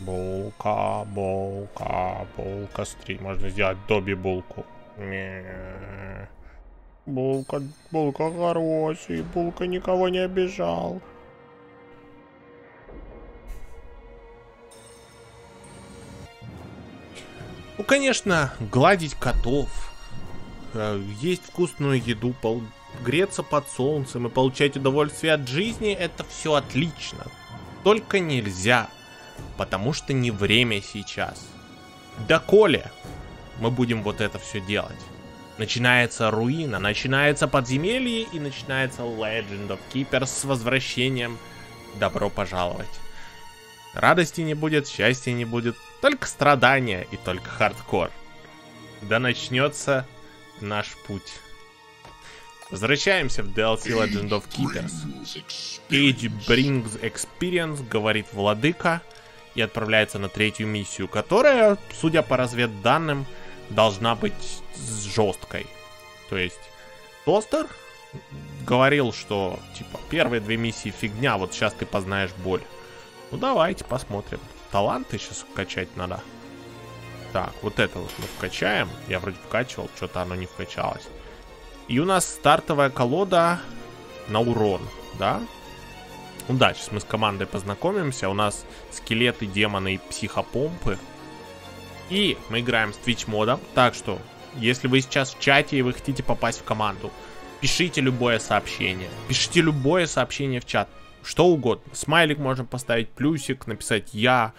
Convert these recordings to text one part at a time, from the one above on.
Булка, булка, булка стрим. Можно сделать Доби булку. Булка, булка хороший, булка никого не обижал. Ну, конечно, гладить котов, э, есть вкусную еду, пол- греться под солнцем и получать удовольствие от жизни, это все отлично. Только нельзя, потому что не время сейчас. Доколе мы будем вот это все делать? Начинается руина, начинается подземелье и начинается Legend of Keepers с возвращением. Добро пожаловать. Радости не будет, счастья не будет, только страдания и только хардкор. Да начнется наш путь. Возвращаемся в DLC Legend of Keepers. Age brings experience, говорит владыка, и отправляется на третью миссию, которая, судя по разведданным, должна быть жесткой. То есть, Тостер говорил, что, типа, первые две миссии фигня, вот сейчас ты познаешь боль. Ну, давайте посмотрим. Таланты сейчас вкачать надо. Так, вот это вот мы вкачаем. Я вроде вкачивал, что-то оно не вкачалось. И у нас стартовая колода на урон, да? Ну да, сейчас мы с командой познакомимся. У нас скелеты, демоны и психопомпы. И мы играем с Twitch модом. Так что, если вы сейчас в чате и вы хотите попасть в команду, пишите любое сообщение. Пишите любое сообщение в чат. Что угодно. Смайлик можно поставить, плюсик, написать я,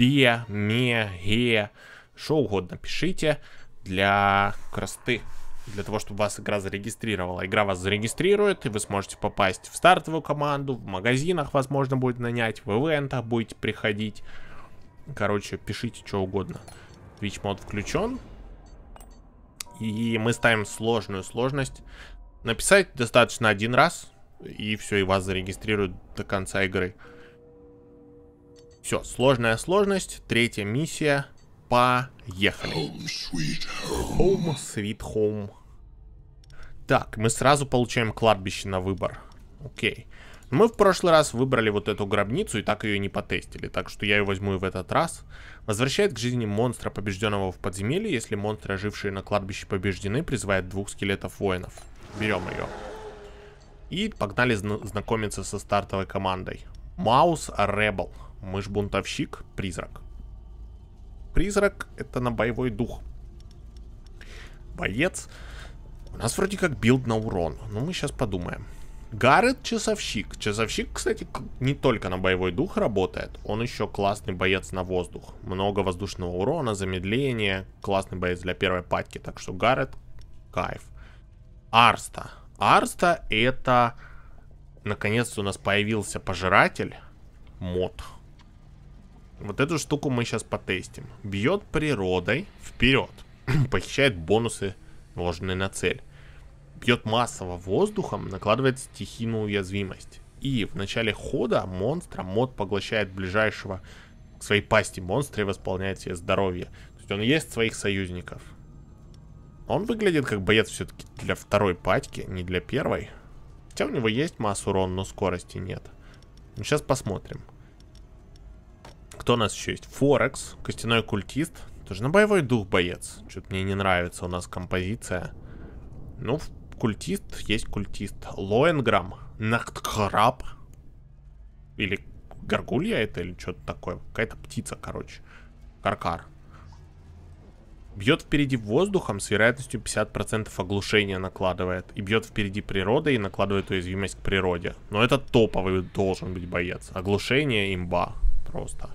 бе, ме, ге. Что угодно пишите для красоты для того, чтобы вас игра зарегистрировала. Игра вас зарегистрирует, и вы сможете попасть в стартовую команду, в магазинах возможно будет нанять, в ивентах будете приходить. Короче, пишите что угодно. Twitch мод включен. И мы ставим сложную сложность. Написать достаточно один раз, и все, и вас зарегистрируют до конца игры. Все, сложная сложность, третья миссия. Поехали. Home sweet home. Так, мы сразу получаем кладбище на выбор. Окей. Мы в прошлый раз выбрали вот эту гробницу и так ее не потестили, так что я ее возьму и в этот раз. Возвращает к жизни монстра, побежденного в подземелье, если монстры, ожившие на кладбище, побеждены, призывает двух скелетов воинов. Берем ее. И погнали зна знакомиться со стартовой командой. Mouse Rebel. Мышь бунтовщик, призрак. Призрак это на боевой дух. Боец. У нас вроде как билд на урон. Но мы сейчас подумаем. Гаррет часовщик. Часовщик, кстати, не только на боевой дух работает. Он еще классный боец на воздух. Много воздушного урона, замедление. Классный боец для первой пачки. Так что Гаррет, кайф. Арста. Арста это... Наконец-то у нас появился пожиратель. Мод. Вот эту штуку мы сейчас потестим. Бьет природой вперед. Похищает бонусы, вложенные на цель. Бьет массово воздухом, накладывает стихийную уязвимость. И в начале хода монстра мод поглощает ближайшего к своей пасти монстра и восполняет себе здоровье. То есть он есть своих союзников. Он выглядит как боец все-таки для второй патьки, не для первой. Хотя у него есть масс урон, но скорости нет. Ну, сейчас посмотрим. Кто у нас еще есть? Форекс, костяной культист. Тоже на боевой дух боец. Что-то мне не нравится у нас композиция. Ну, культист есть культист. Лоенграм, Нахткраб. Или горгулья это, или что-то такое. Какая-то птица, короче. Каркар. Бьет впереди воздухом с вероятностью 50% оглушения накладывает. И бьет впереди природой и накладывает уязвимость к природе. Но это топовый должен быть боец. Оглушение имба. Просто.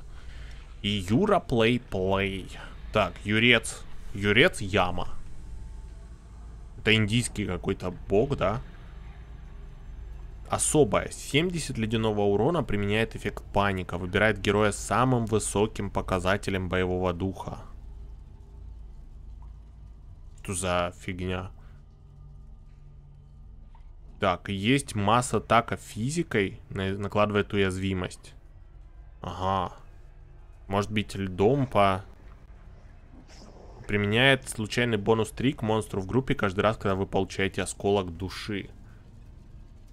Юра Плей Плей. Так, Юрец. Юрец Яма. Это индийский какой-то бог, да? Особая. 70 ледяного урона применяет эффект паника. Выбирает героя с самым высоким показателем боевого духа. Что за фигня? Так, есть масса атака физикой, накладывает уязвимость. Ага. Может быть льдом по... Применяет случайный бонус 3 к монстру в группе каждый раз, когда вы получаете осколок души.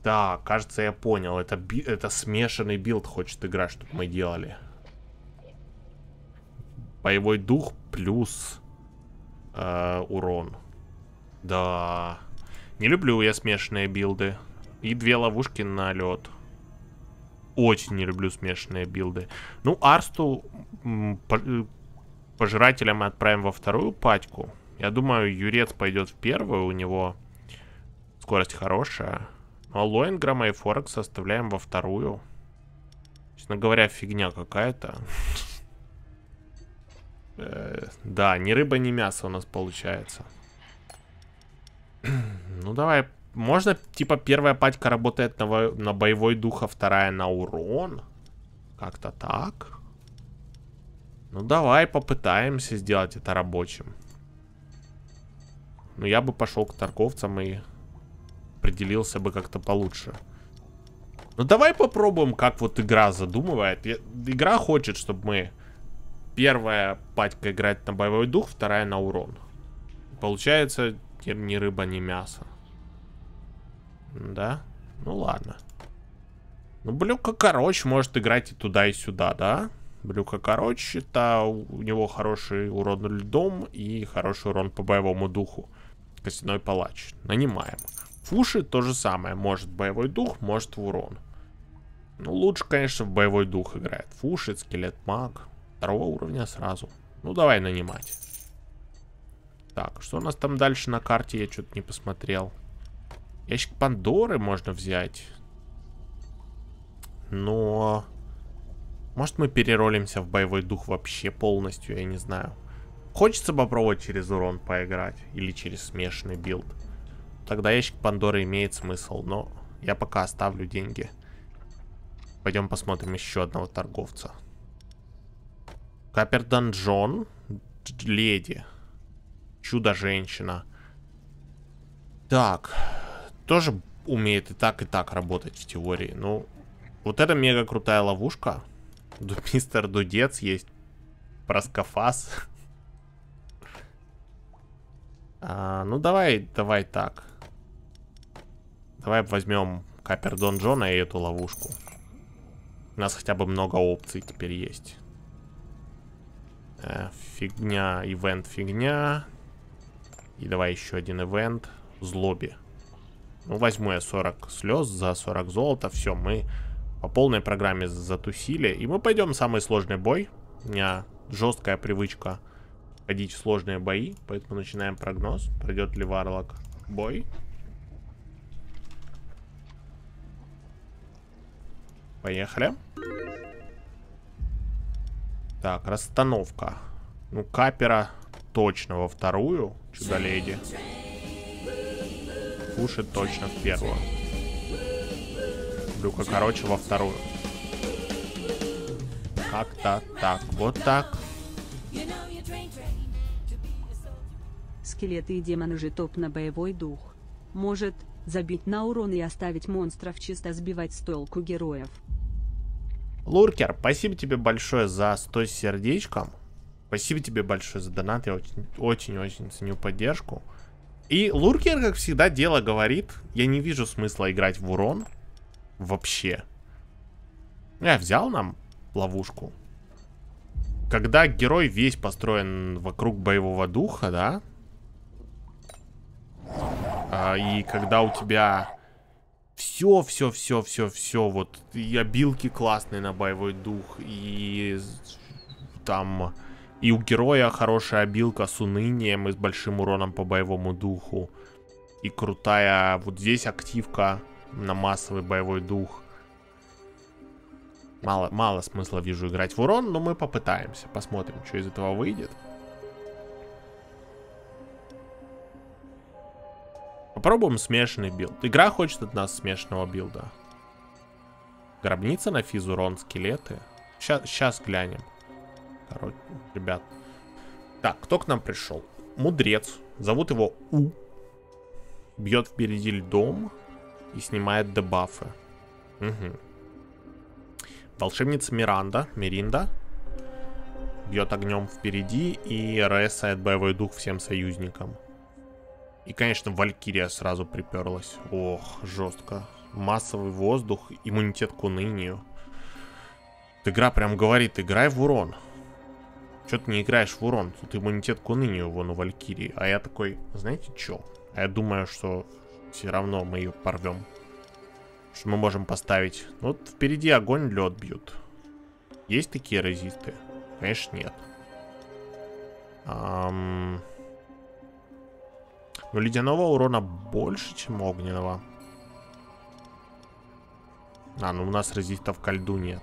Так, кажется, я понял. Это, би... это смешанный билд хочет играть, чтобы мы делали. Боевой дух плюс э, урон. Да. Не люблю я смешанные билды. И две ловушки на лед. Очень не люблю смешанные билды. Ну, Арсту э, пожирателя мы отправим во вторую патьку. Я думаю, Юрец пойдет в первую. У него скорость хорошая. Ну, а Лоинграма и Форекс оставляем во вторую. Честно говоря, фигня какая-то. Э, да, ни рыба, ни мясо у нас получается. Ну, давай. Можно, типа, первая патька работает на, на боевой дух, а вторая на урон? Как-то так. Ну, давай попытаемся сделать это рабочим. Ну, я бы пошел к торговцам и определился бы как-то получше. Ну, давай попробуем, как вот игра задумывает. Игра хочет, чтобы мы... Первая патька играет на боевой дух, вторая на урон. Получается, ни рыба, ни мясо. Да? Ну ладно. Ну, Блюка Короче может играть и туда, и сюда, да? Блюка Короче, это у него хороший урон льдом и хороший урон по боевому духу. Костяной палач. Нанимаем. Фуши то же самое. Может боевой дух, может в урон. Ну, лучше, конечно, в боевой дух играет. Фуши, скелет маг. Второго уровня сразу. Ну, давай нанимать. Так, что у нас там дальше на карте? Я что-то не посмотрел. Ящик Пандоры можно взять. Но... Может мы переролимся в боевой дух вообще полностью, я не знаю. Хочется попробовать через урон поиграть. Или через смешанный билд. Тогда ящик Пандоры имеет смысл, но я пока оставлю деньги. Пойдем посмотрим еще одного торговца. Капер Данжон. Леди. Чудо-женщина. Так. Тоже умеет и так, и так работать в теории. Ну, вот это мега крутая ловушка. Мистер Дудец есть. Проскофас. А, ну, давай, давай так. Давай возьмем Капер Дон Джона и эту ловушку. У нас хотя бы много опций теперь есть. Э, фигня, ивент, фигня. И давай еще один ивент. Злоби. Ну, возьму я 40 слез за 40 золота. Все, мы по полной программе затусили. И мы пойдем в самый сложный бой. У меня жесткая привычка ходить в сложные бои. Поэтому начинаем прогноз. Пройдет ли Варлок бой. Поехали. Так, расстановка. Ну, капера точно во вторую. Чудо-леди. Уши точно в первую. Люка, короче, во вторую. Как-то так, вот так. Скелеты и демоны же топ на боевой дух. Может, забить на урон и оставить монстров чисто сбивать с толку героев. Луркер, спасибо тебе большое за 100 сердечком. Спасибо тебе большое за донат. Я очень-очень ценю поддержку. И Луркер, как всегда, дело говорит. Я не вижу смысла играть в урон. Вообще. Я взял нам ловушку. Когда герой весь построен вокруг боевого духа, да? А, и когда у тебя все, все, все, все, все, вот, и обилки классные на боевой дух, и там, и у героя хорошая обилка с унынием и с большим уроном по боевому духу, и крутая, вот здесь активка на массовый боевой дух. Мало, мало смысла вижу играть в урон, но мы попытаемся, посмотрим, что из этого выйдет. Попробуем смешанный билд. Игра хочет от нас смешанного билда. Гробница на физурон, скелеты. Сейчас, сейчас глянем. Короче, ребят. Так, кто к нам пришел? Мудрец. Зовут его У. Бьет впереди льдом и снимает дебафы. Угу. Волшебница Миранда, Миринда. Бьет огнем впереди и ресает боевой дух всем союзникам. И, конечно, Валькирия сразу приперлась. Ох, жестко. Массовый воздух, иммунитет к унынию. Игра прям говорит, играй в урон. Что ты не играешь в урон? Тут иммунитет к унынию вон у Валькирии. А я такой, знаете что? А я думаю, что все равно мы ее порвем. Что мы можем поставить? Ну, вот впереди огонь, лед бьют. Есть такие резисты? Конечно, нет. Ам... Но ледяного урона больше, чем огненного. А, ну у нас резистов ко льду нет.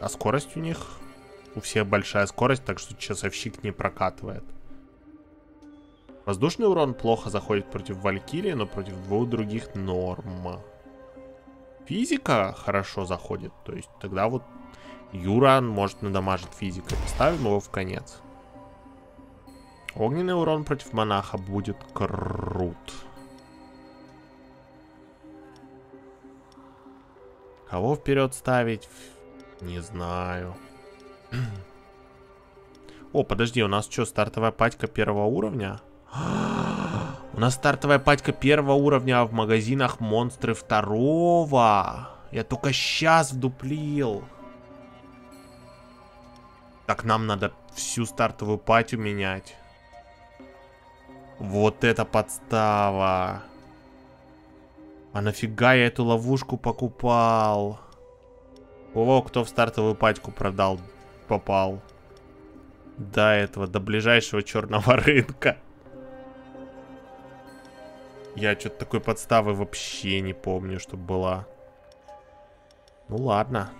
А скорость у них? У всех большая скорость, так что часовщик не прокатывает. Воздушный урон плохо заходит против Валькирии, но против двух других норма. Физика хорошо заходит, то есть тогда вот Юра может надамажить физикой. Поставим его в конец. Огненный урон против монаха будет крут. Кого вперед ставить? Не знаю. О, подожди, у нас что, стартовая пачка первого уровня? У нас стартовая пачка первого уровня, а в магазинах монстры второго. Я только сейчас вдуплил. Так, нам надо всю стартовую патю менять. Вот это подстава. А нафига я эту ловушку покупал? О, кто в стартовую пачку продал, попал. До этого, до ближайшего черного рынка. Я что-то такой подставы вообще не помню, чтобы была. Ну ладно.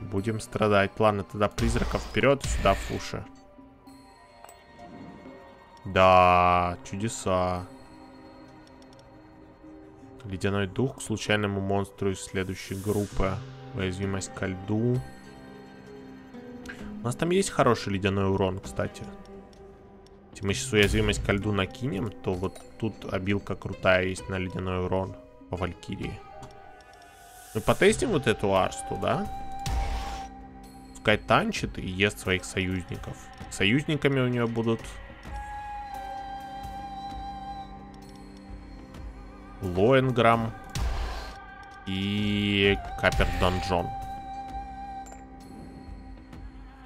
Будем страдать. Ладно, тогда призраков вперед, сюда фуши. Да, чудеса. Ледяной дух к случайному монстру из следующей группы. Уязвимость ко льду. У нас там есть хороший ледяной урон, кстати. Если мы сейчас уязвимость ко льду накинем, то вот тут обилка крутая есть на ледяной урон по Валькирии. Мы потестим вот эту арсту, да? Пускай танчит и ест своих союзников. Союзниками у нее будут... Лоенграм и Капер Донжон.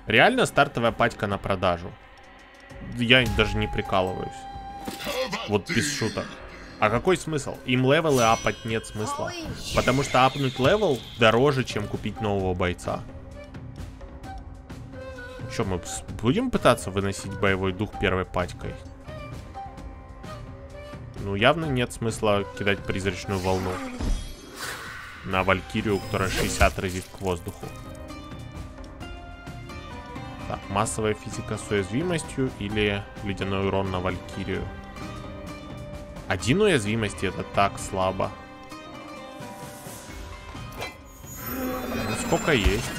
Реально стартовая пачка на продажу я даже не прикалываюсь. Вот без шуток. А какой смысл? Им левелы апать нет смысла. Потому что апнуть левел дороже, чем купить нового бойца. Что, мы будем пытаться выносить боевой дух первой пачкой? Ну, явно нет смысла кидать призрачную волну. На Валькирию, которая 60 резист к воздуху. Так, массовая физика с уязвимостью или ледяной урон на Валькирию? Один уязвимости это так слабо. Ну, сколько есть.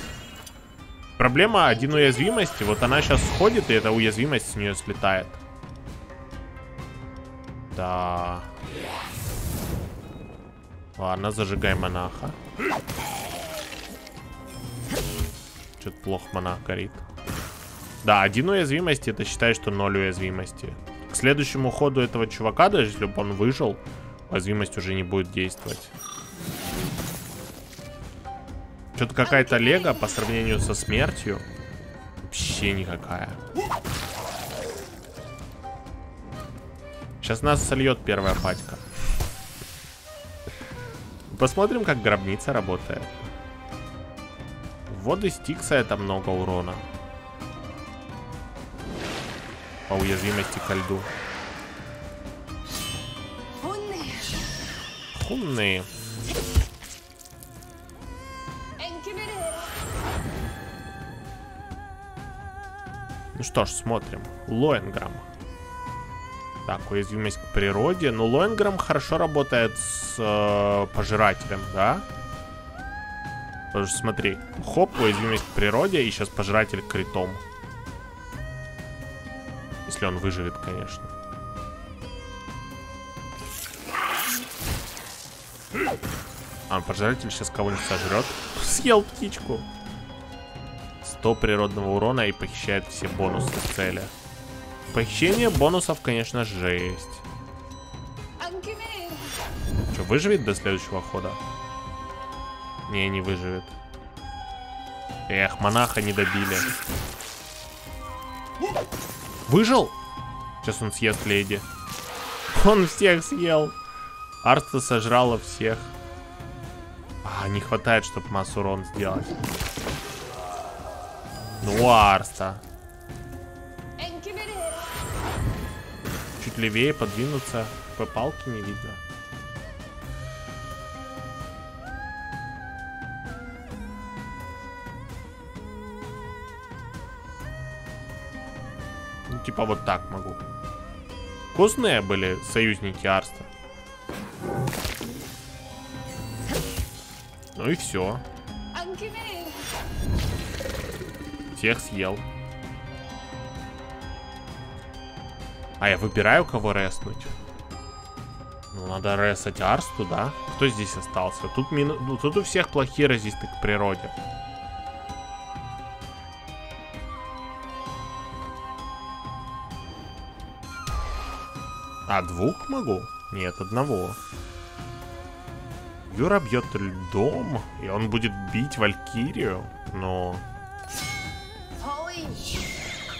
Проблема один уязвимости. Вот она сейчас сходит, и эта уязвимость с нее слетает. Да. Ладно, зажигай монаха. Что-то плохо монах горит. Да, один уязвимости, это считай, что ноль уязвимости. К следующему ходу этого чувака, даже если бы он выжил, уязвимость уже не будет действовать. Что-то какая-то лего по сравнению со смертью. Вообще никакая. Сейчас нас сольет первая пачка. Посмотрим, как гробница работает. Воды Стикса это много урона по уязвимости ко льду. Хунные. Ну что ж, смотрим. Лоенграм. Так, уязвимость к природе. Ну, Лоенграм хорошо работает с э, пожирателем, да? Потому что смотри, хоп, уязвимость к природе, и сейчас пожиратель критом. Если он выживет, конечно. А, пожиратель сейчас кого-нибудь сожрет. Съел птичку. 100 природного урона и похищает все бонусы цели. Похищение бонусов, конечно, жесть. Что, выживет до следующего хода? Не, не выживет. Эх, монаха не добили. Выжил? Сейчас он съест леди. Он всех съел. Арста сожрала всех. А, не хватает, чтобы массу урон сделать. Ну, Арста. Чуть левее подвинуться. По палке не видно. Ну, типа вот так могу. Вкусные были союзники Арста. Ну и все. Всех съел. А я выбираю, кого реснуть. Ну, надо ресать Арсту, да? Кто здесь остался? Тут, мину... ну, тут у всех плохие резисты к природе. А двух могу? Нет, одного. Юра бьет льдом, и он будет бить Валькирию, но...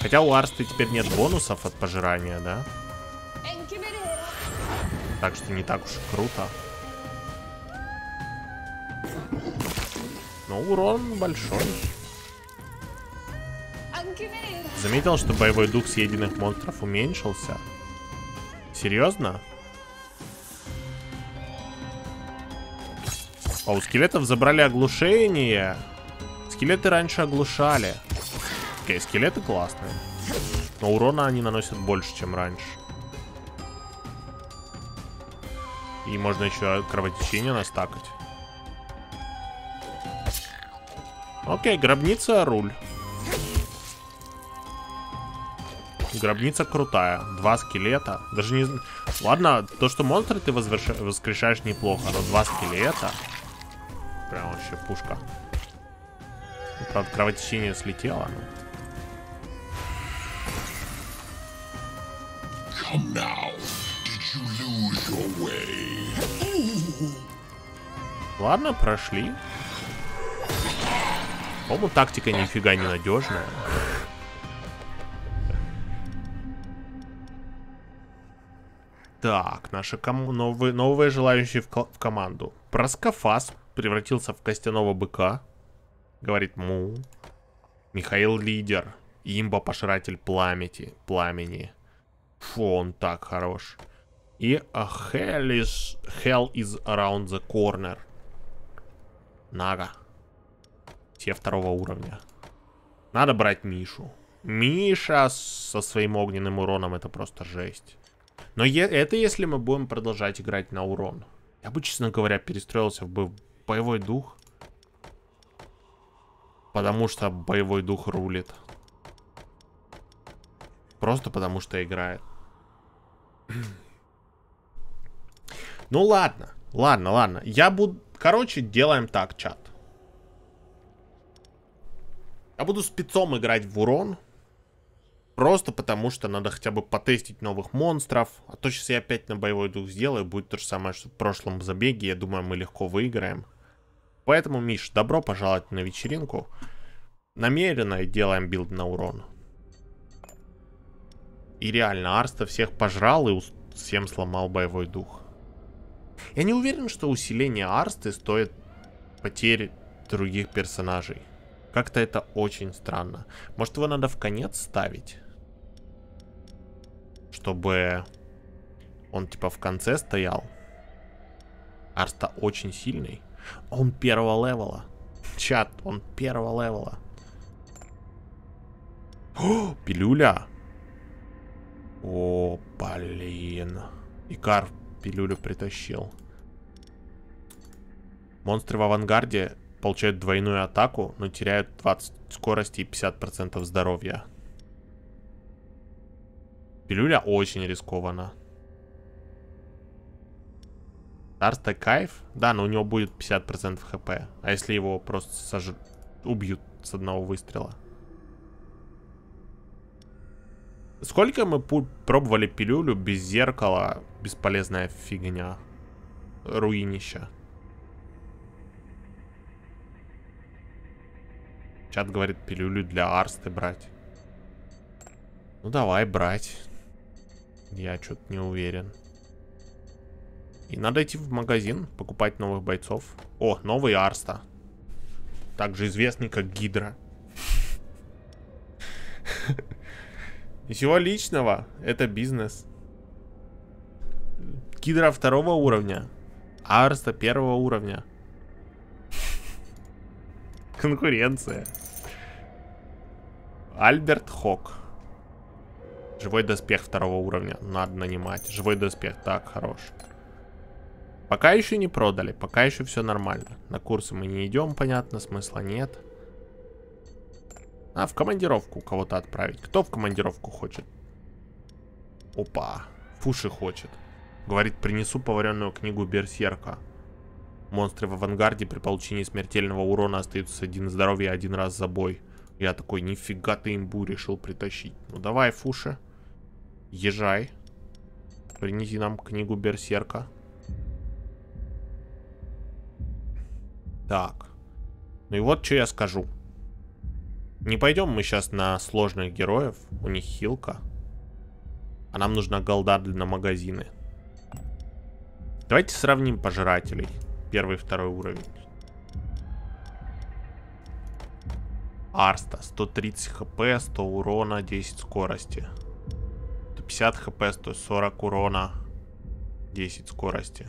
Хотя у Арсты теперь нет бонусов от пожирания, да? Так что не так уж круто. Но урон большой. Заметил, что боевой дух съеденных монстров уменьшился? Серьезно? А у скелетов забрали оглушение. Скелеты раньше оглушали. Окей, скелеты классные. Но урона они наносят больше, чем раньше. И можно еще кровотечение настакать. Окей, гробница, руль. Гробница крутая. Два скелета. Даже не... Ладно, то, что монстры ты возверш... воскрешаешь неплохо, но два скелета... Прям вообще пушка. Правда, кровотечение слетело. Ладно, прошли. По-моему, тактика нифига не надежная. Так, наши ком новые, новые желающие в, в команду. Проскофас превратился в костяного быка. Говорит Му. Михаил Лидер. Имба Пожиратель пламени. пламени. Фу, он так хорош. И a hell is, hell is around the corner. Нага. Все второго уровня. Надо брать Мишу. Миша со своим огненным уроном это просто жесть. Но это если мы будем продолжать играть на урон. Я бы, честно говоря, перестроился в боевой дух. Потому что боевой дух рулит. Просто потому что играет. Ну ладно, ладно, ладно. Я буду... Короче, делаем так, чат. Я буду спецом играть в урон. Просто потому, что надо хотя бы потестить новых монстров. А то сейчас я опять на боевой дух сделаю. Будет то же самое, что в прошлом забеге. Я думаю, мы легко выиграем. Поэтому, Миш, добро пожаловать на вечеринку. Намеренно делаем билд на урон. И реально, Арста всех пожрал и всем сломал боевой дух. Я не уверен, что усиление Арсты стоит потери других персонажей. Как-то это очень странно. Может его надо в конец ставить? Чтобы он типа в конце стоял. Арста очень сильный. Он первого левела. Чат, он первого левела. О, пилюля. О, блин. Икар пилюлю притащил. Монстры в авангарде получают двойную атаку, но теряют 20 скорости и 50% здоровья. Пилюля очень рискована. Старста кайф? Да, но у него будет 50% хп. А если его просто сож... убьют с одного выстрела? Сколько мы пробовали пилюлю без зеркала? Бесполезная фигня. руинища. Чат говорит пилюлю для арсты брать. Ну давай брать. Я что-то не уверен. И надо идти в магазин, покупать новых бойцов. О, новый Арста. Также известный как Гидра. Ничего личного, это бизнес. Гидра второго уровня. Арста первого уровня. Конкуренция. Альберт Хок. Живой доспех второго уровня. Надо нанимать. Живой доспех. Так, хорош. Пока еще не продали. Пока еще все нормально. На курсы мы не идем, понятно. Смысла нет. А, в командировку кого-то отправить. Кто в командировку хочет? Опа. Фуши хочет. Говорит, принесу поваренную книгу Берсерка. Монстры в авангарде при получении смертельного урона остаются один здоровья один раз за бой. Я такой, нифига ты имбу решил притащить. Ну давай, Фуши. Езжай. Принеси нам книгу Берсерка. Так. Ну и вот что я скажу. Не пойдем мы сейчас на сложных героев. У них хилка. А нам нужна голда для магазины. Давайте сравним пожирателей. Первый и второй уровень. Арста. 130 хп, 100 урона, 10 скорости. 150 хп, 140 урона, 10 скорости.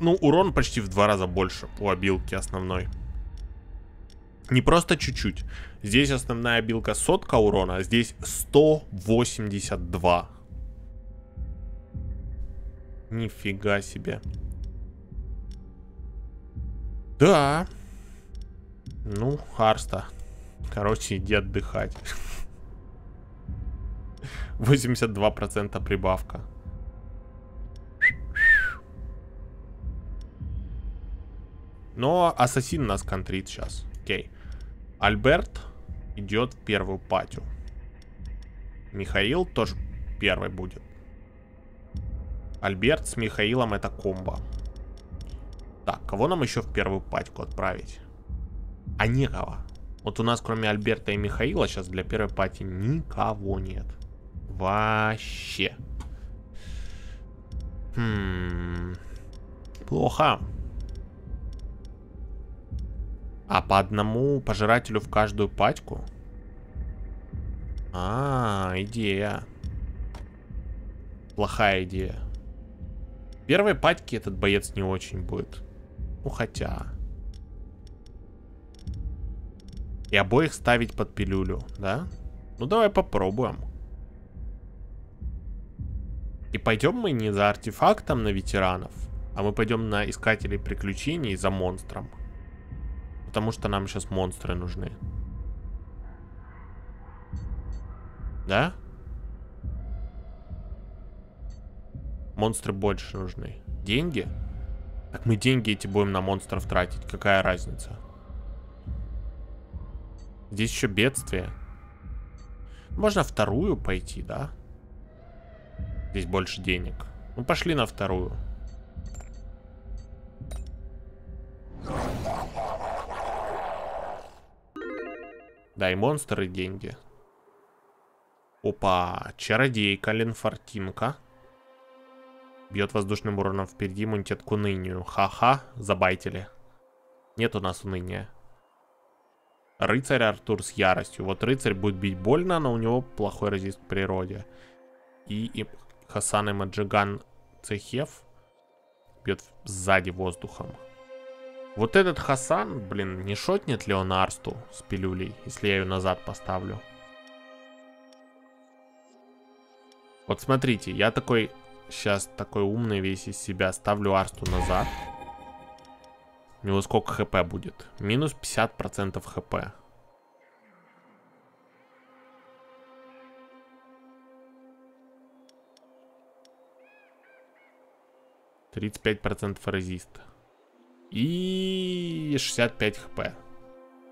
Ну, урон почти в два раза больше у обилки основной. Не просто чуть-чуть. Здесь основная обилка сотка урона, а здесь 182. Нифига себе. Да. Ну, Арста. Короче, иди отдыхать. 82% прибавка. Но ассасин нас контрит сейчас. Окей. Альберт идет в первую патю. Михаил тоже первый будет. Альберт с Михаилом это комбо. Так, кого нам еще в первую патьку отправить? А некого. Вот у нас кроме Альберта и Михаила сейчас для первой пати никого нет. Вообще. Хм. Плохо. А по одному пожирателю в каждую пачку? А, идея. Плохая идея. В первой пачке этот боец не очень будет. Ну, хотя... И обоих ставить под пилюлю, да? Ну, давай попробуем. И пойдем мы не за артефактом на ветеранов, а мы пойдем на искателей приключений за монстром потому что нам сейчас монстры нужны. Да? Монстры больше нужны. Деньги? Так мы деньги эти будем на монстров тратить. Какая разница? Здесь еще бедствие. Можно вторую пойти, да? Здесь больше денег. Ну, пошли на вторую. Да, и монстры, деньги. Опа, чародейка Ленфортинка. Бьет воздушным уроном впереди иммунитет к унынию. Ха-ха, забайтили. Нет у нас уныния. Рыцарь Артур с яростью. Вот рыцарь будет бить больно, но у него плохой резист к природе. И, и Хасан и Маджиган Цехев бьет сзади воздухом. Вот этот Хасан, блин, не шотнет ли он Арсту с пилюлей, если я ее назад поставлю? Вот смотрите, я такой, сейчас такой умный весь из себя, ставлю Арсту назад. У него сколько хп будет? Минус 50% хп. Тридцать пять процентов резиста. И 65 хп.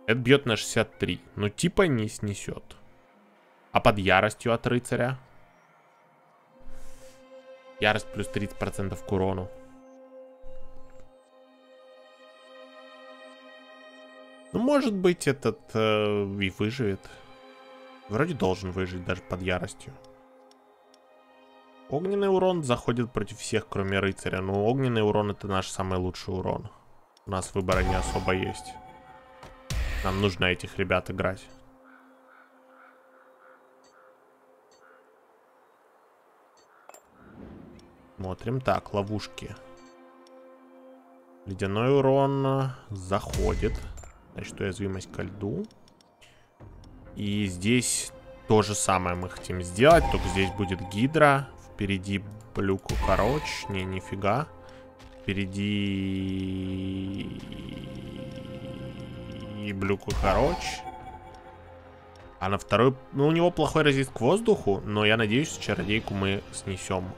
Это бьет на 63. но ну, типа не снесет. А под яростью от рыцаря? Ярость плюс 30% к урону. Ну, может быть, этот э, и выживет. Вроде должен выжить даже под яростью. Огненный урон заходит против всех, кроме рыцаря. Но огненный урон это наш самый лучший урон. У нас выбора не особо есть. Нам нужно этих ребят играть. Смотрим. Так, ловушки. Ледяной урон заходит. Значит, уязвимость ко льду. И здесь то же самое мы хотим сделать, только здесь будет гидра. Впереди блюку короче. Не, нифига. Впереди и блюку короче. А на второй... Ну, у него плохой резист к воздуху, но я надеюсь, чародейку мы снесем.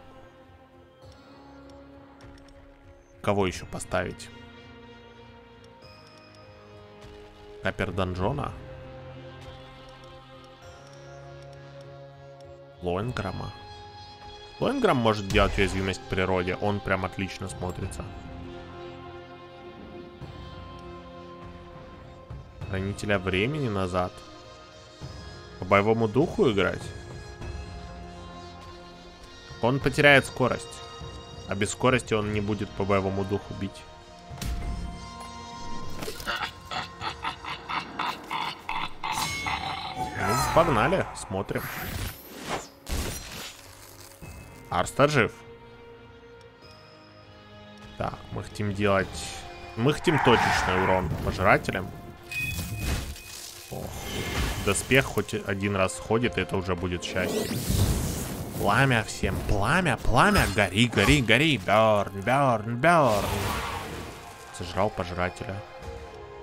Кого еще поставить? Капер донжона? Лоенграма? Лоенграм может делать уязвимость к природе. Он прям отлично смотрится. Хранителя времени назад. По боевому духу играть? Он потеряет скорость. А без скорости он не будет по боевому духу бить. Ну, погнали, смотрим. Арста жив. Так, мы хотим делать... Мы хотим точечный урон пожирателям. Ох, доспех хоть один раз ходит, это уже будет счастье. Пламя всем, пламя, пламя, гори, гори, гори, берн, берн, берн. Сожрал пожирателя.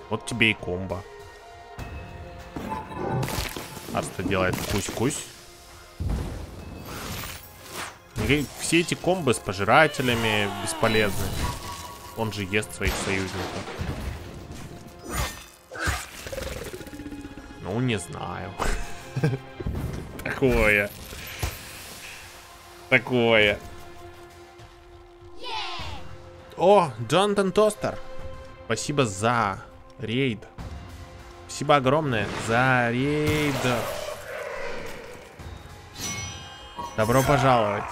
Вот тебе и комбо. Арста делает кусь-кусь. Все эти комбы с пожирателями бесполезны. Он же ест своих союзников. Ну, не знаю. Такое. Такое. О, Джонатан Тостер. Спасибо за рейд. Спасибо огромное за рейд. Добро пожаловать.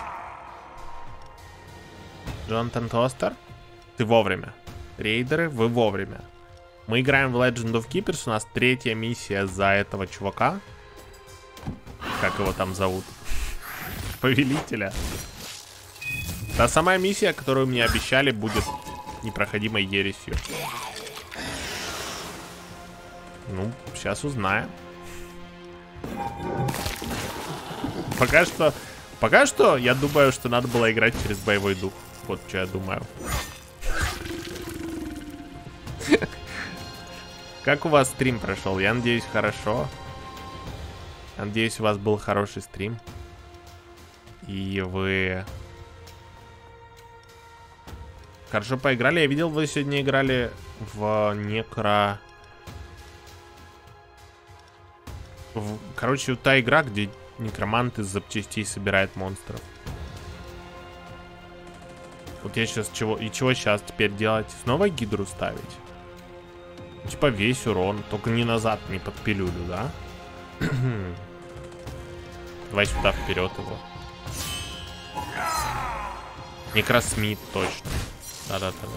Джонатан Тостер, ты вовремя. Рейдеры, вы вовремя. Мы играем в Legend of Keepers, у нас третья миссия за этого чувака. Как его там зовут? Повелителя. Та самая миссия, которую мне обещали, будет непроходимой ересью. Ну, сейчас узнаем. Пока что... Пока что, я думаю, что надо было играть через боевой дух. Вот что я думаю. Как у вас стрим прошел? Я надеюсь, хорошо. Надеюсь, у вас был хороший стрим. И вы... Хорошо поиграли. Я видел, вы сегодня играли в некро... В... Короче, та игра, где некромант из запчастей собирает монстров. Вот я сейчас чего... И чего сейчас теперь делать? Снова гидру ставить? Типа весь урон. Только не назад, не под пилюлю, да? Давай сюда вперед его. Некросмит, точно. Да-да-да.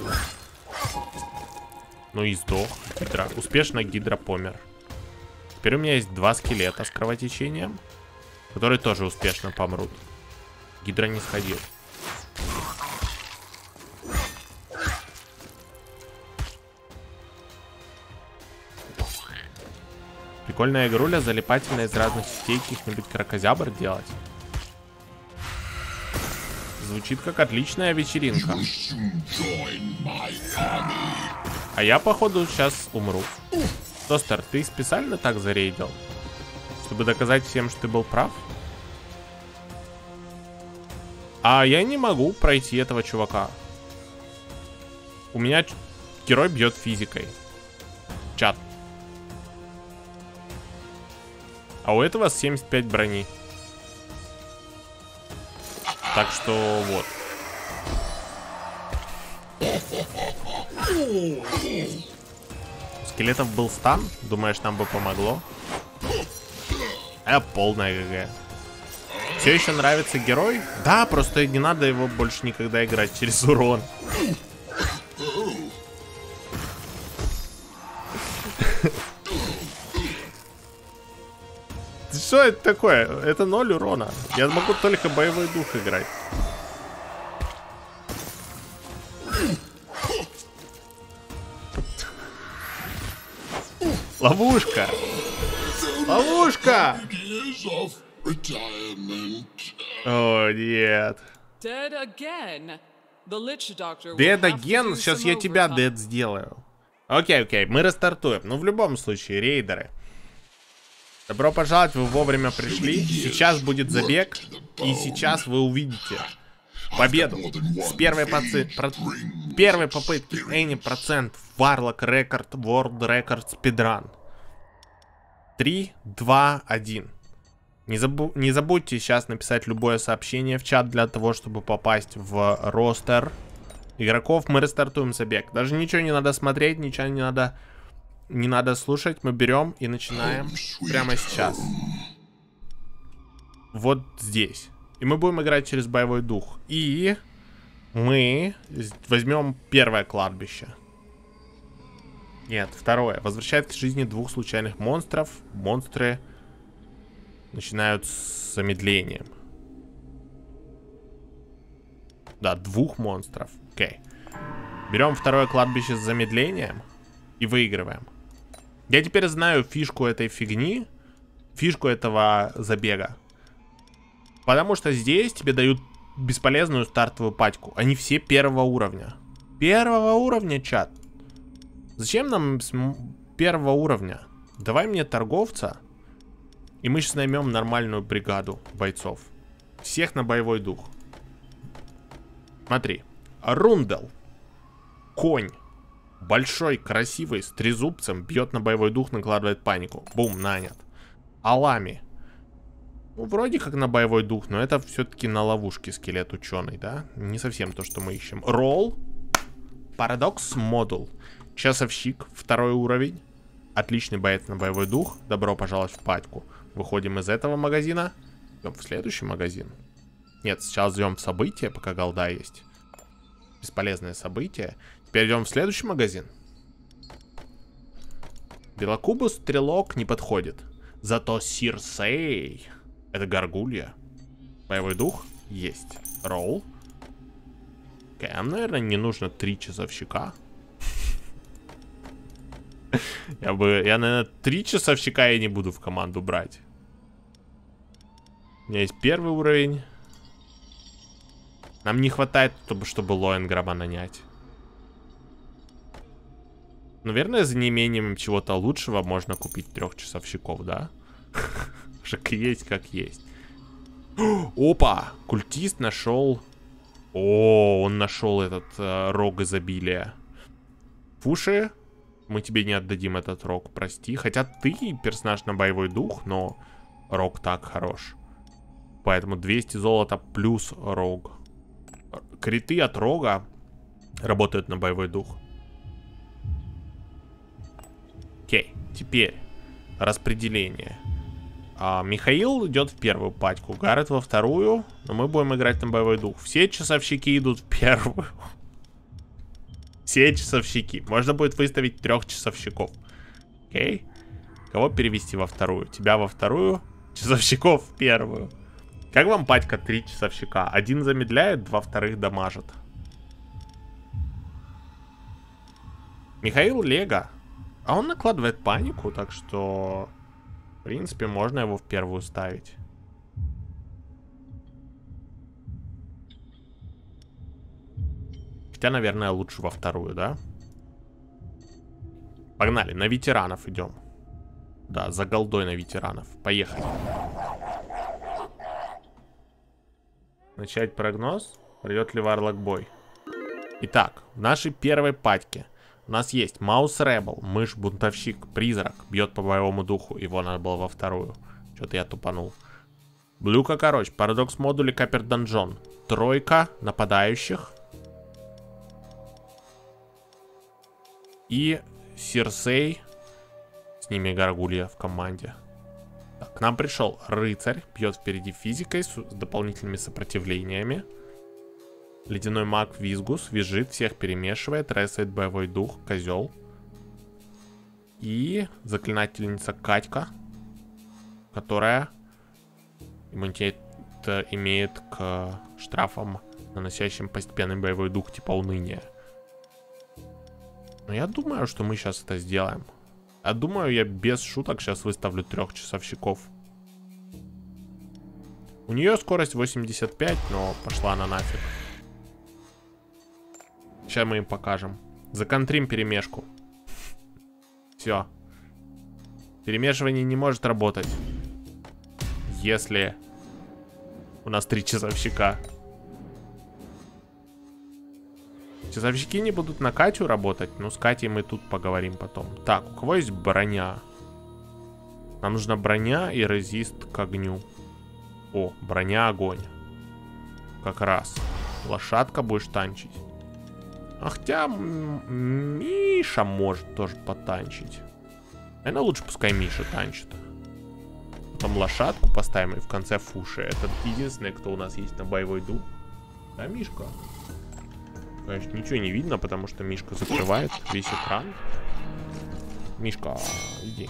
Ну и сдох. Гидра. Успешно Гидра помер. Теперь у меня есть два скелета с кровотечением, которые тоже успешно помрут. Гидра не сходил. Прикольная игруля, залипательная из разных сетей каких-нибудь крокозябр делать. Звучит как отличная вечеринка. А я, походу, сейчас умру. Тостер, ты специально так зарейдил? Чтобы доказать всем, что ты был прав? А я не могу пройти этого чувака. У меня герой бьет физикой. Чат. А у этого 75 брони. Так что вот. скелетов был стан? Думаешь, нам бы помогло? А полная ГГ. Все еще нравится герой? Да, просто не надо его больше никогда играть через урон. Что это такое? Это ноль урона. Я могу только боевой дух играть. Ловушка! Ловушка! О, нет. Дед Аген, сейчас я тебя дед сделаю. Окей, окей, мы рестартуем. Ну, в любом случае, рейдеры. Добро пожаловать, вы вовремя пришли. Сейчас будет забег, и сейчас вы увидите победу с первой, поци- про- первой попытки. Any процент Warlock Record World Record Speedrun. 3, 2, 1. Не, забу- не забудьте сейчас написать любое сообщение в чат для того, чтобы попасть в ростер игроков. Мы рестартуем забег. Даже ничего не надо смотреть, ничего не надо, не надо слушать. Мы берем и начинаем прямо сейчас. Вот здесь. И мы будем играть через боевой дух. И мы возьмем первое кладбище. Нет, второе. Возвращает к жизни двух случайных монстров. Монстры начинают с замедлением. Да, двух монстров. Окей. Берем второе кладбище с замедлением и выигрываем. Я теперь знаю фишку этой фигни, фишку этого забега. Потому что здесь тебе дают бесполезную стартовую пачку. Они все первого уровня. Первого уровня, чат. Зачем нам первого уровня? Давай мне торговца, и мы сейчас наймем нормальную бригаду бойцов. Всех на боевой дух. Смотри. Рундел. Конь. Большой, красивый, с трезубцем, бьет на боевой дух, накладывает панику. Бум, нанят. Алами. Ну, вроде как на боевой дух, но это все-таки на ловушке скелет ученый, да? Не совсем то, что мы ищем. Ролл. Парадокс модул. Часовщик, второй уровень. Отличный боец на боевой дух. Добро пожаловать в патьку. Выходим из этого магазина. Идем в следующий магазин. Нет, сейчас идем в события, пока голда есть. Бесполезное событие. Теперь идем в следующий магазин. Белокубус стрелок не подходит. Зато Сирсей. Это горгулья. Боевой дух есть. Окей, нам, наверное, не нужно три часовщика. Я бы, я, наверное, три часовщика я не буду в команду брать. У меня есть первый уровень. Нам не хватает, чтобы, чтобы Лоенграма нанять. Наверное, за неимением чего-то лучшего можно купить трех часовщиков, да? Шик есть как есть. Опа! Культист нашел... О, он нашел этот э, рог изобилия. Фуши, мы тебе не отдадим этот рог, прости. Хотя ты персонаж на боевой дух, но рог так хорош. Поэтому 200 золота плюс рог. Криты от рога работают на боевой дух. Окей, теперь распределение. А, Михаил идет в первую пачку, Гаррет во вторую, но мы будем играть на боевой дух. Все часовщики идут в первую. Все часовщики. Можно будет выставить трех часовщиков. Окей. Кого перевести во вторую? Тебя во вторую, часовщиков в первую. Как вам патька три часовщика? Один замедляет, два вторых дамажит. Михаил Лего. А он накладывает панику, так что... В принципе, можно его в первую ставить. Хотя, наверное, лучше во вторую, да? Погнали, на ветеранов идем. Да, за голдой на ветеранов. Поехали. Начать прогноз. Придет ли Варлок бой? Итак, в нашей первой патьке у нас есть Маус Ребел, мышь-бунтовщик, призрак, бьет по боевому духу, его надо было во вторую. Что-то я тупанул. Блюка, короче, парадокс модули Капер Данжон. Тройка нападающих. И Сирсей. С ними Гаргулья в команде. Так, к нам пришел рыцарь. Бьет впереди физикой с дополнительными сопротивлениями. Ледяной маг Визгус визжит, всех перемешивает, ресает боевой дух, козел. И заклинательница Катька, которая иммунитет э, имеет к штрафам, наносящим постепенный боевой дух типа уныния. Но я думаю, что мы сейчас это сделаем. Я думаю, я без шуток сейчас выставлю трех часовщиков. У нее скорость 85, но пошла она нафиг. Сейчас мы им покажем. Законтрим перемешку. Все. Перемешивание не может работать. Если у нас три часовщика. Часовщики не будут на Катю работать. Ну, с Катей мы тут поговорим потом. Так, у кого есть броня? Нам нужна броня и резист к огню. О, броня, огонь. Как раз. Лошадка будешь танчить. Хотя Миша может тоже потанчить. Наверное, лучше пускай Миша танчит. Потом лошадку поставим и в конце фуши. Это единственный, кто у нас есть на боевой дух. Да, Мишка? Конечно, ничего не видно, потому что Мишка закрывает весь экран. Мишка, иди.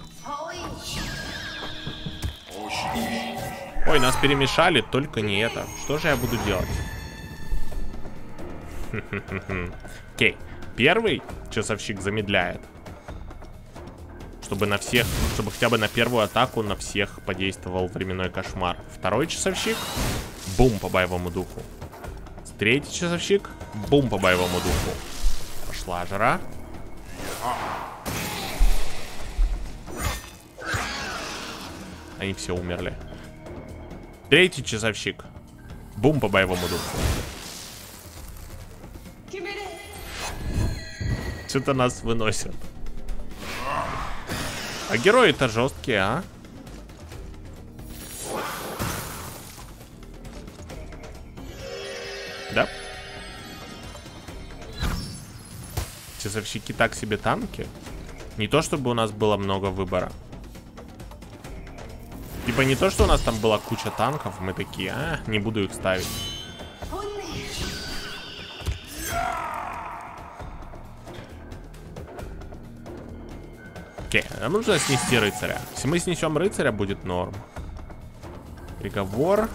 Ой, нас перемешали, только не это. Что же я буду делать? Окей. Первый часовщик замедляет. Чтобы на всех, чтобы хотя бы на первую атаку на всех подействовал временной кошмар. Второй часовщик. Бум по боевому духу. Третий часовщик. Бум по боевому духу. Пошла жара. Они все умерли. Третий часовщик. Бум по боевому духу. Что-то нас выносят. А герои-то жесткие, а? Да? Часовщики так себе танки? Не то, чтобы у нас было много выбора. Типа не то, что у нас там была куча танков, мы такие, а, не буду их ставить. Окей, нам нужно снести рыцаря. Если мы снесем рыцаря, будет норм. Приговор.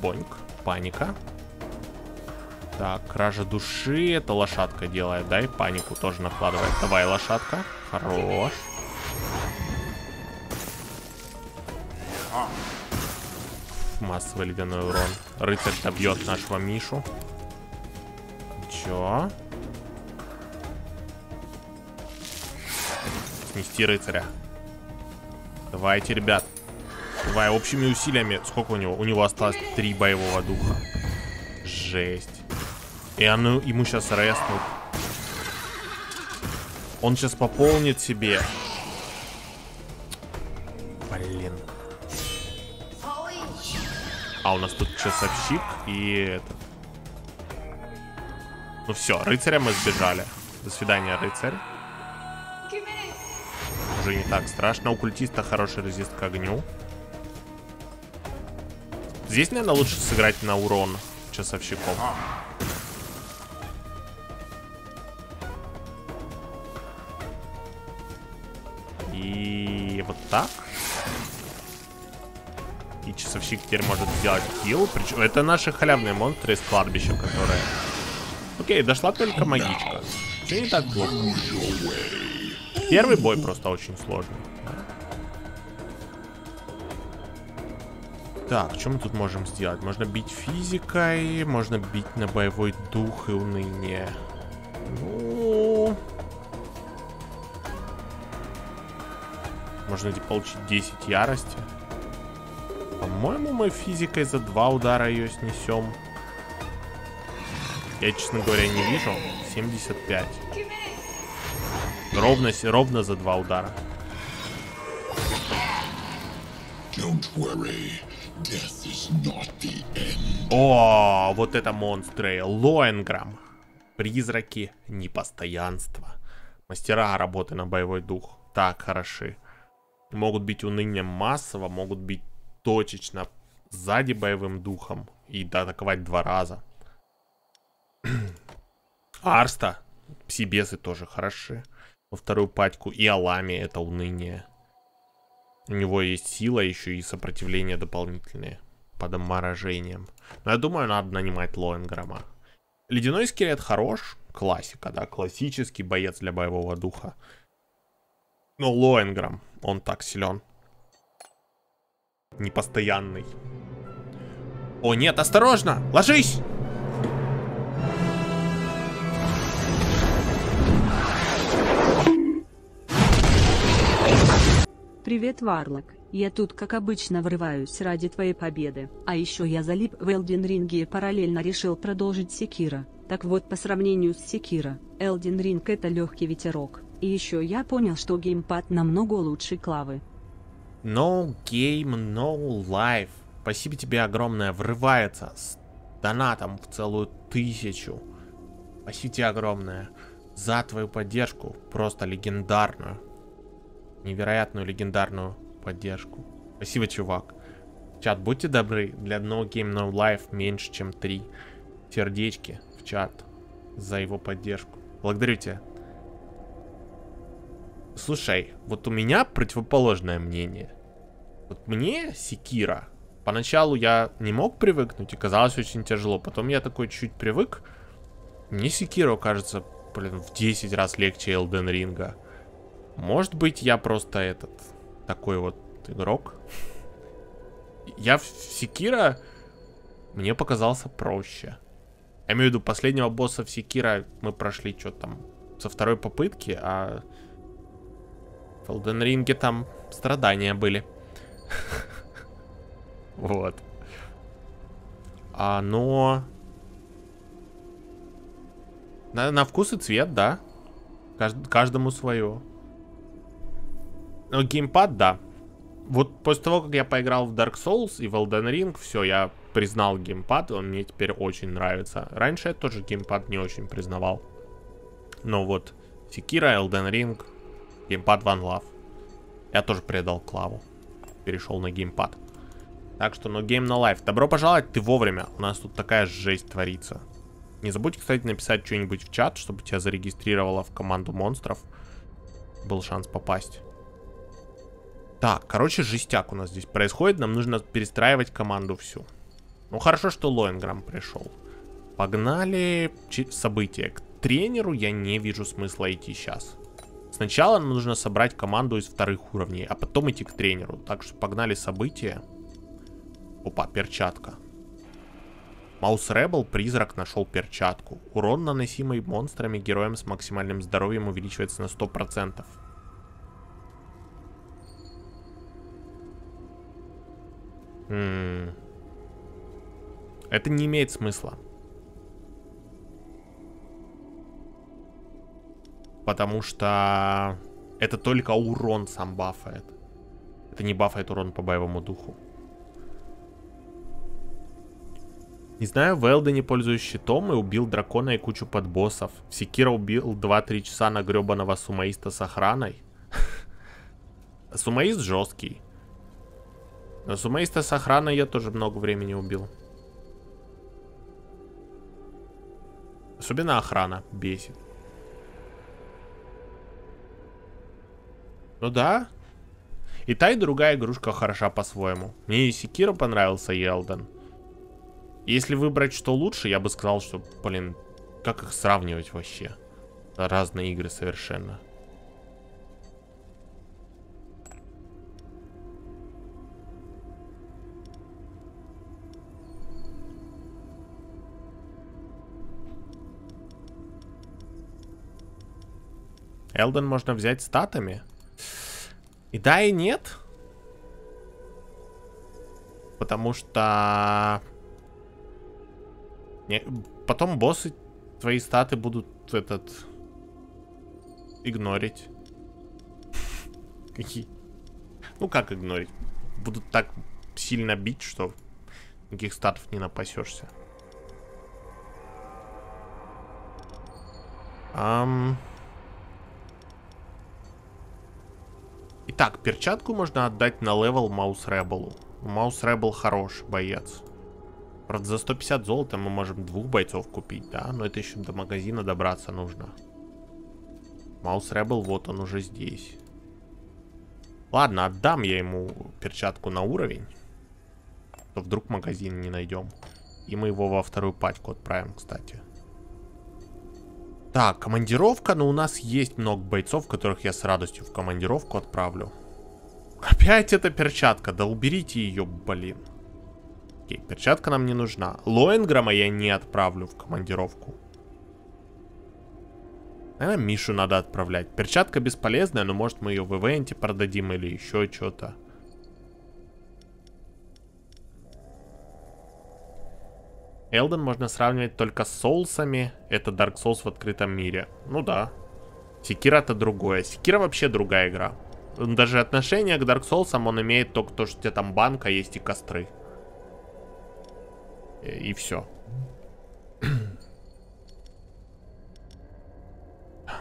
Боньк. Паника. Так, кража души. Это лошадка делает, да? И панику тоже накладывает. Давай, лошадка. Хорош. Массовый ледяной урон. Рыцарь добьет нашего Мишу. Чё? Снести рыцаря. Давайте, ребят. Давай, общими усилиями. Сколько у него? У него осталось три боевого духа. Жесть. И оно, ему сейчас резнут. Он сейчас пополнит себе. Блин. А у нас тут часовщик и этот. Ну все, рыцаря мы сбежали. До свидания, рыцарь уже не так страшно. У культиста хороший резист к огню. Здесь, наверное, лучше сыграть на урон часовщиком. И вот так. И часовщик теперь может сделать хил. Причем это наши халявные монстры из кладбища, которые... Окей, дошла только магичка. Все не так плохо. Первый бой просто очень сложный. Так, что мы тут можем сделать? Можно бить физикой, можно бить на боевой дух и уныние. Ну... Можно получить 10 ярости. По-моему, мы физикой за два удара ее снесем. Я, честно говоря, не вижу. 75. Ровно, ровно за два удара. О, вот это монстры. Лоенграм. Призраки непостоянства. Мастера работы на боевой дух. Так, хороши. Могут быть унынием массово, могут быть точечно сзади боевым духом и атаковать два раза. Арста. Псибесы тоже хороши. Во вторую патьку. И Алами это уныние. У него есть сила еще и сопротивление дополнительное. Под обморожением. Но я думаю, надо нанимать Лоенграма. Ледяной скелет хорош. Классика, да. Классический боец для боевого духа. Но Лоенграм, он так силен. Непостоянный. О, нет, осторожно! Ложись! Привет, Варлок. Я тут, как обычно, врываюсь ради твоей победы. А еще я залип в Элден Ринге и параллельно решил продолжить Секира. Так вот, по сравнению с Секира, Элден Ринг это легкий ветерок. И еще я понял, что геймпад намного лучше Клавы. No game, no life. Спасибо тебе огромное. Врывается с донатом в целую тысячу. Спасибо тебе огромное за твою поддержку. Просто легендарную невероятную легендарную поддержку. Спасибо, чувак. Чат, будьте добры, для No Game No Life меньше, чем три сердечки в чат за его поддержку. Благодарю тебя. Слушай, вот у меня противоположное мнение. Вот мне Секира, поначалу я не мог привыкнуть и казалось очень тяжело. Потом я такой чуть привык. Мне Секира кажется, блин, в 10 раз легче Элден Ринга. Может быть, я просто этот, такой вот игрок. Я в Секира мне показался проще. Я имею в виду, последнего босса в Секира мы прошли что там со второй попытки, а в Elden Ring там страдания были. Вот. А, но... На, на вкус и цвет, да. Кажд, каждому свое. Но геймпад, да. Вот после того, как я поиграл в Dark Souls и в Elden Ring, все, я признал геймпад, он мне теперь очень нравится. Раньше я тоже геймпад не очень признавал. Но вот Sekiro, Elden Ring, геймпад One Love. Я тоже предал Клаву. Перешел на геймпад. Так что, ну, Game No Life. Добро пожаловать, ты вовремя. У нас тут такая жесть творится. Не забудь, кстати, написать что-нибудь в чат, чтобы тебя зарегистрировало в команду монстров. Был шанс попасть. Так, короче, жестяк у нас здесь происходит. Нам нужно перестраивать команду всю. Ну, хорошо, что Лоенграм пришел. Погнали события. К тренеру я не вижу смысла идти сейчас. Сначала нам нужно собрать команду из вторых уровней, а потом идти к тренеру. Так что погнали события. Опа, перчатка. Маус Ребел, призрак, нашел перчатку. Урон, наносимый монстрами героям с максимальным здоровьем, увеличивается на 100%. Это не имеет смысла. Потому что это только урон сам бафает. Это не бафает урон по боевому духу. Не знаю, в Элдене пользуюсь щитом и убил дракона и кучу подбоссов. Секира убил 2-3 часа на гребаного сумаиста с охраной. Сумаист жесткий. Но сумейста с охраной я тоже много времени убил. Особенно охрана бесит. Ну да. И та, и другая игрушка хороша по-своему. Мне и Секира понравился, и Элден. Если выбрать, что лучше, я бы сказал, что, блин, как их сравнивать вообще? Разные игры совершенно. Элден можно взять статами. И да, и нет. Потому что... Не... Потом боссы твои статы будут этот... Игнорить. Какие? Ну как игнорить? Будут так сильно бить, что никаких статов не напасешься. Ам... Итак, перчатку можно отдать на левел Mouse Rebel у. Mouse Rebel хорош боец. Правда, за 150 золота мы можем двух бойцов купить, да? Но это еще до магазина добраться нужно. Mouse Rebel, вот он уже здесь. Ладно, отдам я ему перчатку на уровень. То вдруг магазин не найдем. И мы его во вторую пачку отправим, кстати. Так, командировка, но у нас есть много бойцов, которых я с радостью в командировку отправлю. Опять эта перчатка, да уберите ее, блин. Окей, перчатка нам не нужна. Лоенграма я не отправлю в командировку. Наверное, Мишу надо отправлять. Перчатка бесполезная, но может мы ее в ивенте продадим или еще что-то. Элден можно сравнивать только с соусами. Это Dark Souls в открытом мире. Ну да. Секира это другое. Секира вообще другая игра. Даже отношение к Dark Souls он имеет только то, что у тебя там банка есть и костры. И все.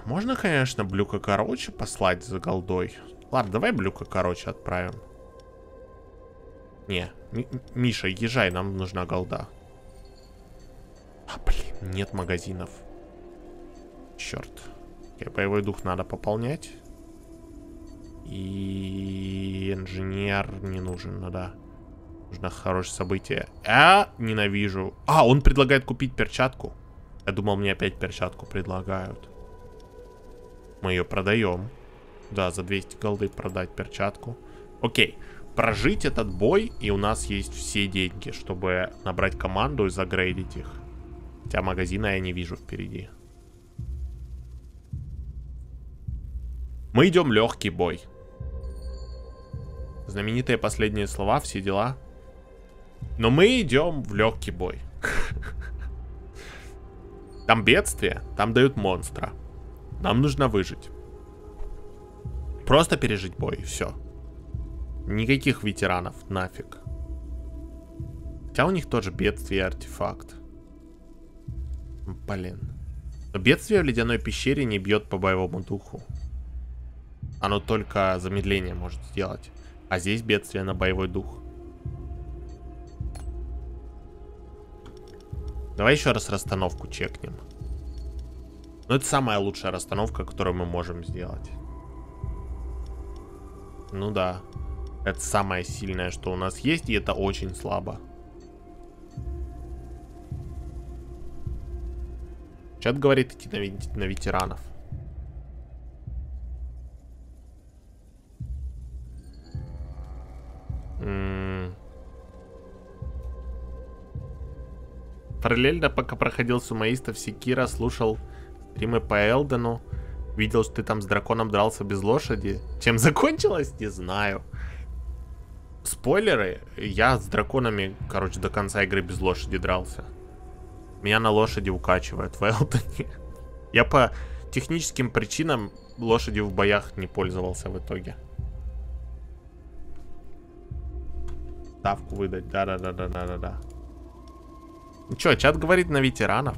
Можно, конечно, Блюка короче послать за голдой. Ладно, давай Блюка короче отправим. Не, Миша, езжай, нам нужна голда. А, блин, нет магазинов. Черт. Боевой дух надо пополнять. И инженер не нужен, ну да. Нужно хорошее событие. А, ненавижу. А, он предлагает купить перчатку. Я думал, мне опять перчатку предлагают. Мы ее продаем. Да, за 200 голды продать перчатку. Окей. Прожить этот бой, и у нас есть все деньги, чтобы набрать команду и загрейдить их. Хотя магазина я не вижу впереди. Мы идем легкий бой. Знаменитые последние слова, все дела. Но мы идем в легкий бой. Там бедствие, там дают монстра. Нам нужно выжить. Просто пережить бой, и все. Никаких ветеранов, нафиг. Хотя у них тоже бедствие и артефакт. Блин. Бедствие в ледяной пещере не бьет по боевому духу. Оно только замедление может сделать. А здесь бедствие на боевой дух. Давай еще раз расстановку чекнем. Ну, это самая лучшая расстановка, которую мы можем сделать. Ну да. Это самое сильное, что у нас есть, и это очень слабо. Чат говорит идти на, на ветеранов. Параллельно, пока проходил сумаистов Секира, слушал стримы по Элдену. Видел, что ты там с драконом дрался без лошади. Чем закончилось, не знаю. Спойлеры, я с драконами, короче, до конца игры без лошади дрался. Меня на лошади укачивают в Элдоне. Я по техническим причинам лошади в боях не пользовался в итоге. Ставку выдать, да-да-да-да-да-да. Ну чё, чат говорит на ветеранов.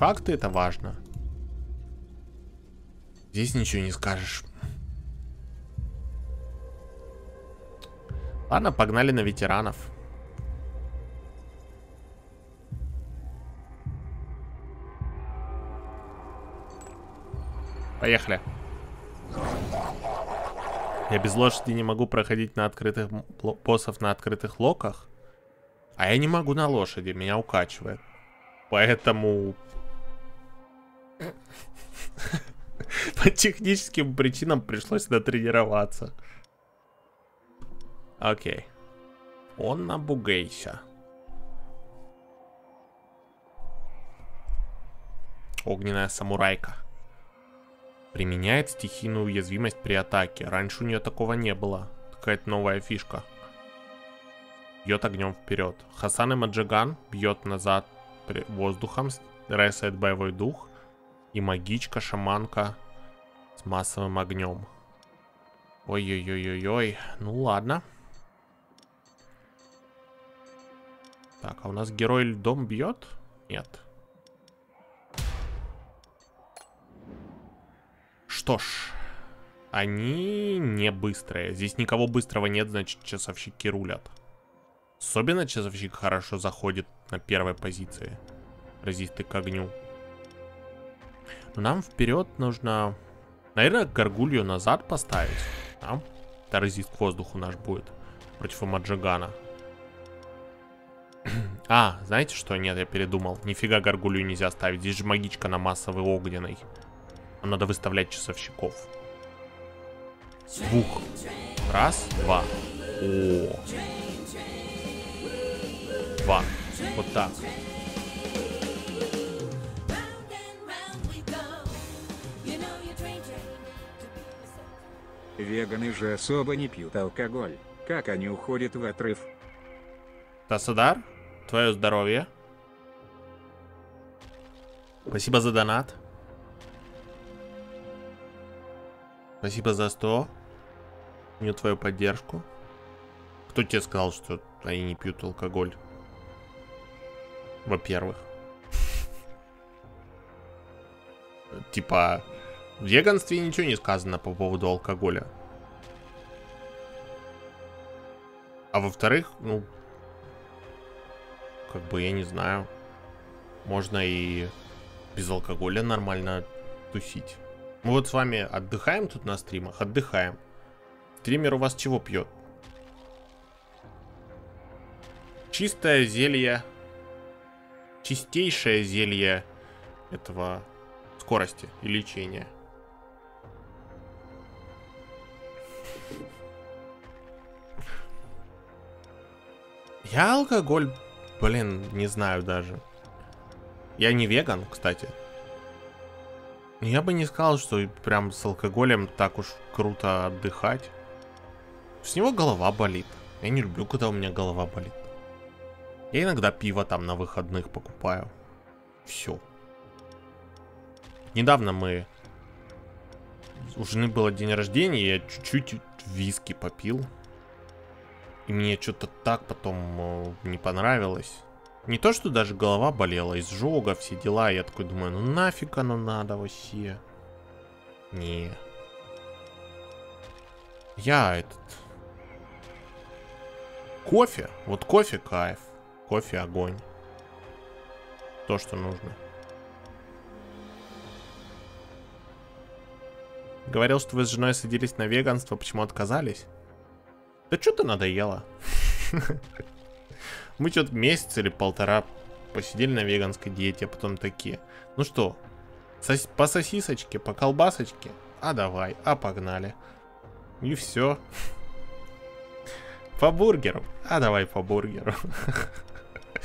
Артефакты это важно. Здесь ничего не скажешь. Ладно, погнали на ветеранов. Поехали. Я без лошади не могу проходить на открытых боссов на открытых локах. А я не могу на лошади, меня укачивает. Поэтому... По техническим причинам пришлось натренироваться. Окей. Он на бугейся. Огненная самурайка. Применяет стихийную уязвимость при атаке. Раньше у нее такого не было. Какая-то новая фишка. Бьет огнем вперед. Хасан и Маджиган бьет назад воздухом, ресает боевой дух. И магичка, шаманка с массовым огнем. Ой-ой-ой-ой-ой. Ну ладно. Так, а у нас герой льдом бьет? Нет. Что ж, они не быстрые. Здесь никого быстрого нет, значит часовщики рулят. Особенно часовщик хорошо заходит на первой позиции. Резисты к огню. Но нам вперед нужно, наверное, горгулью назад поставить. Да? Это резист к воздуху наш будет. Против Маджигана. а, знаете что? Нет, я передумал. Нифига горгулью нельзя ставить. Здесь же магичка на массовый огненный. Нам надо выставлять часовщиков. Двух. Раз, два. О. Два. Вот так. Веганы же особо не пьют алкоголь. Как они уходят в отрыв? Тасадар, твое здоровье. Спасибо за донат. Спасибо за 100. Мне твою поддержку. Кто тебе сказал, что они не пьют алкоголь? Во-первых. Типа, в веганстве ничего не сказано по поводу алкоголя. А во-вторых, ну, как бы я не знаю, можно и без алкоголя нормально тусить. Мы вот с вами отдыхаем тут на стримах, отдыхаем. Стример у вас чего пьет? Чистое зелье, чистейшее зелье этого скорости и лечения. Я алкоголь, блин, не знаю даже. Я не веган, кстати. Я бы не сказал, что прям с алкоголем так уж круто отдыхать. С него голова болит. Я не люблю, когда у меня голова болит. Я иногда пиво там на выходных покупаю. Все. Недавно мы... У жены было день рождения, я чуть-чуть виски попил. И мне что-то так потом не понравилось. Не то, что даже голова болела, изжога, все дела. Я такой думаю, ну нафиг оно надо вообще. Не. Я этот... Кофе. Вот кофе кайф. Кофе огонь. То, что нужно. Говорил, что вы с женой садились на веганство, почему отказались? Да что-то надоело. Мы что-то месяц или полтора посидели на веганской диете, а потом такие. Ну что, сос по сосисочке, по колбасочке? А давай, а погнали. И все. По бургеру? А давай по бургеру.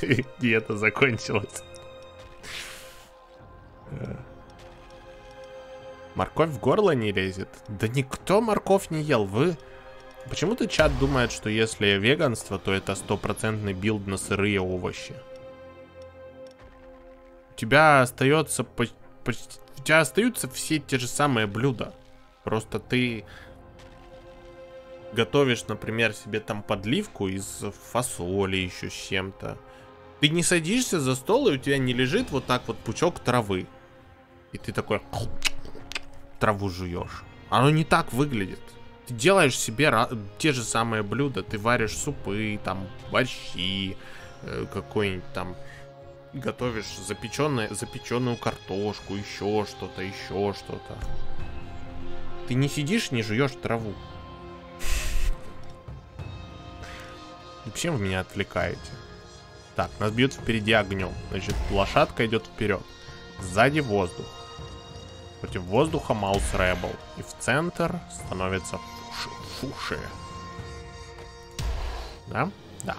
Диета закончилась. Морковь в горло не лезет? Да никто морковь не ел, вы... Почему-то чат думает, что если веганство, то это стопроцентный билд на сырые овощи. У тебя остается почти... У тебя остаются все те же самые блюда. Просто ты готовишь, например, себе там подливку из фасоли еще с чем-то. Ты не садишься за стол, и у тебя не лежит вот так вот пучок травы. И ты такой траву жуешь. Оно не так выглядит. Ты делаешь себе те же самые блюда. Ты варишь супы, там, борщи, э, какой-нибудь там готовишь запеченную, запеченную картошку, еще что-то, еще что-то. Ты не сидишь, не жуешь траву. Зачем вы меня отвлекаете? Так, нас бьют впереди огнем. Значит, лошадка идет вперед. Сзади воздух. Против воздуха Маус Рэббл. И в центр становится Фуши. Фуши. Да? Да.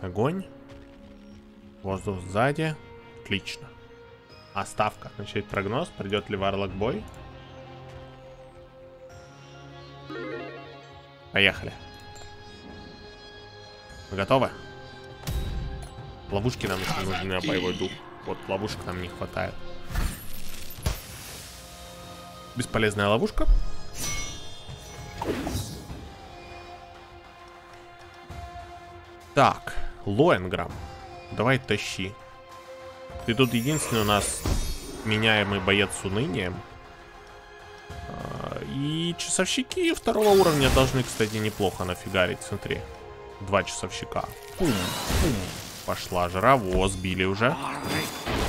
Огонь. Воздух сзади. Отлично. Оставка. Начать прогноз. Придет ли Варлок бой? Поехали. Готовы? Ловушки нам нужны на боевой дух. Вот ловушек нам не хватает. Бесполезная ловушка. Так, Лоенграм. Давай тащи. Ты тут единственный у нас меняемый боец с унынием. А, И часовщики второго уровня должны, кстати, неплохо нафигарить. Смотри. Два часовщика. Пум, пум. Пошла жара. сбили уже.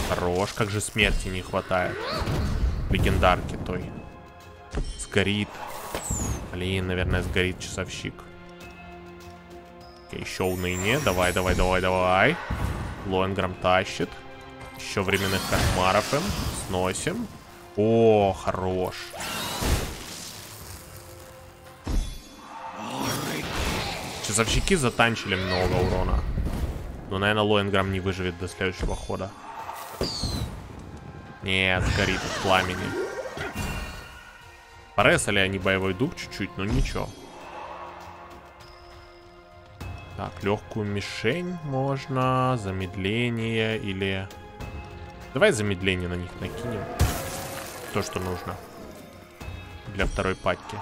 Хорош, как же смерти не хватает. Легендарки той. Сгорит. Блин, наверное, сгорит часовщик. Окей, еще уныние. Давай, давай, давай, давай. Лоенграм тащит. Еще временных кошмаров им. Сносим. О, хорош. Часовщики затанчили много урона. Но, наверное, Лоенграм не выживет до следующего хода. Нет, горит от пламени. Порезали они боевой дух чуть-чуть, но ничего. Так, легкую мишень можно, замедление или... Давай замедление на них накинем. То, что нужно. Для второй патки.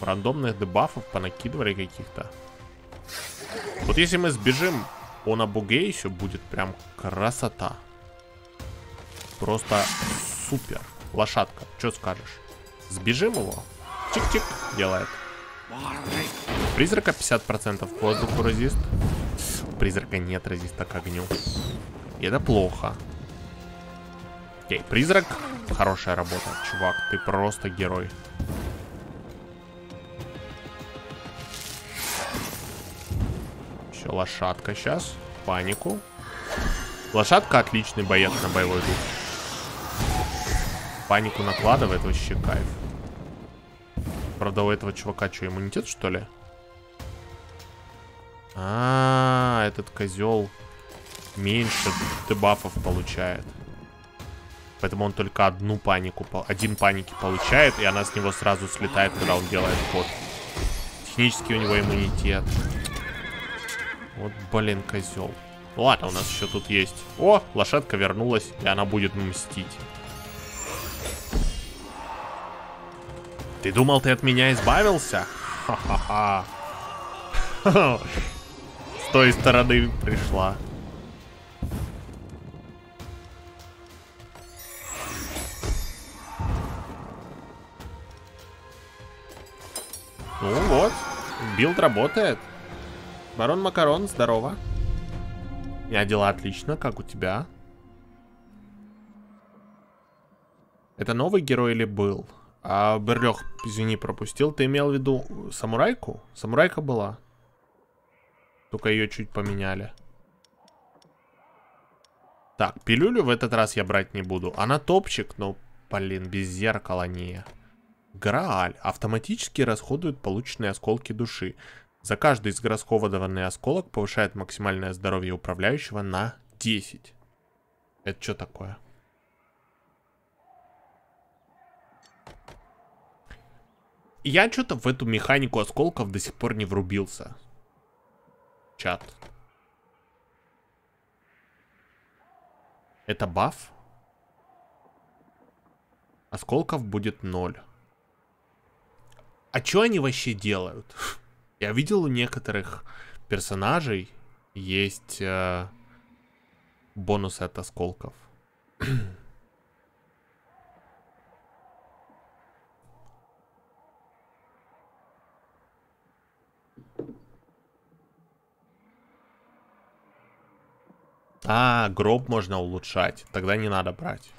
Рандомных дебафов понакидывали каких-то. Вот если мы сбежим по Набуге еще будет прям красота. Просто супер. Лошадка, что скажешь? Сбежим его? Чик-чик делает. Призрака 50% к воздуху резист. Призрака нет резиста к огню. И это плохо. Окей, призрак. Хорошая работа, чувак. Ты просто герой. Лошадка сейчас. Панику. Лошадка отличный боец на боевой дух. Панику накладывает вообще кайф. Правда, у этого чувака что, иммунитет, что ли? А, -а, -а этот козел меньше дебафов получает. Поэтому он только одну панику, один паники получает, и она с него сразу слетает, когда он делает ход. Технически у него иммунитет. Вот, блин, козел. Ладно, у нас еще тут есть. О, лошадка вернулась, и она будет мстить. Ты думал, ты от меня избавился? Ха-ха-ха. С той стороны пришла. Ну вот, билд работает. Барон Макарон, здорово. Я дела отлично, как у тебя? Это новый герой или был? А, Берлёх, извини, пропустил. Ты имел в виду самурайку? Самурайка была. Только ее чуть поменяли. Так, пилюлю в этот раз я брать не буду. Она топчик, но, блин, без зеркала не. Грааль. Автоматически расходует полученные осколки души. За каждый израсходованный осколок повышает максимальное здоровье управляющего на 10. Это что такое? Я что-то в эту механику осколков до сих пор не врубился. Чат. Это баф? Осколков будет 0. А что они вообще делают? Я видел у некоторых персонажей есть э, бонусы от осколков. А, гроб можно улучшать. Тогда не надо брать.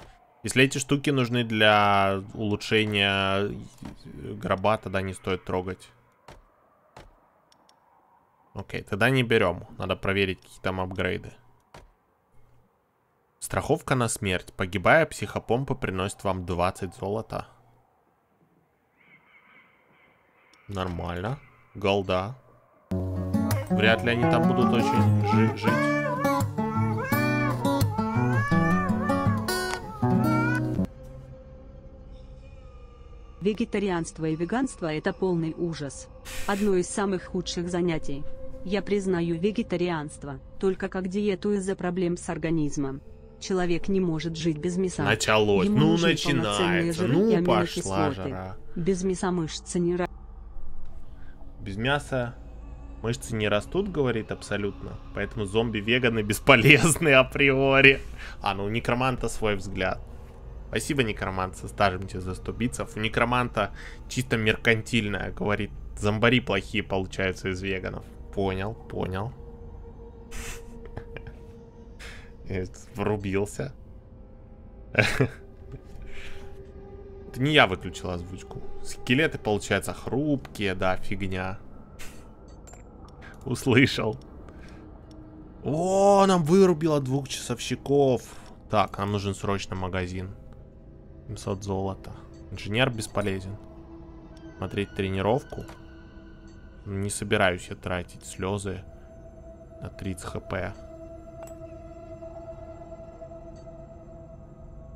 Если эти штуки нужны для улучшения гроба, тогда не стоит трогать. Окей, тогда не берем. Надо проверить, какие там апгрейды. Страховка на смерть. Погибая, психопомпа приносит вам 20 золота. Нормально. Голда. Вряд ли они там будут очень жи жить. Вегетарианство и веганство – это полный ужас. Одно из самых худших занятий. Я признаю вегетарианство, только как диету из-за проблем с организмом. Человек не может жить без мяса. Началось. Ему ну, начинается. жиры Ну, пошла жара. Без мяса мышцы не ра- Без мяса мышцы не растут, говорит абсолютно. Поэтому зомби-веганы бесполезны априори. А, ну у некроманта свой взгляд. Спасибо, некромант, со стажем тебе за 100 битцев. У некроманта чисто меркантильная, говорит, зомбари плохие получаются из веганов. Понял, понял. Врубился. Это не я выключил озвучку. Скелеты, получается, хрупкие, да, фигня. Услышал. О, нам вырубило двух часовщиков. Так, нам нужен срочно магазин. 700 золота. Инженер бесполезен. Смотреть тренировку. Не собираюсь я тратить слезы на 30 хп.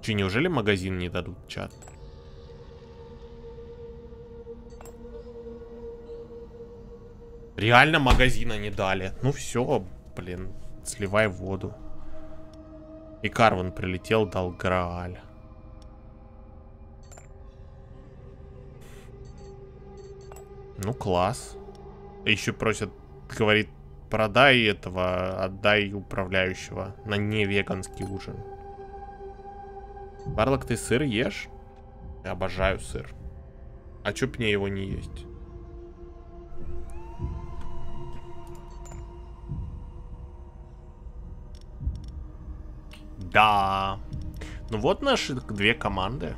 Че, неужели магазин не дадут, чат? Реально магазина не дали. Ну все, блин, сливай воду. И Карван прилетел, дал Грааль. Ну, класс. Еще просят, говорит, продай этого, отдай управляющего на невеганский ужин. Барлок, ты сыр ешь? Я обожаю сыр. А чё б мне его не есть? Да. Ну вот наши две команды.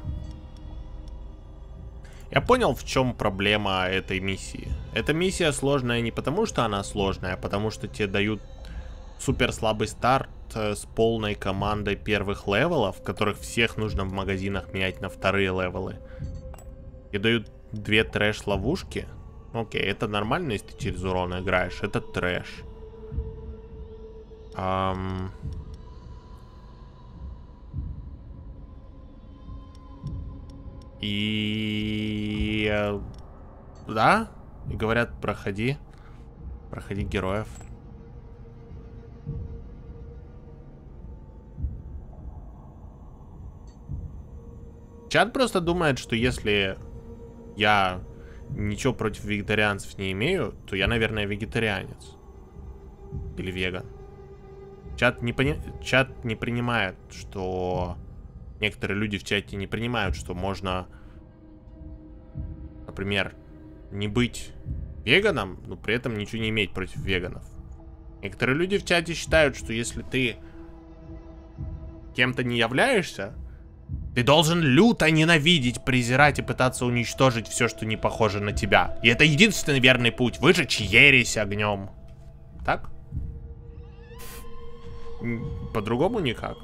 Я понял, в чем проблема этой миссии. Эта миссия сложная не потому, что она сложная, а потому что тебе дают супер слабый старт э, с полной командой первых левелов, которых всех нужно в магазинах менять на вторые левелы. И дают две трэш-ловушки. Окей, это нормально, если ты через урон играешь. Это трэш. Ам... И... э, Да? И говорят, проходи. Проходи героев. Чат просто думает, что если я ничего против вегетарианцев не имею, то я, наверное, вегетарианец. Или веган. Чат не, пони... Чат не принимает, что... Некоторые люди в чате не принимают, что можно, например, не быть веганом, но при этом ничего не иметь против веганов. Некоторые люди в чате считают, что если ты кем-то не являешься, ты должен люто ненавидеть, презирать и пытаться уничтожить все, что не похоже на тебя. И это единственный верный путь. Выжечь ересь огнем. Так? По-другому никак.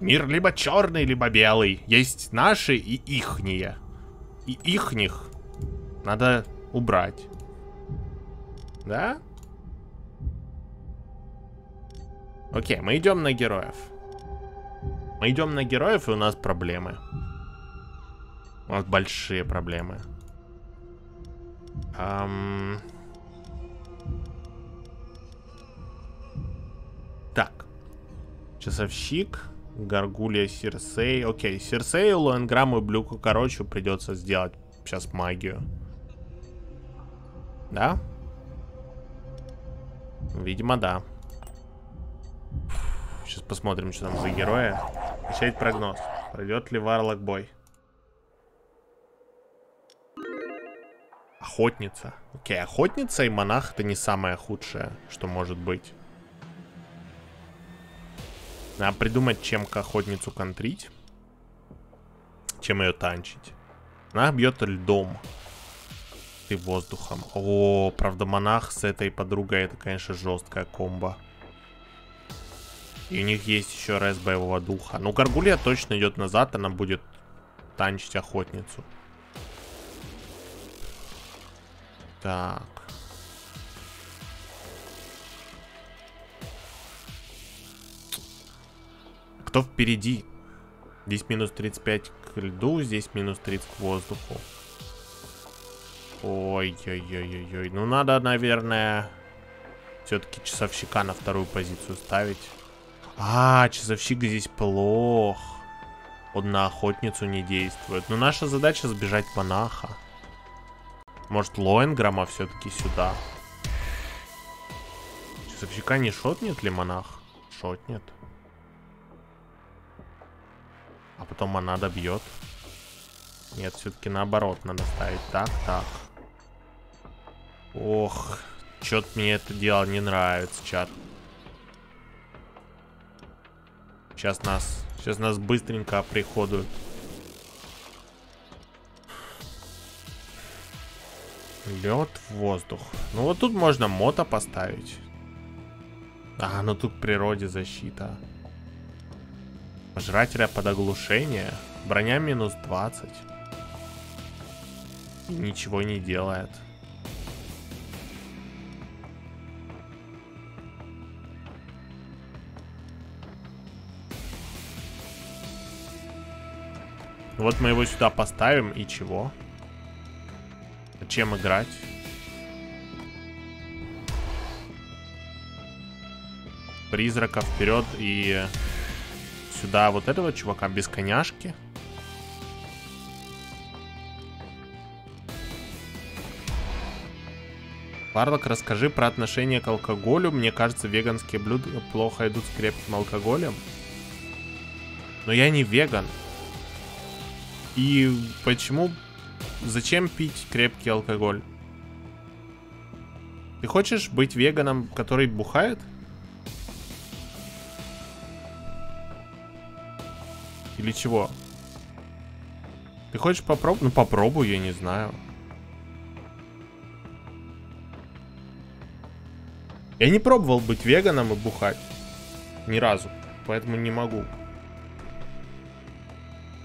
Мир либо черный, либо белый. Есть наши и ихние. И ихних надо убрать. Да? Окей, мы идем на героев. Мы идем на героев, и у нас проблемы. У нас большие проблемы. Ам. Так. Часовщик. Гаргулия Серсей. Окей, Серсею, Лоэнграмму и Блюку Короче придется сделать сейчас магию. Да? Видимо, да. Сейчас посмотрим, что там за героя. Начать прогноз. Пройдет ли Варлок бой? Охотница. Окей, охотница и монах это не самое худшее, что может быть. Надо придумать, чем к охотницу контрить. Чем ее танчить. Она бьет льдом. Ты воздухом. О, правда, монах с этой подругой это, конечно, жесткая комбо. И у них есть еще рез боевого духа. Ну, Гаргулья точно идет назад, она будет танчить охотницу. Так. Кто впереди? Здесь минус 35 к льду, здесь минус 30 к воздуху. Ой-ой-ой-ой-ой. Ну, надо, наверное, все-таки часовщика на вторую позицию ставить. А, часовщик здесь плох. Он на охотницу не действует. Но наша задача сбежать монаха. Может, Лоенграма все-таки сюда. Часовщика не шотнет ли монах? Шотнет. А потом монада бьет. Нет, все-таки наоборот надо ставить. Так, так. Ох, что-то мне это дело не нравится, чат. Сейчас нас, сейчас нас быстренько оприходуют. Лед, воздух. Ну вот тут можно мото поставить. А, ну тут в природе защита. Пожирателя под оглушение. Броня минус 20. И ничего не делает. Вот мы его сюда поставим, и чего? Чем играть? Призрака вперед и сюда вот этого чувака без коняшки. Варлок, расскажи про отношение к алкоголю. Мне кажется, веганские блюда плохо идут с крепким алкоголем. Но я не веган. И почему... Зачем пить крепкий алкоголь? Ты хочешь быть веганом, который бухает? Или чего? Ты хочешь попробовать? Ну попробуй, я не знаю. Я не пробовал быть веганом и бухать. Ни разу. Поэтому не могу.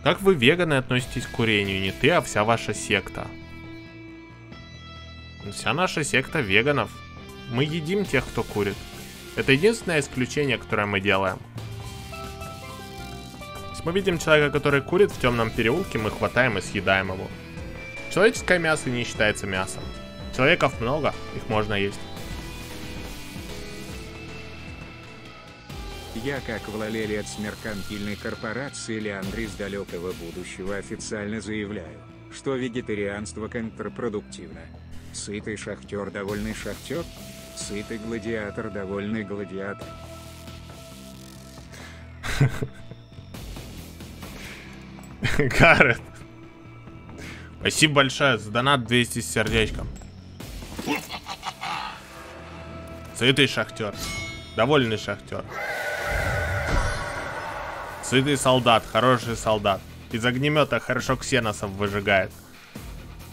Как вы, веганы, относитесь к курению? Не ты, а вся ваша секта. Вся наша секта веганов. Мы едим тех, кто курит. Это единственное исключение, которое мы делаем. Мы видим человека, который курит в темном переулке, мы хватаем и съедаем его. Человеческое мясо не считается мясом. Человеков много, их можно есть. Я, как владелец меркантильной корпорации Леандри из далекого будущего официально заявляю, что вегетарианство контрпродуктивно. Сытый шахтер довольный шахтер, сытый гладиатор довольный гладиатор. Гаррет. Спасибо большое за донат 200 с сердечком. Сытый шахтер. Довольный шахтер. Сытый солдат, хороший солдат. Из огнемета хорошо ксеносов выжигает.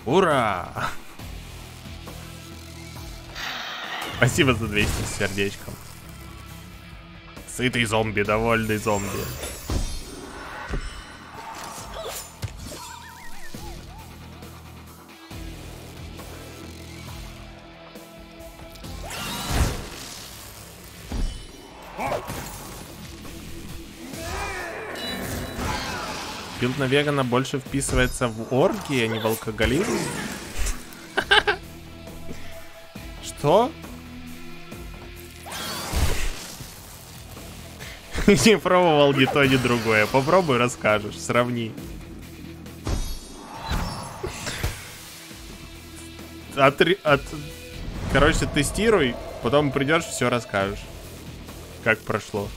Ура! Спасибо за 200 с сердечком. Сытый зомби, довольный зомби. Билд на вегана больше вписывается в оргии, а не в алкоголизм? Что? Не пробовал ни то, ни другое. Попробуй, расскажешь. Сравни. От, от... Короче, тестируй, потом придешь, все расскажешь. Как прошло.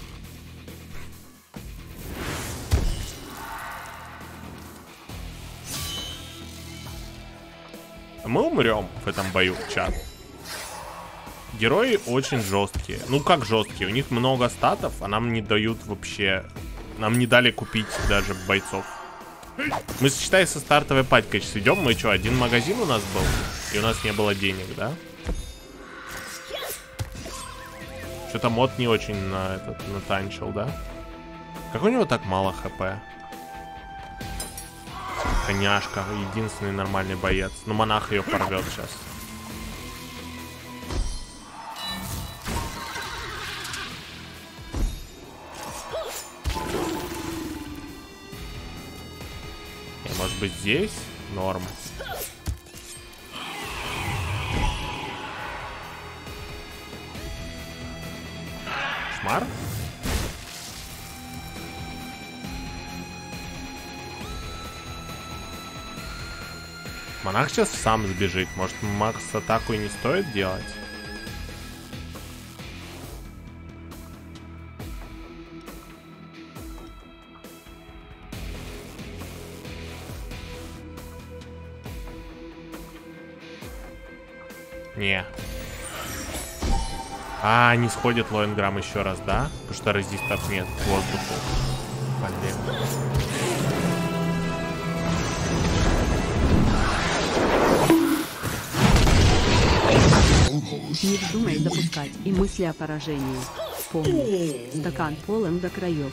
Мы умрем в этом бою, чат. Герои очень жесткие. Ну как жесткие? У них много статов, а нам не дают вообще... Нам не дали купить даже бойцов. Мы, считай, со стартовой патькой сейчас идем. Мы что, один магазин у нас был? И у нас не было денег, да? Что-то мод не очень на этот натанчил, да? Как у него так мало хп? Коняшка, единственный нормальный боец. Но монах ее порвет сейчас. И, э, может быть здесь? Норм. Шмар? Монах сейчас сам сбежит. Может, Макс атаку и не стоит делать? Не. А, не сходит Лоенграмм еще раз, да? Потому что резистов нет к воздуху. Блин. Не вздумай допускать и мысли о поражении. Помни, стакан полон до краев.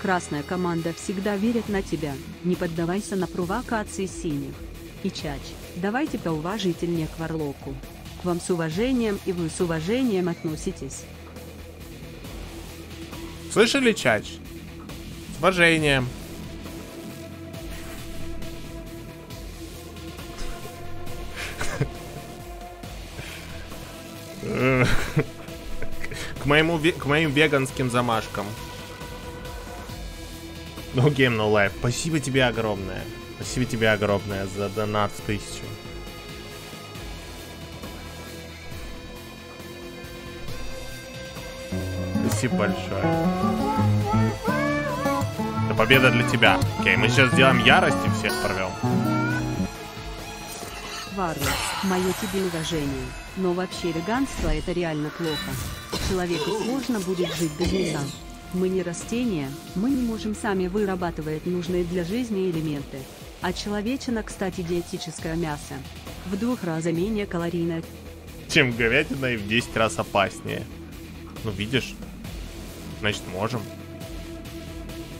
Красная команда всегда верит на тебя, не поддавайся на провокации синих. И Чач, давайте поуважительнее к Варлоку. К вам с уважением и вы с уважением относитесь. Слышали, Чач? С уважением. Моему, к моим веганским замашкам. No game, no life. Спасибо тебе огромное. Спасибо тебе огромное за донат в тысячу. Спасибо большое. Это победа для тебя. Окей, мы сейчас сделаем ярость и всех порвем. Варлок, мое тебе уважение. Но вообще веганство это реально плохо. Человеку сложно будет жить без мяса. Мы не растения, мы не можем сами вырабатывать нужные для жизни элементы. А человечина, кстати, диетическое мясо. В двух раза менее калорийное. Чем говядина и в 10 раз опаснее. Ну, видишь? Значит, можем.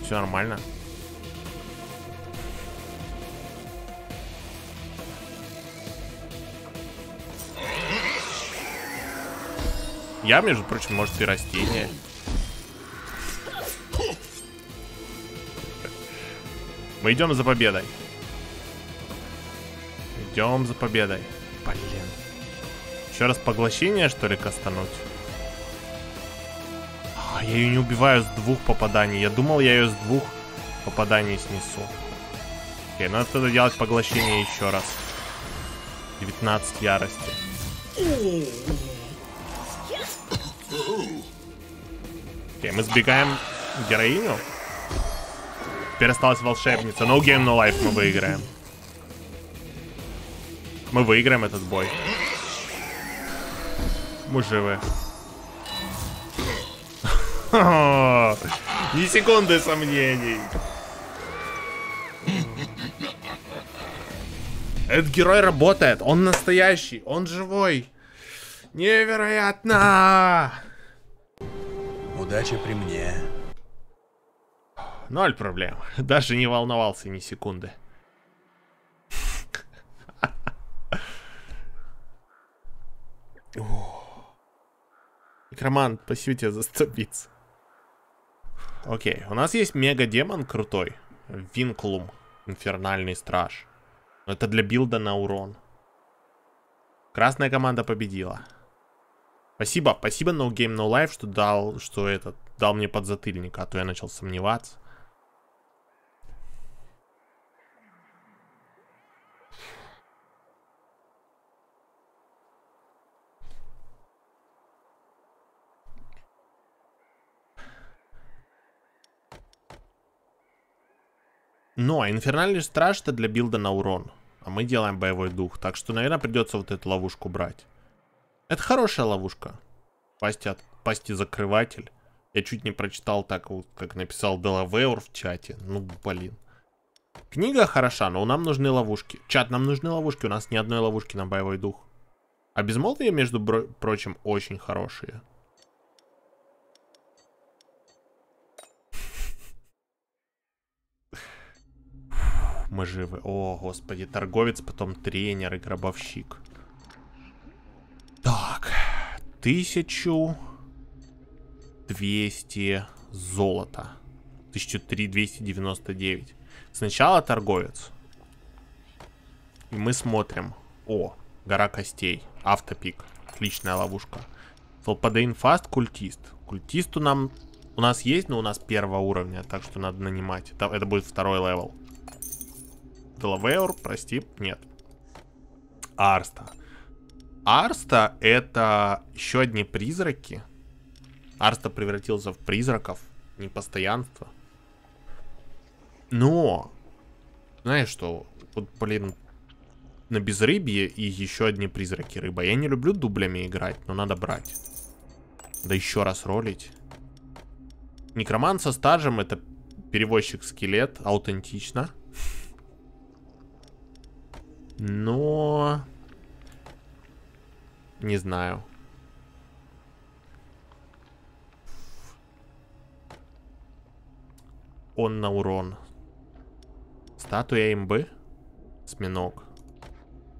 Все нормально. Я, между прочим, может и растение. Мы идем за победой. Идем за победой. Блин. Еще раз поглощение, что ли, кастануть? А, я ее не убиваю с двух попаданий. Я думал, я ее с двух попаданий снесу. Окей, надо тогда делать поглощение еще раз. 19 ярости. Окей, мы сбегаем героиню. Теперь осталась волшебница. No game, no life мы выиграем. Мы выиграем этот бой. Мы живы. Ни секунды сомнений. Этот герой работает. Он настоящий. Он живой. Невероятно! Удача при мне. Ноль проблем. Даже не волновался ни секунды. Некромант, спасибо тебе за 100 битс. Окей, у нас есть мега-демон крутой. Винклум, инфернальный страж. Это для билда на урон. Красная команда победила. Спасибо, спасибо No Game No Life, что дал, что этот, дал мне подзатыльник, а то я начал сомневаться. Но инфернальный страж это для билда на урон. А мы делаем боевой дух. Так что, наверное, придется вот эту ловушку брать. Это хорошая ловушка. Пасти, от... Пасти закрыватель. Я чуть не прочитал так, вот, как написал Делавеур в чате. Ну, блин. Книга хороша, но нам нужны ловушки. Чат, нам нужны ловушки. У нас ни одной ловушки на боевой дух. А безмолвие, между прочим, очень хорошие. Мы живы. О, господи, торговец, потом тренер и гробовщик. Так, тысячу двести золота. 1299. Сначала торговец. И мы смотрим. О, гора костей. Автопик. Отличная ловушка. Фалпадейн Фаст, культист. Культисту нам... У нас есть, но у нас первого уровня, так что надо нанимать. Это, это будет второй level. Делавеор, прости, нет. Арста. Арста это еще одни призраки. Арста превратился в призраков. Непостоянство. Но, знаешь что, вот, блин, на безрыбье и еще одни призраки рыба. Я не люблю дублями играть, но надо брать. Да еще раз ролить. Некроман со стажем это перевозчик скелет, аутентично. Но... Не знаю. Он на урон. Статуя имбы. Сминок.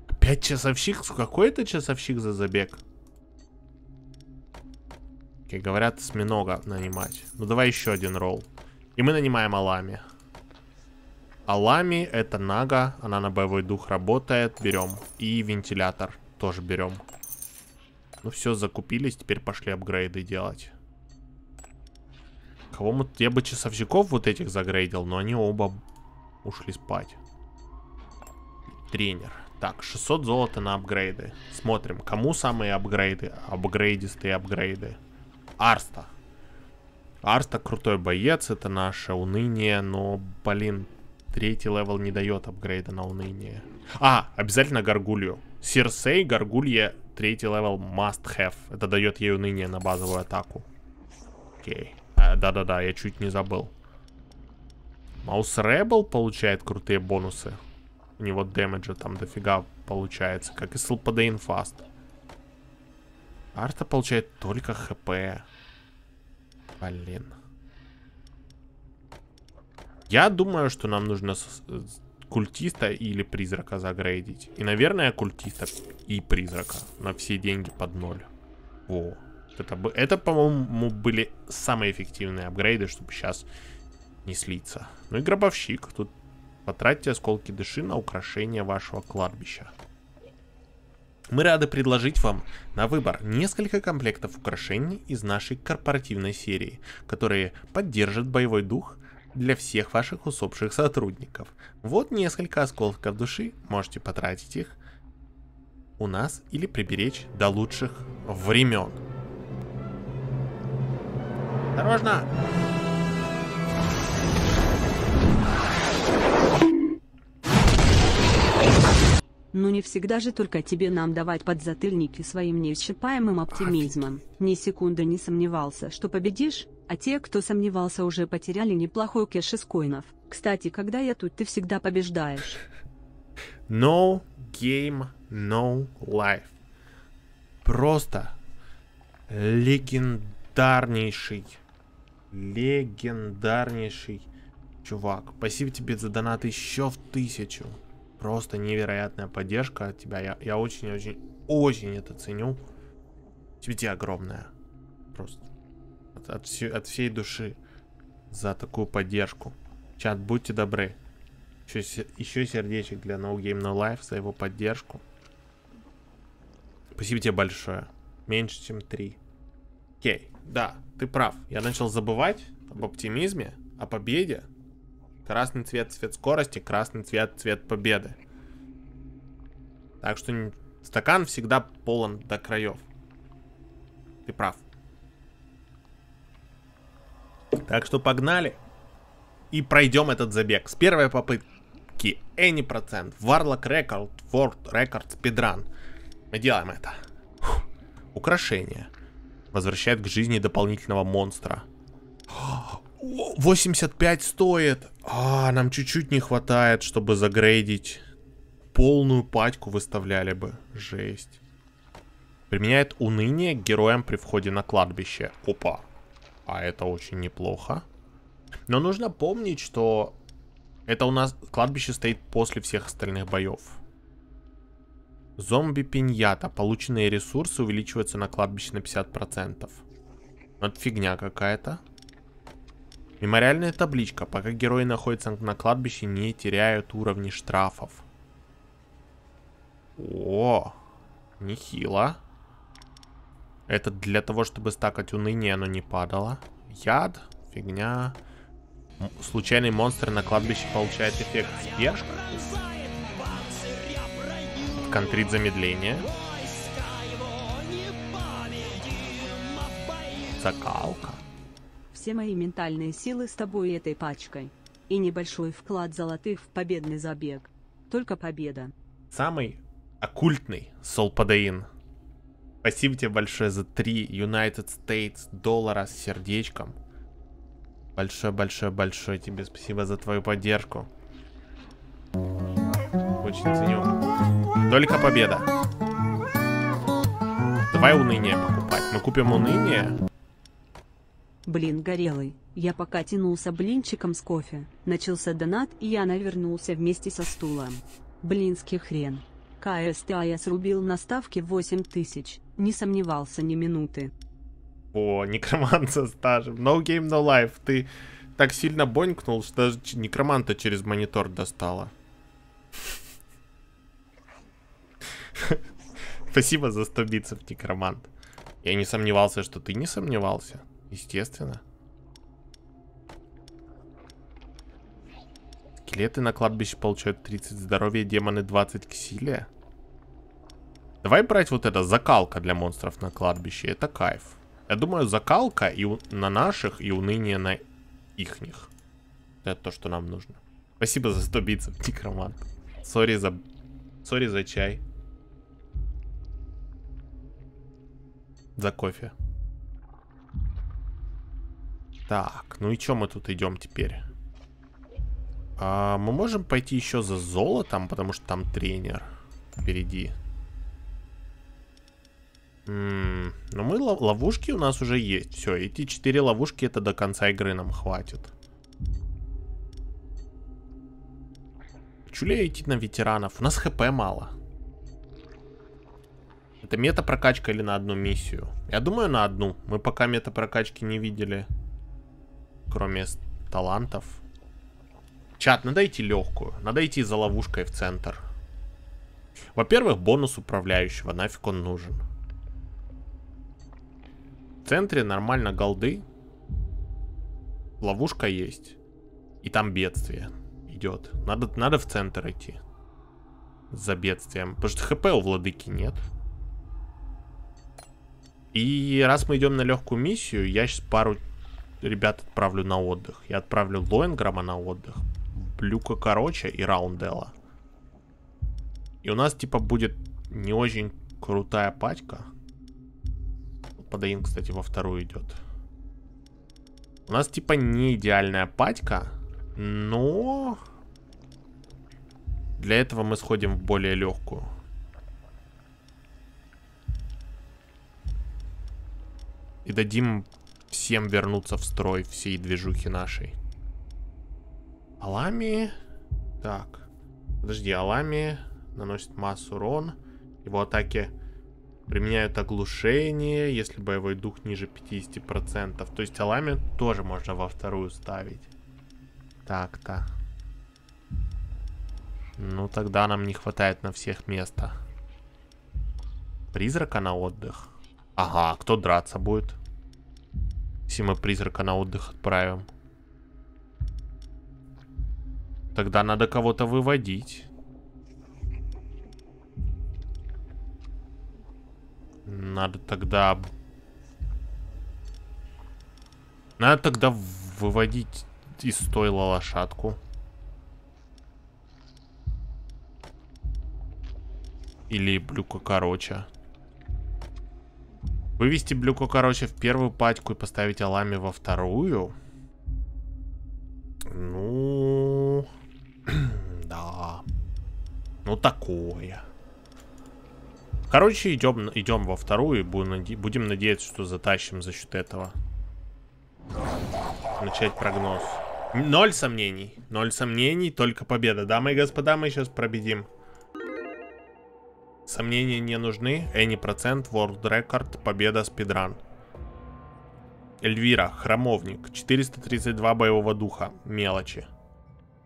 Опять часовщик? Какой это часовщик за забег? Окей, говорят, сминога нанимать. Ну, давай еще один ролл. И мы нанимаем Алами. Алами это Нага. Она на боевой дух работает. Берем. И вентилятор тоже берем. Ну все, закупились. Теперь пошли апгрейды делать. Кого мы... Я бы часовщиков вот этих загрейдил, но они оба ушли спать. Тренер. Так, 600 золота на апгрейды. Смотрим, кому самые апгрейды, апгрейдистые апгрейды. Арста. Арста крутой боец, это наше уныние, но, блин, третий level не дает апгрейда на уныние. А, обязательно Гаргулью. Сирсей, Гаргулья, третий level must have. Это дает ей уныние на базовую атаку. Окей. А, да-да-да, я чуть не забыл. Mouse Rebel получает крутые бонусы. У него дэмэджа там дофига получается, как и Слпадейн Фаст. Арта получает только хп. Блин. Я думаю, что нам нужно культиста или призрака загрейдить. И, наверное, культиста и призрака. На все деньги под ноль. Во. Это, это по-моему, были самые эффективные апгрейды, чтобы сейчас не слиться. Ну и гробовщик. Тут потратьте осколки души на украшение вашего кладбища. Мы рады предложить вам на выбор несколько комплектов украшений из нашей корпоративной серии, которые поддержат боевой дух для всех ваших усопших сотрудников. Вот несколько осколков души, можете потратить их у нас или приберечь до лучших времен. Осторожно! Ну не всегда же только тебе нам давать подзатыльники своим неисчерпаемым оптимизмом. Ни секунды не сомневался, что победишь, а те, кто сомневался, уже потеряли неплохой кэш из коинов. Кстати, когда я тут, ты всегда побеждаешь. No game, no life. Просто легендарнейший, легендарнейший чувак. Спасибо тебе за донат еще в тысячу. Просто невероятная поддержка от тебя. Я очень-очень-очень это ценю. Тебе огромное. Просто. От, от, все, от всей души. За такую поддержку. Чат, будьте добры. Еще, еще сердечек для No Game No Life за его поддержку. Спасибо тебе большое. Меньше, чем три. Окей, да, ты прав. Я начал забывать об оптимизме, о победе. Красный цвет цвет скорости, красный цвет цвет победы. Так что стакан всегда полон до краев. Ты прав. Так что погнали. И пройдем этот забег. С первой попытки. Any процент. Warlock Record. World Record Speedrun. Мы делаем это. Фух. Украшение. Возвращает к жизни дополнительного монстра. 85 стоит. А, нам чуть-чуть не хватает, чтобы загрейдить. Полную пачку выставляли бы. Жесть. Применяет уныние к героям при входе на кладбище. Опа. А это очень неплохо. Но нужно помнить, что это у нас кладбище стоит после всех остальных боев. Зомби-пиньята. Полученные ресурсы увеличиваются на кладбище на 50%. Это фигня какая-то. Мемориальная табличка. Пока герои находятся на кладбище, не теряют уровни штрафов. О, нехило. Это для того, чтобы стакать уныние, оно не падало. Яд, фигня. Случайный монстр на кладбище получает эффект спешка. Контрит замедление. Закалка. Все мои ментальные силы с тобой и этой пачкой. И небольшой вклад золотых в победный забег. Только победа. Самый оккультный Солпадаин. Спасибо тебе большое за 3 United States доллара с сердечком. Большое-большое-большое тебе спасибо за твою поддержку. Очень ценю. Только победа. Давай уныние покупать. Мы купим уныние. Блин, горелый. Я пока тянулся блинчиком с кофе. Начался донат, и я навернулся вместе со стулом. Блинский хрен. КСТА я срубил на ставке 8000. Не сомневался ни минуты. О, некромант со стажем. No game, no life. Ты так сильно бонькнул, что даже некроманта через монитор достала. Спасибо за 100 битцев, некромант. Я не сомневался, что ты не сомневался. Естественно. Скелеты на кладбище получают 30 здоровья, демоны 20 к силе. Давай брать вот это, закалка для монстров на кладбище. Это кайф. Я думаю, закалка и у- на наших, и уныние на ихних. Это то, что нам нужно. Спасибо за 100 битцев, некромант. Sorry за... Sorry за чай. За кофе. Так, ну и чё мы тут идем теперь? А, мы можем пойти еще за золотом, потому что там тренер впереди. Ну мы лов- ловушки у нас уже есть. Все, эти четыре ловушки это до конца игры нам хватит. Хочу ли я идти на ветеранов? У нас хп мало. Это мета-прокачка или на одну миссию? Я думаю, на одну. Мы пока мета-прокачки не видели. Кроме талантов. Чат, надо идти легкую. Надо идти за ловушкой в центр. Во-первых, бонус управляющего. Нафиг он нужен. В центре нормально голды. Ловушка есть. И там бедствие идет. Надо, надо в центр идти. За бедствием. Потому что хп у владыки нет. И раз мы идем на легкую миссию, я сейчас пару ребят отправлю на отдых. Я отправлю Лоенграма на отдых. Блюка Короче и Раунделла. И у нас типа будет не очень крутая пачка. Подаин, кстати, во вторую идет. У нас типа не идеальная пачка, но для этого мы сходим в более легкую. И дадим всем вернуться в строй всей движухи нашей. Алами... Так. Подожди, Алами наносит массу урон. Его атаки применяют оглушение, если боевой дух ниже 50%. То есть Алами тоже можно во вторую ставить. Так-то. Ну, тогда нам не хватает на всех места. Призрака на отдых. Ага, кто драться будет? Если мы призрака на отдых отправим. Тогда надо кого-то выводить. Надо тогда... Надо тогда выводить из стойла лошадку. Или блюка короче. Вывести блюку короче в первую пачку и поставить алами во вторую. Ну... да. Ну такое. Короче, идем, идем во вторую будем, наде- будем надеяться, что затащим за счет этого. Начать прогноз. Ноль сомнений. Ноль сомнений, только победа. Дамы и господа, мы сейчас победим. Сомнения не нужны. Any процент, World Record, победа, спидран. Эльвира, храмовник, 432 боевого духа, мелочи.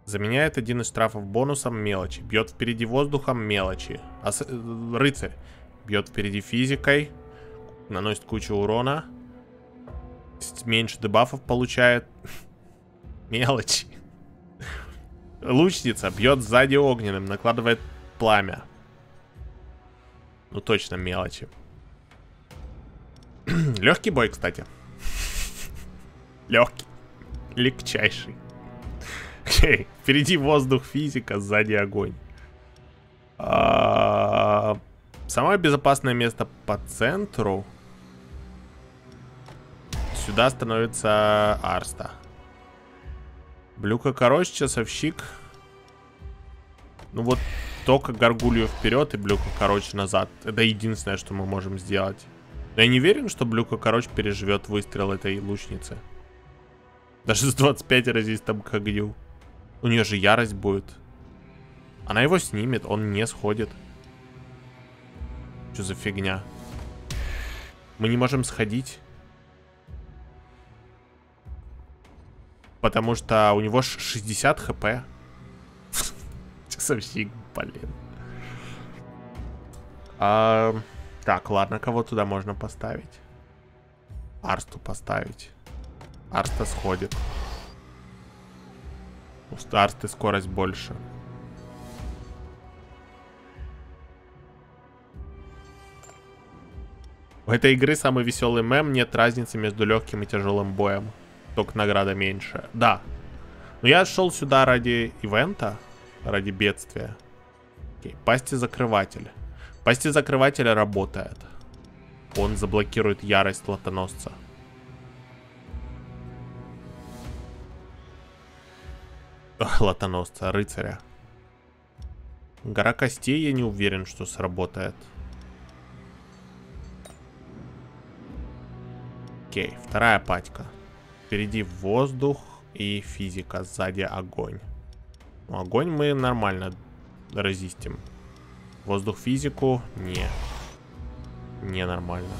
Заменяет один из штрафов бонусом мелочи. Бьет впереди воздухом мелочи. А с- э, рыцарь. Бьет впереди физикой. Наносит кучу урона. Меньше дебафов получает. Мелочи. Лучница бьет сзади огненным, накладывает пламя. Ну точно мелочи. Легкий бой, кстати. Легкий. Легчайший. Окей. Впереди воздух, физика, сзади огонь. Самое безопасное место по центру. Сюда становится Арста. Блюка короче, часовщик. Ну вот только горгулью вперед и блюка короче назад. Это единственное, что мы можем сделать. Но я не уверен, что блюка короче переживет выстрел этой лучницы. Даже с 25 резистом к огню. У нее же ярость будет. Она его снимет, он не сходит. Что за фигня? Мы не можем сходить. Потому что у него ш- 60 хп. Часовщик, блин. А, так, ладно, кого туда можно поставить? Арсту поставить. Арста сходит. У Арсты скорость больше. У этой игры самый веселый мем. Нет разницы между легким и тяжелым боем. Только награда меньше. Да. Но я шел сюда ради ивента. Ради бедствия. Окей. Пасти закрыватель. Пасти закрывателя работает. Он заблокирует ярость лотоносца. Лотоносца, рыцаря. Гора костей я не уверен, что сработает. Окей, вторая патька. Впереди воздух и физика, сзади огонь. Ну, огонь мы нормально разистим. Воздух физику не. Не нормально.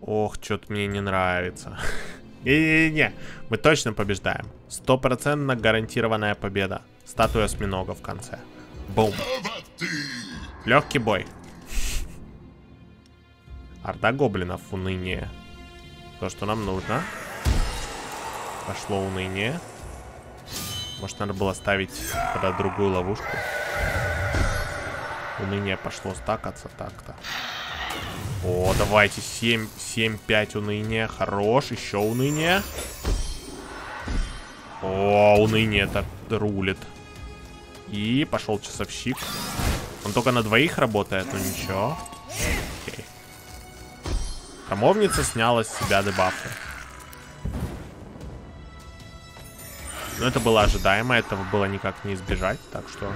Ох, что-то мне не нравится. Не-не-не, мы точно побеждаем. Стопроцентно гарантированная победа. Статуя осьминога в конце. Бум. Легкий бой. Орда гоблинов, уныние. То, что нам нужно. Пошло уныние. Может, надо было ставить под другую ловушку. Уныние пошло стакаться так-то. О, давайте 7, 7, 5 уныния. Хорош, еще уныние. О, уныние это рулит. И пошел часовщик. Он только на двоих работает, но ничего. Окей. Храмовница сняла с себя дебафы. Но это было ожидаемо, этого было никак не избежать, так что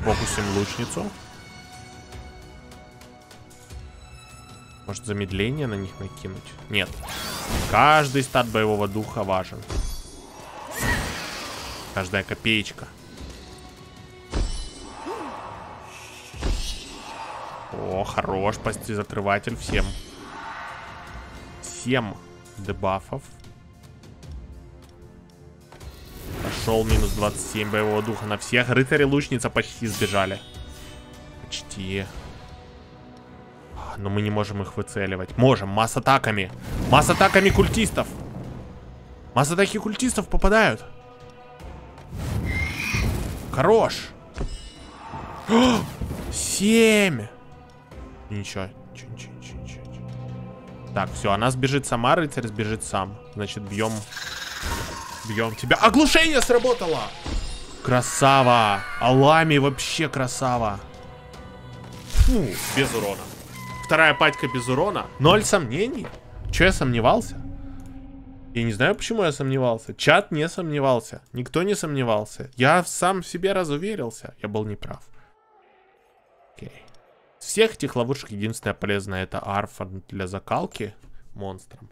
фокусим лучницу. Может замедление на них накинуть? Нет. Каждый стат боевого духа важен. Каждая копеечка. О, хорош, почти закрыватель всем. 7 дебафов. Пошел минус 27 боевого духа на всех. Рыцари-лучница почти сбежали. Почти. А, Но мы не можем их выцеливать. Можем, масс атаками. Масс атаками культистов. Масс атаки культистов попадают. Хорош. Семь. Ничего. Ничего, ничего, ничего. ничего. Так, все, она сбежит сама, рыцарь сбежит сам. Значит, бьем. Бьем тебя. Оглушение сработало! Красава! Алами вообще красава. Фу, без урона. Вторая патька без урона. Ноль сомнений. Че я сомневался? Я не знаю, почему я сомневался. Чат не сомневался. Никто не сомневался. Я сам в себе разуверился. Я был неправ. Всех этих ловушек единственное полезное это арфа для закалки монстром.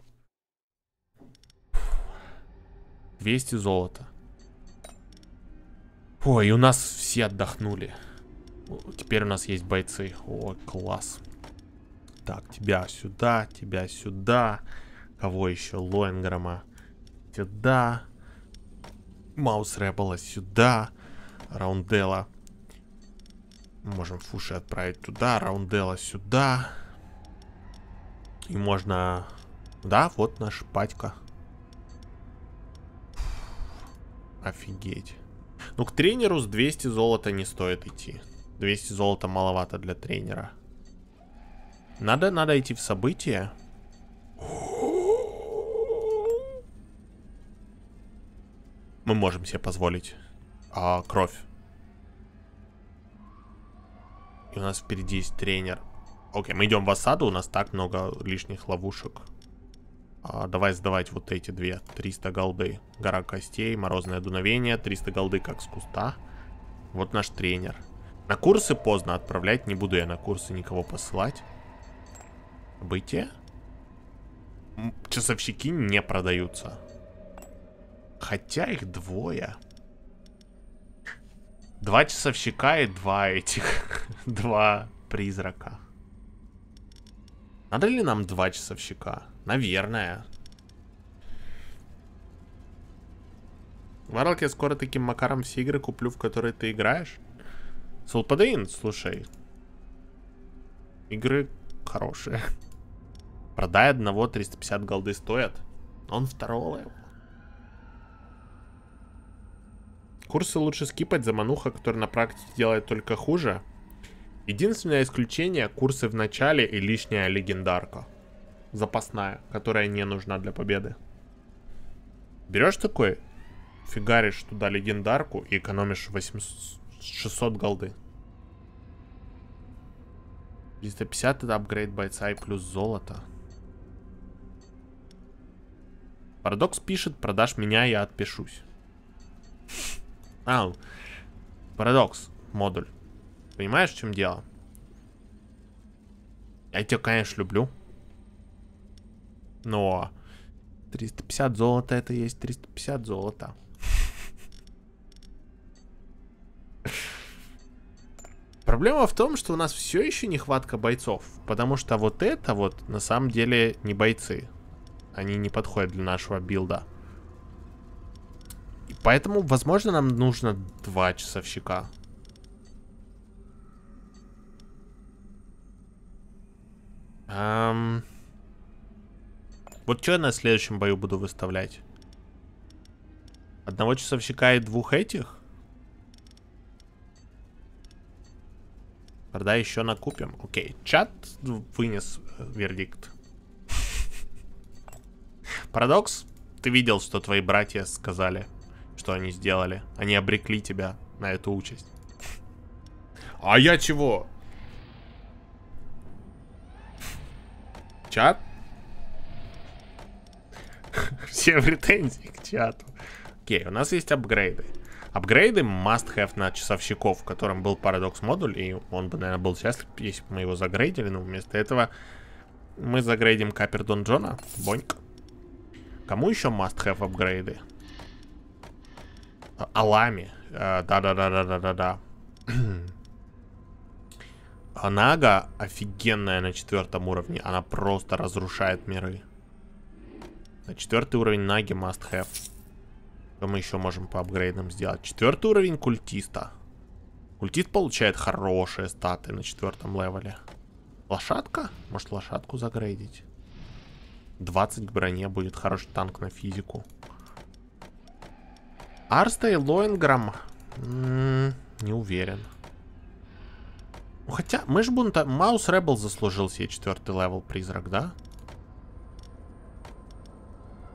200 золота. Ой, у нас все отдохнули. Теперь у нас есть бойцы. О, класс. Так, тебя сюда, тебя сюда. Кого еще? Лоинграма. Сюда. Маус Рэббла сюда. Раунделла. Можем Фуши отправить туда. Раунделла сюда. И можно... Да, вот наш патька. Офигеть. Ну, к тренеру с 200 золота не стоит идти. 200 золота маловато для тренера. Надо, надо идти в события. Мы можем себе позволить а, кровь. И у нас впереди есть тренер. Окей, мы идем в осаду, у нас так много лишних ловушек. А, давай сдавать вот эти две. 300 голды. Гора костей, морозное дуновение. 300 голды как с куста. Вот наш тренер. На курсы поздно отправлять. Не буду я на курсы никого посылать. События. Часовщики не продаются. Хотя их двое. Два часовщика и два этих. два призрака. Надо ли нам два часовщика? Наверное. Варлок, я скоро таким макаром все игры куплю, в которые ты играешь. Солпадеин, слушай. Игры хорошие. Продай одного, 350 голды стоят. Он второго левела. Курсы лучше скипать за мануха, который на практике делает только хуже. Единственное исключение курсы в начале и лишняя легендарка запасная, которая не нужна для победы. Берешь такой, фигаришь туда легендарку и экономишь 800, 600 голды. 350 это апгрейд бойца и плюс золото. Парадокс пишет, продашь меня, я отпишусь. Ау. Парадокс, модуль. Понимаешь, в чем дело? Я тебя, конечно, люблю. Но 350 золота это есть 350 золота. Проблема в том, что у нас все еще нехватка бойцов. Потому что вот это вот на самом деле не бойцы. Они не подходят для нашего билда. Поэтому, возможно, нам нужно два часовщика. Эм... Вот что я на следующем бою буду выставлять? Одного часовщика и двух этих? Тогда еще накупим. Окей, чат вынес э, вердикт. Парадокс, ты видел, что твои братья сказали, что они сделали. Они обрекли тебя на эту участь. А я чего? Чат? Все претензии к чату. Окей, у нас есть апгрейды. Апгрейды must have на часовщиков, в котором был парадокс модуль, и он бы, наверное, был счастлив, если бы мы его загрейдили, но вместо этого мы загрейдим Капер Дон Джона. Боньк. Кому еще must have апгрейды? Алами. А, да-да-да-да-да-да-да. Анага офигенная на четвертом уровне. Она просто разрушает миры. На четвертый уровень Наги must have. Что мы еще можем по апгрейдам сделать? Четвертый уровень культиста. Культист получает хорошие статы на четвертом левеле. Лошадка? Может лошадку загрейдить? 20 к броне будет хороший танк на физику. Арста и Лоинграм. Не уверен. Ну, хотя, мы же бунта... Mouse Rebel заслужил себе четвертый level призрак, да?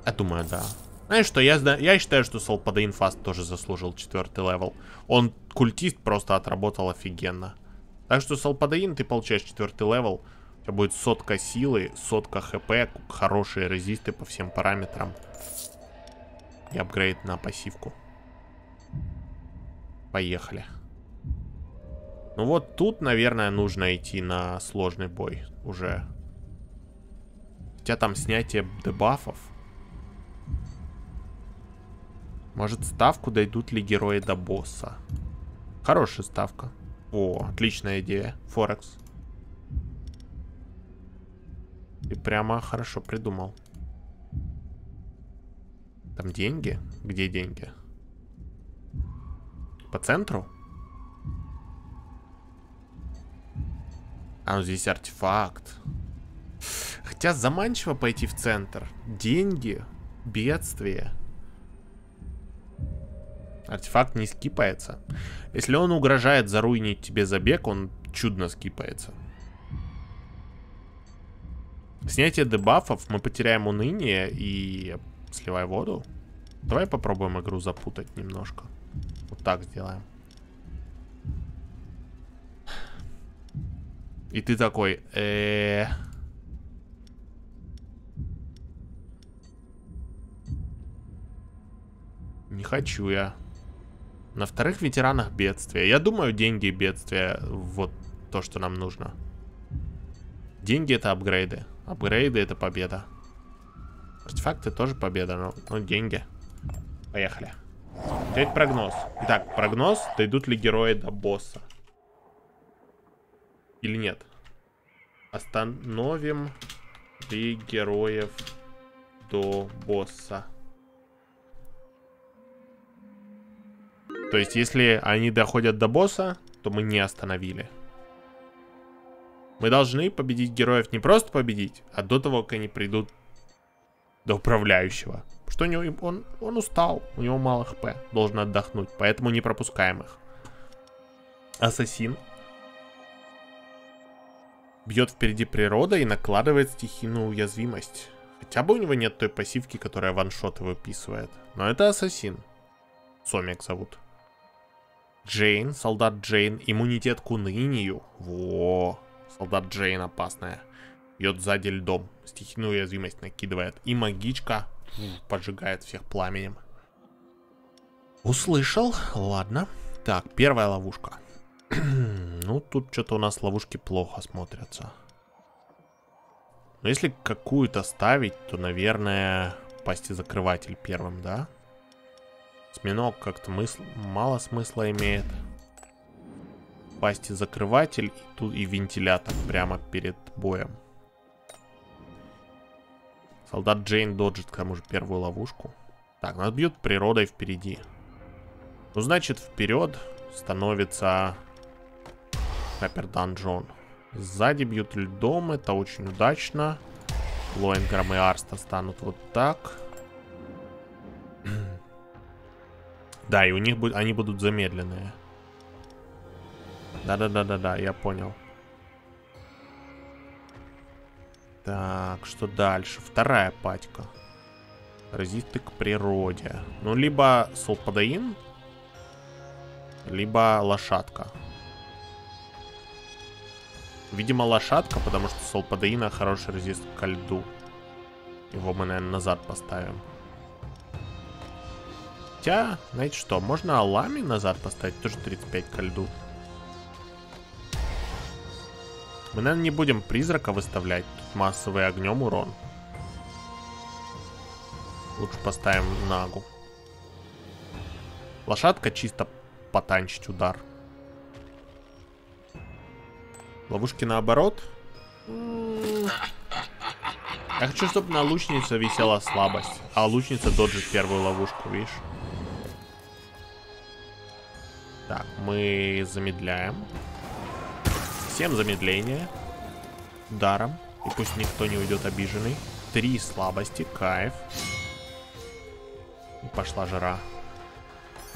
Я думаю, да. Знаешь что, я, я считаю, что Салпадейн Фаст тоже заслужил четвертый level. Он культист просто отработал офигенно. Так что Салпадейн ты получаешь четвертый level. У тебя будет сотка силы, сотка хп, хорошие резисты по всем параметрам. И апгрейд на пассивку. Поехали. Ну вот тут, наверное, нужно идти на сложный бой уже. Хотя там снятие дебафов. Может, ставку дойдут ли герои до босса? Хорошая ставка. О, отличная идея. Форекс. Ты прямо хорошо придумал. Там деньги? Где деньги? По центру? А, ну здесь артефакт. Хотя заманчиво пойти в центр. Деньги, бедствие. Артефакт не скипается. Если он угрожает заруинить тебе забег, он чудно скипается. Снятие дебафов, мы потеряем уныние и сливай воду. Давай попробуем игру запутать немножко. Вот так сделаем. И ты такой, э, -э Не хочу я. На вторых ветеранах бедствия. Я думаю, деньги и бедствия вот то, что нам нужно. Деньги это апгрейды. Апгрейды это победа. Артефакты тоже победа, но, но деньги. Поехали. Теперь прогноз. Итак, прогноз. Дойдут ли герои до босса? Или нет? Остановим ли героев до босса? То есть, если они доходят до босса, то мы не остановили. Мы должны победить героев не просто победить, а до того, как они придут до управляющего. Что у него, он, он устал, у него мало хп, должен отдохнуть, поэтому не пропускаем их. Ассасин. Бьет впереди природа и накладывает стихийную уязвимость. Хотя бы у него нет той пассивки, которая ваншоты выписывает. Но это ассасин. Сомик зовут. Джейн, солдат Джейн, иммунитет к унынию. Во, солдат Джейн опасная. Бьет сзади льдом, стихийную уязвимость накидывает. И магичка поджигает всех пламенем. Услышал, ладно. Так, первая ловушка. ну, тут что-то у нас ловушки плохо смотрятся. Но если какую-то ставить, то, наверное, пасти закрыватель первым, да? Осьминог как-то мысл... мало смысла имеет. Пасти закрыватель и тут и вентилятор прямо перед боем. Солдат Джейн доджит к тому же первую ловушку. Так, нас бьют природой впереди. Ну, значит, вперед становится Снайпер Данжон. Сзади бьют льдом, это очень удачно. Лоинграм и Арста станут вот так. Да, и у них будет, они будут замедленные. Да-да-да-да-да, я понял. Так, что дальше? Вторая патька. Резисты к природе. Ну, либо Солпадаин, либо лошадка. Видимо, лошадка, потому что Солпадаина хороший резист к льду. Его мы, наверное, назад поставим. Хотя, знаете что, можно Алами назад поставить, тоже 35 ко льду. Мы, наверное, не будем призрака выставлять. Тут массовый огнем урон. Лучше поставим Нагу. Лошадка чисто потанчить удар. Ловушки наоборот. Я хочу, чтобы на лучнице висела слабость. А лучница доджит первую ловушку, видишь? Так, мы замедляем. Всем замедление. Даром. И пусть никто не уйдет обиженный. Три слабости, кайф. И пошла жара.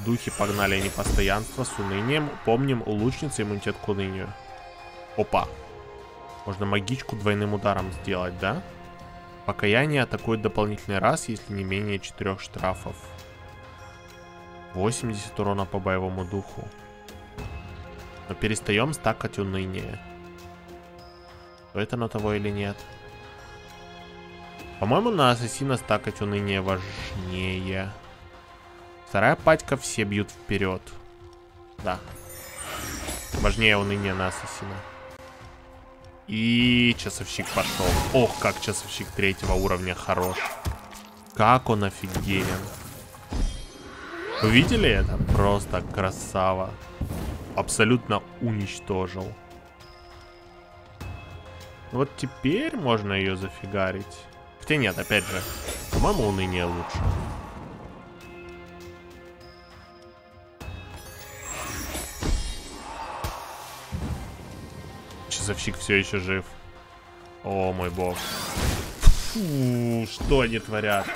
Духи погнали непостоянство с унынием. Помним, у иммунитет к унынию. Опа. Можно магичку двойным ударом сделать, да? Покаяние атакует дополнительный раз, если не менее четырех штрафов. 80 урона по боевому духу. Но перестаем стакать уныние. Это на того или нет? По-моему, на ассасина стакать уныние важнее. Вторая патька все бьют вперед. Да. Важнее уныние на ассасина. И часовщик пошел. Ох, как часовщик третьего уровня хорош. Как он офигенен. Вы видели это? Просто красава. Абсолютно уничтожил. Вот теперь можно ее зафигарить. Хотя нет, опять же, по-моему, уныние лучше. Часовщик все еще жив. О, мой бог. Фу, что они творят?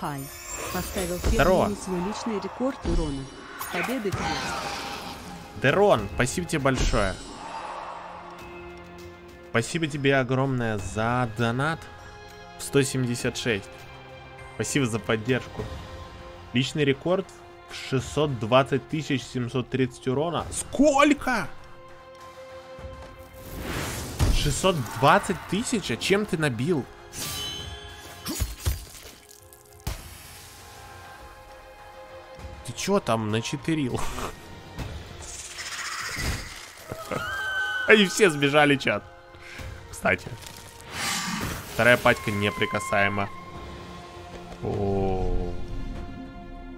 Хай. Поставил первый свой личный рекорд урона. Победы тебе. Дерон, спасибо тебе большое. Спасибо тебе огромное за донат в 176. Спасибо за поддержку. Личный рекорд в 620 730 урона. Сколько? 620 тысяч? А чем ты набил? Ты чё там начетерил? Они все сбежали, чат. Кстати. Вторая пачка неприкасаема. О.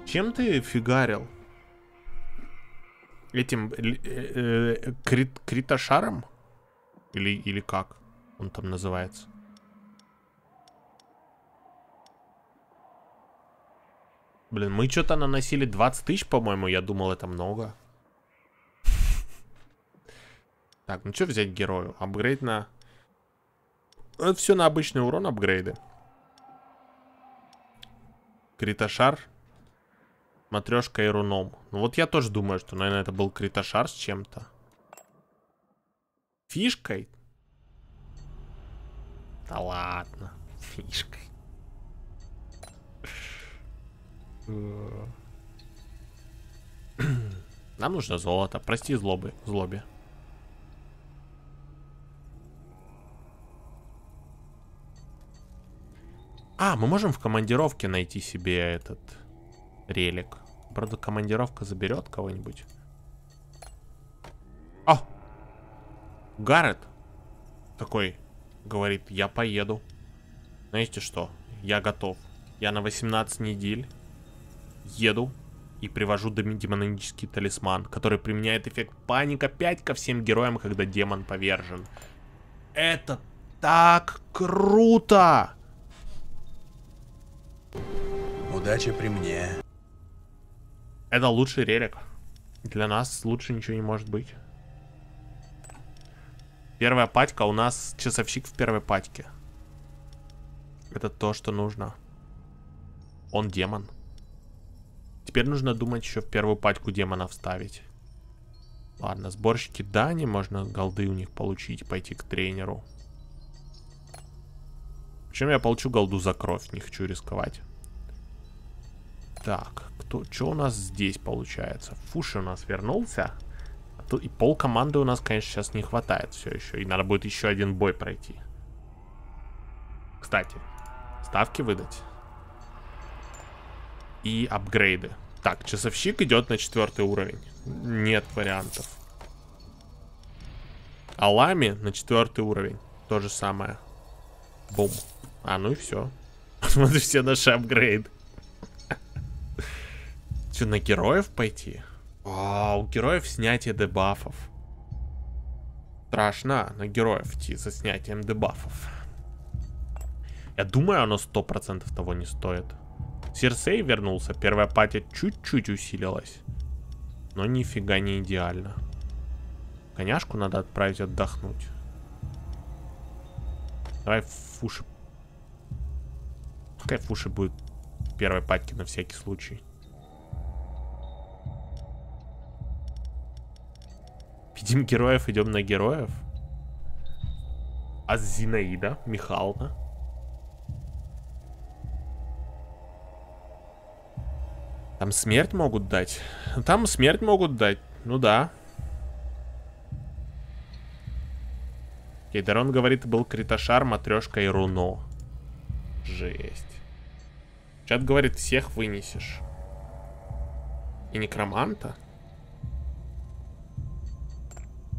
Чем ты фигарил? Этим э, э, крит, критошаром? Или, или как он там называется? Блин, мы что-то наносили 20 тысяч, по-моему. Я думал, это много. Так, ну что взять герою? Апгрейд на... Это все на обычный урон апгрейды. Критошар. Матрешка и руном. Ну вот я тоже думаю, что, наверное, это был критошар с чем-то. Фишкой? Да ладно. Фишкой. Нам нужно золото. Прости злобы, злобе. А, мы можем в командировке найти себе этот релик. Правда, командировка заберет кого-нибудь. О! Гаррет такой говорит, я поеду. Знаете что? Я готов. Я на 18 недель еду и привожу дем- демонический талисман, который применяет эффект паника 5 ко всем героям, когда демон повержен. Это так круто! Удача при мне. Это лучший релик. Для нас лучше ничего не может быть. Первая пачка, у нас часовщик в первой пачке. Это то, что нужно. Он демон. Теперь нужно думать еще в первую пачку демона вставить. Ладно, сборщики Дани, можно голды у них получить, пойти к тренеру. Причем я получу голду за кровь, не хочу рисковать. Так, кто, что у нас здесь получается? Фуши у нас вернулся. А то и пол команды у нас, конечно, сейчас не хватает все еще. И надо будет еще один бой пройти. Кстати, ставки выдать. И апгрейды. Так, часовщик идет на четвертый уровень. Нет вариантов. Алами на четвертый уровень. То же самое. Бум. А, ну и все. Вот все наши апгрейды. Что, на героев пойти? А, у героев снятие дебафов. Страшно на героев идти за снятием дебафов. Я думаю, оно 100% того не стоит. Серсей вернулся, первая патия чуть-чуть усилилась. Но нифига не идеально. Коняшку надо отправить отдохнуть. Давай фуши. Пускай фуши будет первой патке на всякий случай. Видим героев, идем на героев. А Зинаида Михайловна. Там смерть могут дать. Там смерть могут дать. Ну да. Кейдерон говорит, был Критошар, Матрешка и Руно. Жесть. Чат говорит, всех вынесешь. И Некроманта?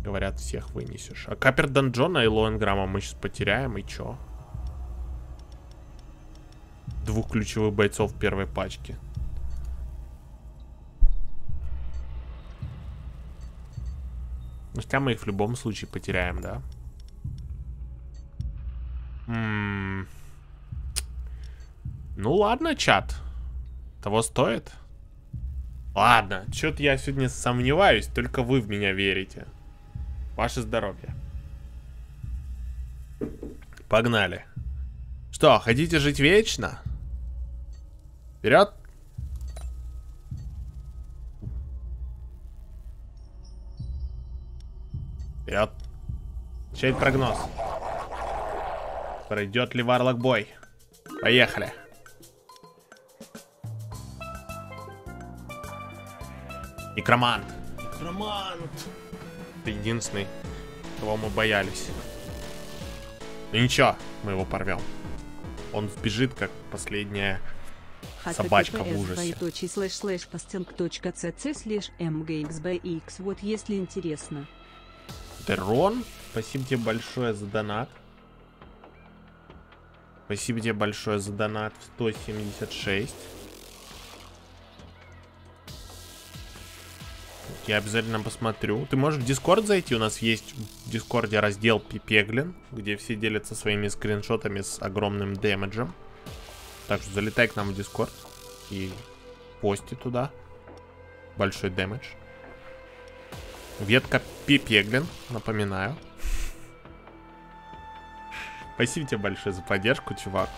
Говорят, всех вынесешь. А Капер Донжона и Лоенграма мы сейчас потеряем, и чё? Двух ключевых бойцов первой пачке. Ну, хотя мы их в любом случае потеряем, да? М -м ну ладно, чат. Того стоит? Ладно, что-то я сегодня сомневаюсь, только вы в меня верите. Ваше здоровье. Погнали. Что, хотите жить вечно? Вперед! Вперед. Чей прогноз? Пройдет ли Варлок бой? Поехали. Некромант. Некромант. Это единственный, кого мы боялись. Ну ничего, мы его порвем. Он сбежит, как последняя собачка в ужасе. slash slash slash mgxbx. Вот если интересно. Терон, спасибо тебе большое за донат. Спасибо тебе большое за донат в 176. Я обязательно посмотрю. Ты можешь в Дискорд зайти. У нас есть в Дискорде раздел Пипеглин, где все делятся своими скриншотами с огромным дэмэджем. Так что залетай к нам в Дискорд и пости туда. Большой damage. Ветка Пипеглин, напоминаю. Спасибо тебе большое за поддержку, чувак.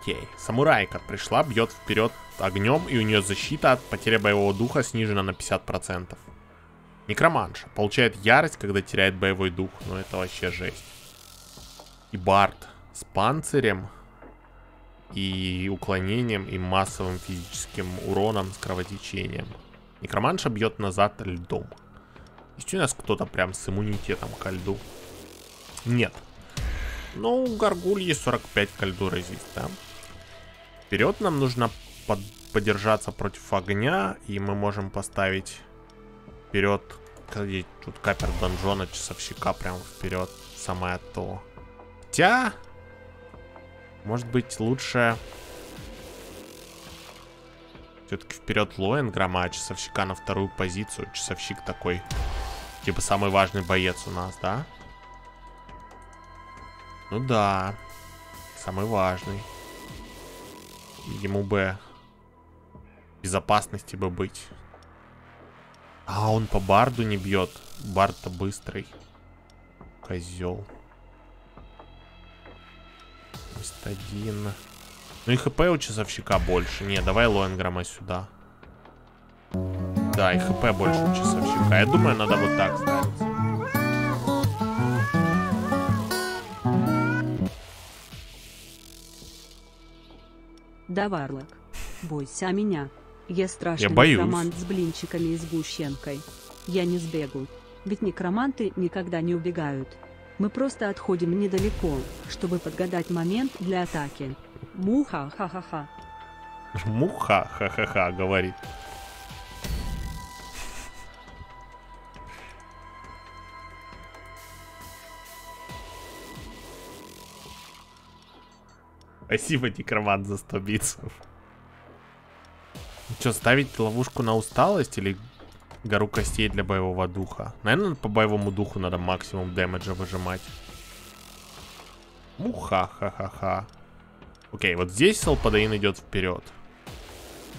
Окей. Самурайка пришла, бьет вперед огнем, и у нее защита от потери боевого духа снижена на 50%. Некроманша получает ярость, когда теряет боевой дух. Ну это вообще жесть. И Барт с панцирем и уклонением и массовым физическим уроном с кровотечением. Некроманша бьет назад льдом. Есть у нас кто-то прям с иммунитетом ко льду? Нет. Ну, у Гаргульи 45 ко льду резист, да? Вперед нам нужно под подержаться против огня, и мы можем поставить вперед, тут капер донжона, часовщика прям вперед, самое то. Хотя, может быть, лучше все-таки вперед Лоенграма, а часовщика на вторую позицию. Часовщик такой, типа, самый важный боец у нас, да? Ну да, самый важный. Ему бы безопасности бы быть. А, он по барду не бьет. Бард-то быстрый. Козел. Один. Ну и хп у часовщика больше. Не, давай Лоенграма сюда. Да, и хп больше у часовщика. Я думаю, надо вот так ставить. Да, Варлок. Бойся меня. Я страшный Я боюсь. некромант с блинчиками и сгущенкой. Я не сбегу. Ведь некроманты никогда не убегают. Мы просто отходим недалеко, чтобы подгадать момент для атаки. Муха, ха-ха-ха. Муха, ха-ха-ха, говорит. Спасибо, Некромант, за 100 битсов. Что, ставить ловушку на усталость или гору костей для боевого духа? Наверное, по боевому духу надо максимум дэмэджа выжимать. Муха, ха-ха-ха. Окей, вот здесь Салпадаин идет вперед.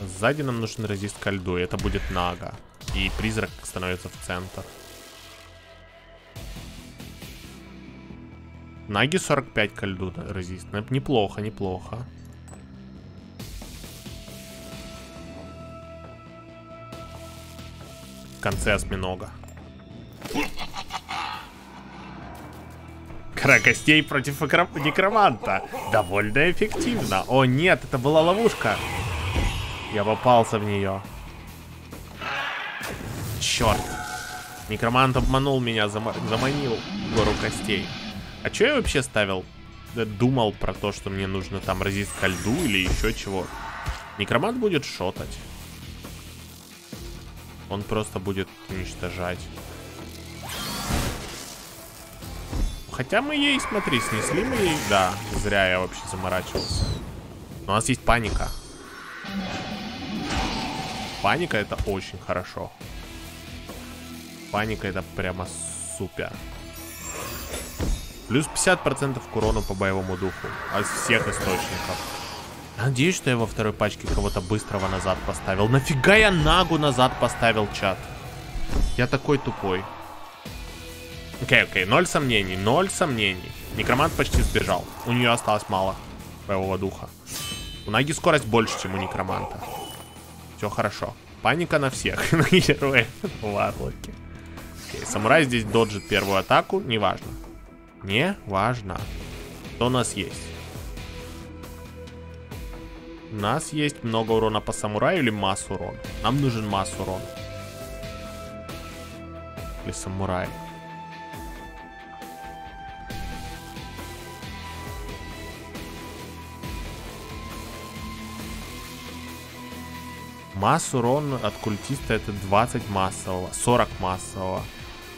Сзади нам нужен резист ко льду, и это будет Нага. И призрак становится в центр. Наги 45 ко льду резист. Неплохо, неплохо. Конце осьминога. Кра костей против некроманта. Довольно эффективно. О нет, это была ловушка. Я попался в нее. Черт. Некромант обманул меня, зам заманил гору костей. А что я вообще ставил? Думал про то, что мне нужно там разить ко льду или еще чего. Некромант будет шотать. Он просто будет уничтожать. Хотя мы ей, смотри, снесли мы ей... Да, зря я вообще заморачивался. У нас есть паника. Паника это очень хорошо. Паника это прямо супер. Плюс 50% к урону по боевому духу. От всех источников. Надеюсь, что я во второй пачке кого-то быстрого назад поставил. Нафига я Нагу назад поставил, чат? Я такой тупой. Окей, окей, ноль сомнений, ноль сомнений. Некромант почти сбежал. У нее осталось мало боевого духа. У Наги скорость больше, чем у Некроманта. Все хорошо. Паника на всех. на героев. Варлоки. Окей, самурай здесь доджит первую атаку. Неважно. Не важно. Что у нас есть? У нас есть много урона по самураю или масс урон? Нам нужен масс урон. Или самурай. Масс урон от культиста это 20 массового, 40 массового.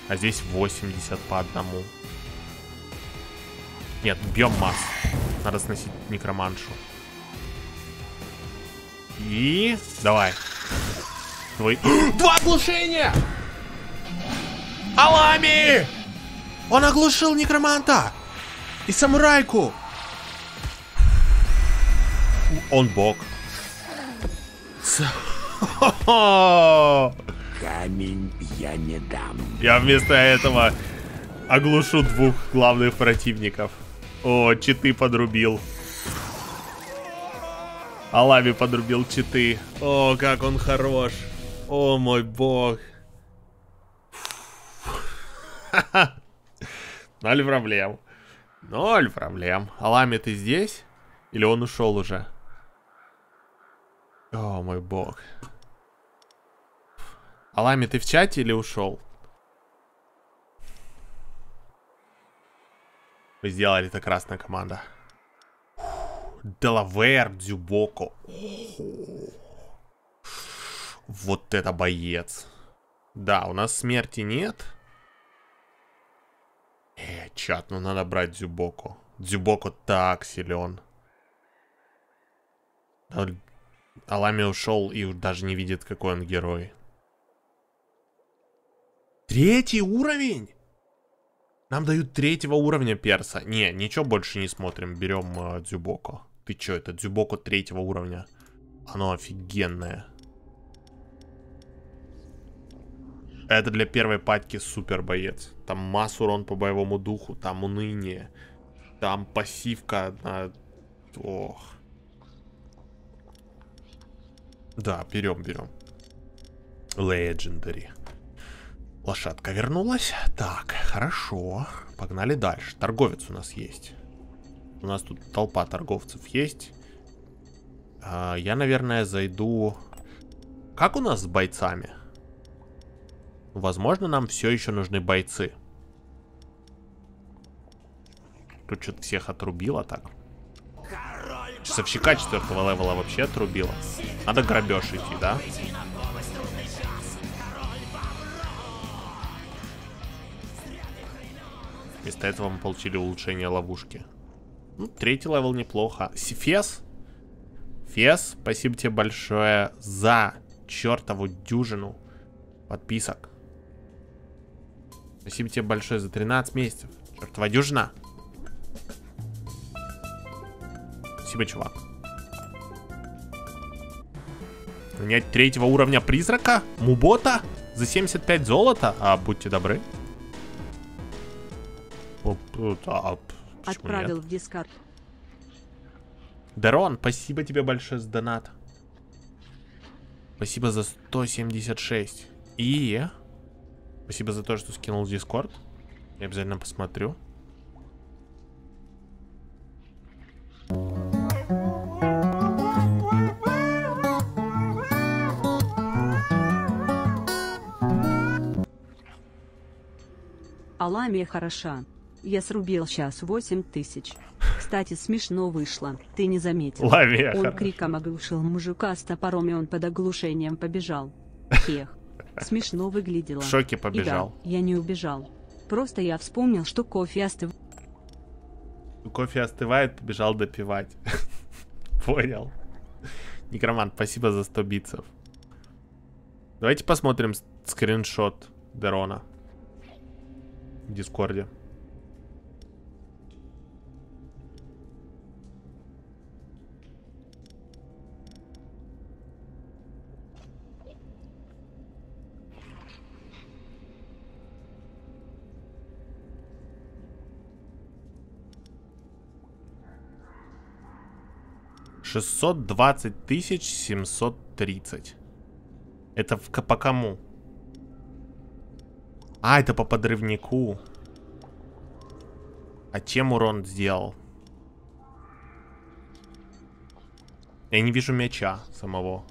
А здесь 80 по одному. Нет, бьем масс. Надо сносить некроманшу. И... Давай. Твой... Два оглушения! Алами! Он оглушил некроманта! И самурайку! Он бог. Камень я не дам. Я вместо этого оглушу двух главных противников. О, читы подрубил. Алами подрубил читы. О, как он хорош. О, мой бог. Ноль проблем. Ноль проблем. Алами, ты здесь? Или он ушел уже? О, мой бог. Алами, ты в чате или ушел? Вы сделали это красная команда. Делавер, Дзюбоко. Вот это боец. Да, у нас смерти нет. Э, чат, ну надо брать Дзюбоко. Дзюбоко так силен. Алами ушел и даже не видит, какой он герой. Третий уровень? Нам дают третьего уровня перса. Не, ничего больше не смотрим. Берем э, Дзюбоко. Ты чё, это Дзюбоко третьего уровня. Оно офигенное. Это для первой патки супер боец. Там масс урон по боевому духу, там уныние. Там пассивка на... Ох. Да, берем, берем. Legendary. Лошадка вернулась. Так, хорошо. Погнали дальше. Торговец у нас есть. У нас тут толпа торговцев есть. А, я, наверное, зайду... Как у нас с бойцами? Возможно, нам все еще нужны бойцы. Тут что-то всех отрубило так. Часовщика четвертого левела вообще отрубило. Надо грабеж идти, да? Вместо этого мы получили улучшение ловушки. Ну, третий level неплохо. Фес? Фес, спасибо тебе большое за чертову дюжину подписок. Спасибо тебе большое за 13 месяцев. Чертова дюжина. Спасибо, чувак. Нанять третьего уровня призрака? Мубота? За 75 золота? А, будьте добры. Отправил нет? в дискард. Дарон, спасибо тебе большое за донат. Спасибо за 176. И... Спасибо за то, что скинул в Дискорд. Я обязательно посмотрю. Аламия хороша. Я срубил сейчас 8 тысяч. Кстати, смешно вышло. Ты не заметил. Ламия он хорошо. криком оглушил мужика с топором, и он под оглушением побежал. Хех. Смешно выглядело. В шоке И да, побежал. я не убежал. Просто я вспомнил, что кофе остыв... Кофе остывает, побежал допивать. Понял. Некромант, спасибо за 100 битцев. Давайте посмотрим скриншот Дерона. В Дискорде. Шестьсот двадцать тысяч семьсот тридцать. Это в, по кому? А, это по подрывнику. А чем урон сделал? Я не вижу мяча самого.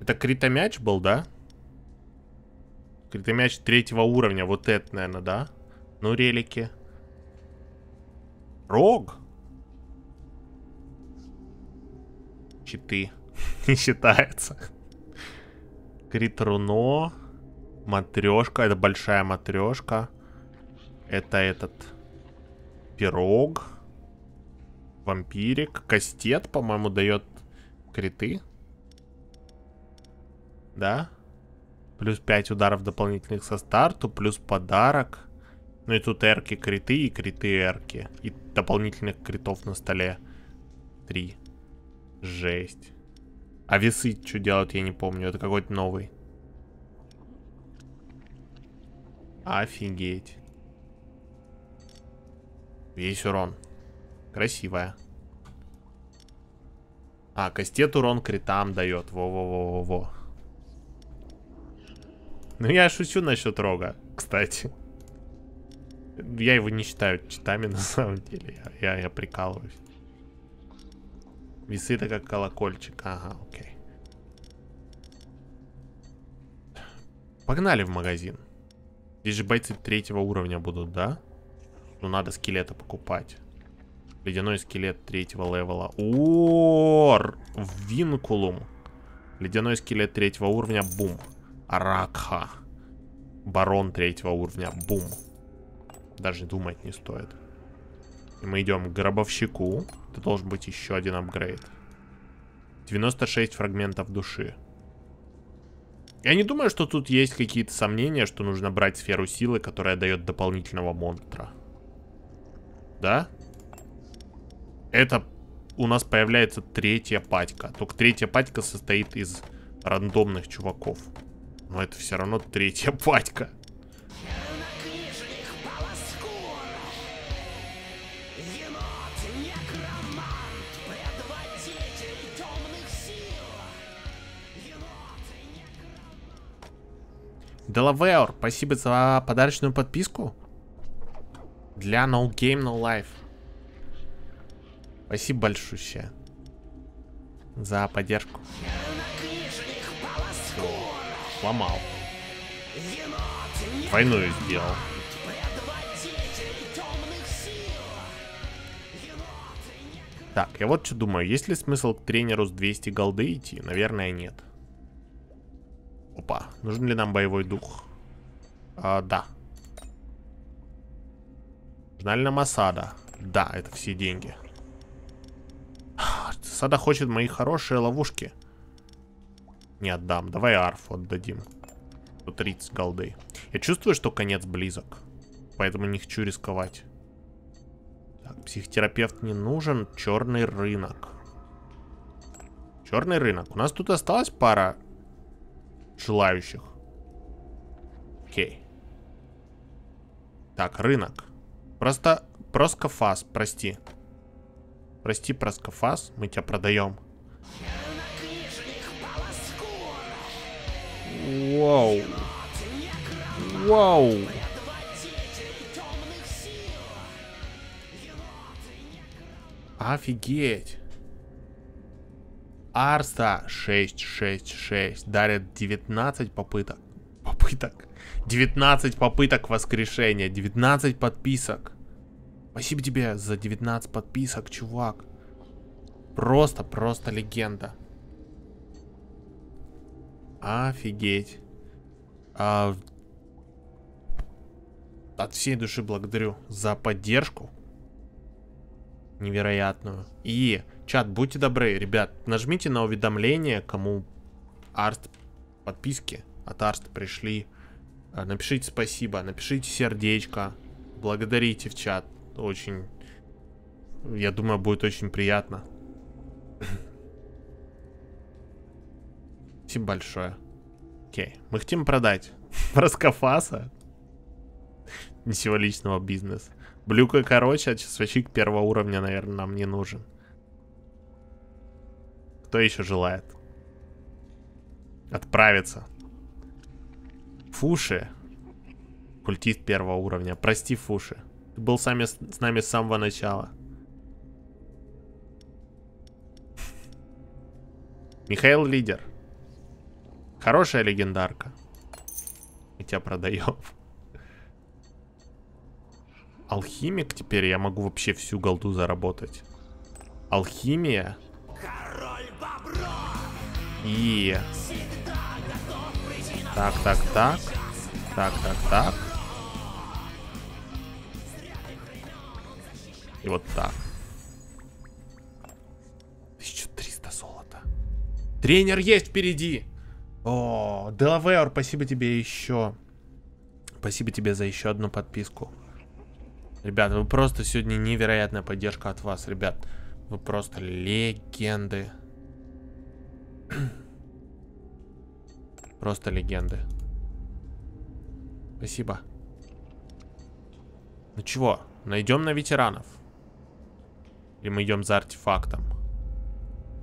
Это критомяч был, да? Критомяч третьего уровня. Вот это, наверное, да? Ну, релики. Рог? Читы. Не считается. Крит руно. Матрешка. Это большая матрешка. Это этот. Пирог. Вампирик. Кастет, по-моему, дает криты. Да? Плюс 5 ударов дополнительных со старту. Плюс подарок. Ну и тут эрки криты и криты эрки. И дополнительных критов на столе. Три. Жесть. А весы что делают, я не помню. Это какой-то новый. Офигеть. Весь урон. Красивая. А, кастет урон критам дает. Во-во-во-во-во. Ну, я шучу насчет рога, кстати. Я его не считаю читами на самом деле. Я, я, я прикалываюсь. Весы это как колокольчик. Ага, окей. Погнали в магазин. Здесь же бойцы третьего уровня будут, да? Ну, надо скелета покупать. Ледяной скелет третьего левела. Ор! Винкулум. Ледяной скелет третьего уровня. Бум. Аракха. Барон третьего уровня. Бум. Даже думать не стоит. И мы идем к гробовщику. Это должен быть еще один апгрейд. 96 фрагментов души. Я не думаю, что тут есть какие-то сомнения, что нужно брать сферу силы, которая дает дополнительного монстра. Да? Это у нас появляется третья патька. Только третья патька состоит из рандомных чуваков. Но это все равно третья патька. Делавеор, спасибо за подарочную подписку. Для No Game No Life. Спасибо большущее. За поддержку. Сломал. Двойную сделал. Так, я вот что думаю. Есть ли смысл к тренеру с 200 голды идти? Наверное, нет. Опа, нужен ли нам боевой дух? А, да. Нужна ли нам осада? Да, это все деньги. Сада хочет мои хорошие ловушки. Не отдам. Давай арфу отдадим. 130 голды. Я чувствую, что конец близок. Поэтому не хочу рисковать. Так, психотерапевт не нужен. Черный рынок. Черный рынок. У нас тут осталась пара желающих. Окей. Так, рынок. Просто проскофас, прости. Прости, проскофас, мы тебя продаем. Вау. Вау. Офигеть. Арста 666 дарит 19 попыток. Попыток. 19 попыток воскрешения. 19 подписок. Спасибо тебе за 19 подписок, чувак. Просто, просто легенда. Офигеть. А, от всей души благодарю за поддержку. Невероятную. И, чат, будьте добры, ребят, нажмите на уведомления, кому арст подписки от арста пришли. А, Напишите спасибо, напишите сердечко, благодарите в чат. Очень, я думаю, будет очень приятно. Спасибо большое. Окей, мы хотим продать Раскафаса. Ничего личного бизнес. Блюка короче, а часовщик первого уровня, наверное, нам не нужен. Кто еще желает? Отправиться. Фуши. Культист первого уровня. Прости, Фуши. Ты был сами, с нами с самого начала. Михаил Лидер. Хорошая легендарка. Мы тебя продаем. Алхимик теперь я могу вообще всю голду заработать. Алхимия. И... Так, так, так. Так, так, так. И вот так. 1300 золота. Тренер есть впереди. О, Делавер, спасибо тебе еще. Спасибо тебе за еще одну подписку. Ребят, вы просто сегодня невероятная поддержка от вас, ребят. Вы просто легенды. Просто легенды. Спасибо. Ну чего, найдем на ветеранов? Или мы идем за артефактом?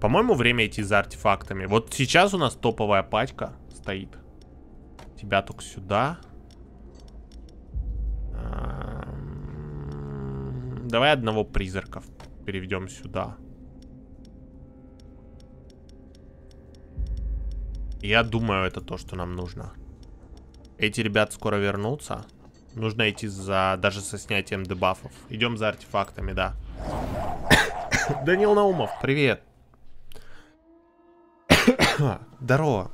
По-моему, время идти за артефактами. Вот сейчас у нас топовая пачка стоит. Тебя только сюда. Давай одного призраков переведем сюда. Я думаю, это то, что нам нужно. Эти ребята скоро вернутся. Нужно идти за даже со снятием дебафов. Идем за артефактами, да. Данил Наумов, привет. Здорово.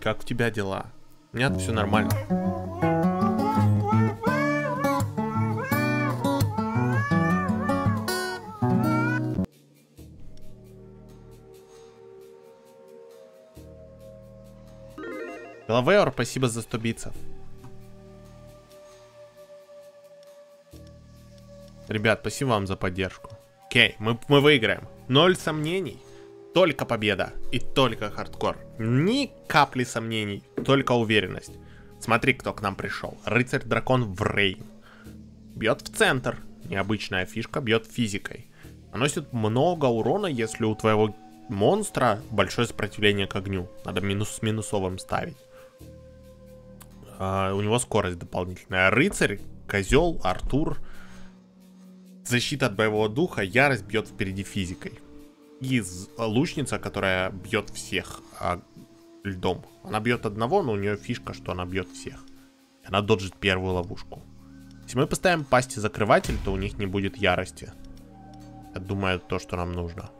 Как у тебя дела? У меня все нормально. Лавеор, спасибо за 100 битцев. Ребят, спасибо вам за поддержку. Окей, мы, мы выиграем. Ноль сомнений. Только победа. И только хардкор. Ни капли сомнений. Только уверенность. Смотри, кто к нам пришел. Рыцарь-дракон в Рейн. Бьет в центр. Необычная фишка бьет физикой. Наносит много урона, если у твоего монстра большое сопротивление к огню. Надо минус с минусовым ставить. А, у него скорость дополнительная. Рыцарь, козел, Артур. Защита от боевого духа, ярость бьет впереди физикой. И лучница, которая бьет всех а, льдом. Она бьет одного, но у нее фишка, что она бьет всех. Она доджит первую ловушку. Если мы поставим пасти закрыватель, то у них не будет ярости. Я думаю, это то, что нам нужно.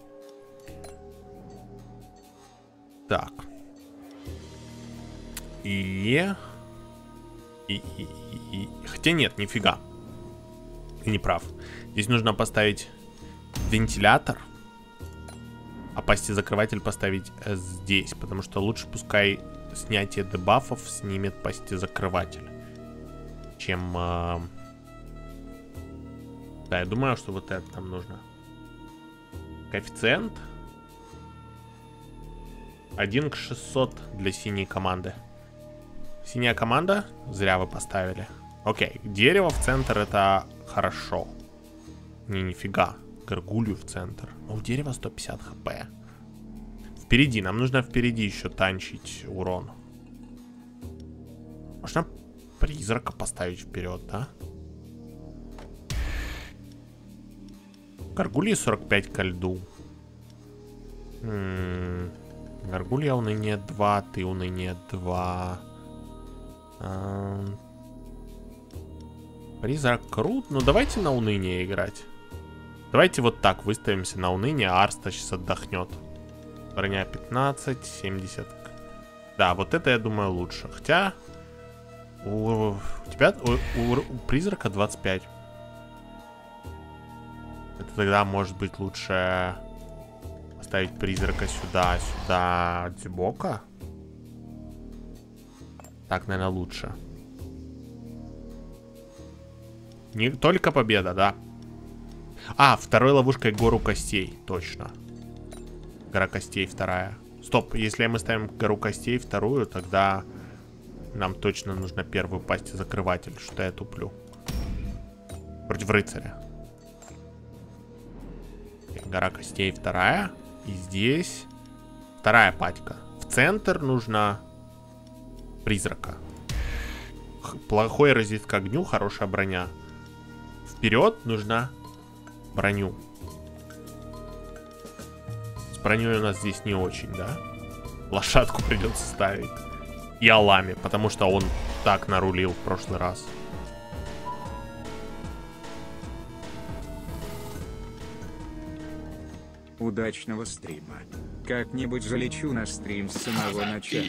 Так. И... И, и, и, Хотя нет, нифига. Ты не прав. Здесь нужно поставить вентилятор. А пасти закрыватель поставить э, здесь. Потому что лучше пускай снятие дебафов снимет пасти закрыватель. Чем... э, Да, я думаю, что вот это нам нужно. Коэффициент. 1 к 600 для синей команды. Синяя команда? Зря вы поставили. Окей, дерево в центр это хорошо. Не, нифига. Горгулью в центр. Но у дерева 150 хп. Впереди, нам нужно впереди еще танчить урон. Можно призрака поставить вперед, да? Горгульи 45 ко льду. М, Горгулья уныние 2, ты уныние 2. Призрак крут. Ну давайте на уныние играть. Давайте вот так выставимся на уныние, Арста сейчас отдохнет. Броня 15, 70. Да, вот это, я думаю, лучше. Хотя... У, у тебя... У, у, у призрака 25. Это тогда может быть лучше поставить призрака сюда, сюда, Дзюбока. Так, наверное, лучше. Не только победа, да. А, второй ловушкой гору костей, точно. Гора костей вторая. Стоп, если мы ставим гору костей вторую, тогда нам точно нужно первую пасть закрыватель, что я туплю. Против рыцаря. Гора костей вторая. И здесь вторая патька. В центр нужно призрака. Х плохой резист к огню, хорошая броня. Вперед нужна броню. С броней у нас здесь не очень, да? Лошадку придется ставить. И Алами, потому что он так нарулил в прошлый раз. Удачного стрима. Как-нибудь залечу на стрим с самого начала.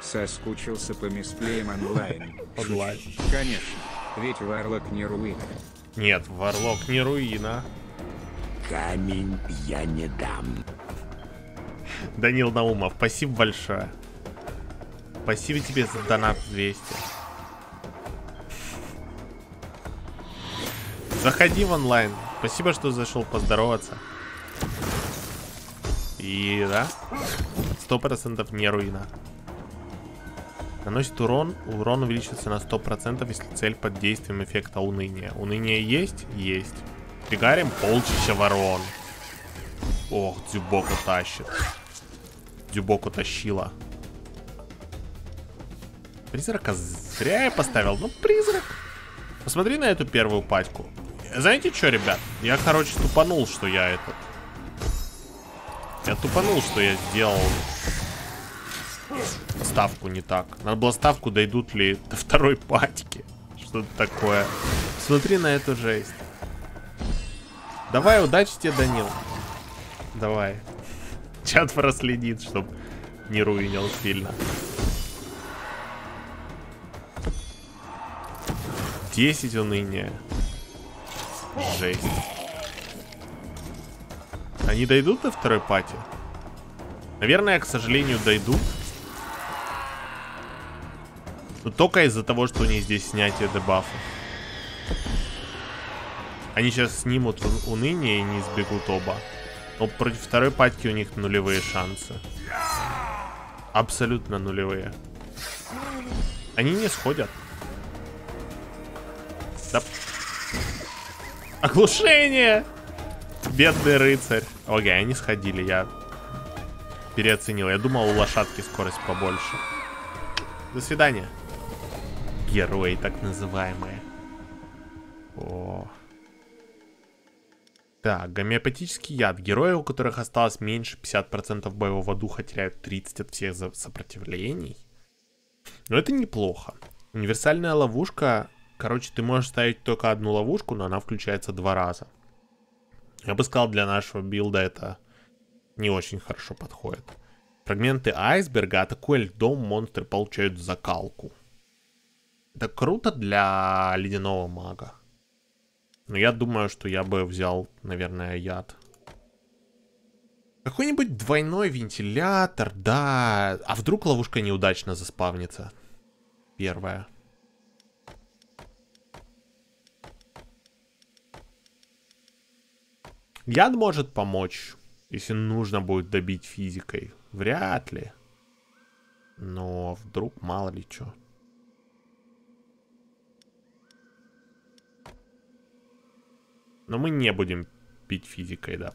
Соскучился по мисплеям онлайн. Онлайн. Конечно, ведь Варлок не руина. Нет, Варлок не руина. Камень я не дам. Данил Наумов, спасибо большое. Спасибо тебе за донат 200. Заходи в онлайн. Спасибо, что зашел поздороваться. И да, сто процентов не руина. Наносит урон, урон увеличивается на 100%, если цель под действием эффекта уныния. Уныние есть? Есть. Фигарим полчища ворон. Ох, Дзюбоку тащит. Дзюбоку тащила. Призрака зря я поставил. Ну, призрак. Посмотри на эту первую патьку. Знаете что, ребят? Я, короче, тупанул, что я это... Я тупанул, что я сделал ставку не так. Надо было ставку, дойдут ли до второй патики. Что-то такое. Смотри на эту жесть. Давай, удачи тебе, Данил. Давай. Чат проследит, чтоб не руинил сильно. 10 уныния. Жесть. Они дойдут до второй пати? Наверное, к сожалению, дойдут. Но только из-за того, что у них здесь снятие дебафа. Они сейчас снимут уныние и не сбегут оба. Но против второй патки у них нулевые шансы. Абсолютно нулевые. Они не сходят. Да. Оглушение! Бедный рыцарь. Окей, они сходили, я переоценил. Я думал, у лошадки скорость побольше. До свидания. Герои, так называемые. О. Так, гомеопатический яд. Герои, у которых осталось меньше 50% боевого духа, теряют 30 от всех сопротивлений. Но это неплохо. Универсальная ловушка. Короче, ты можешь ставить только одну ловушку, но она включается два раза. Я бы сказал, для нашего билда это не очень хорошо подходит. Фрагменты айсберга, атакуя льдом, монстры получают закалку. Это круто для ледяного мага. Но я думаю, что я бы взял, наверное, яд. Какой-нибудь двойной вентилятор, да. А вдруг ловушка неудачно заспавнится? Первая. Яд может помочь, если нужно будет добить физикой. Вряд ли. Но вдруг мало ли что. Но мы не будем пить физикой, да.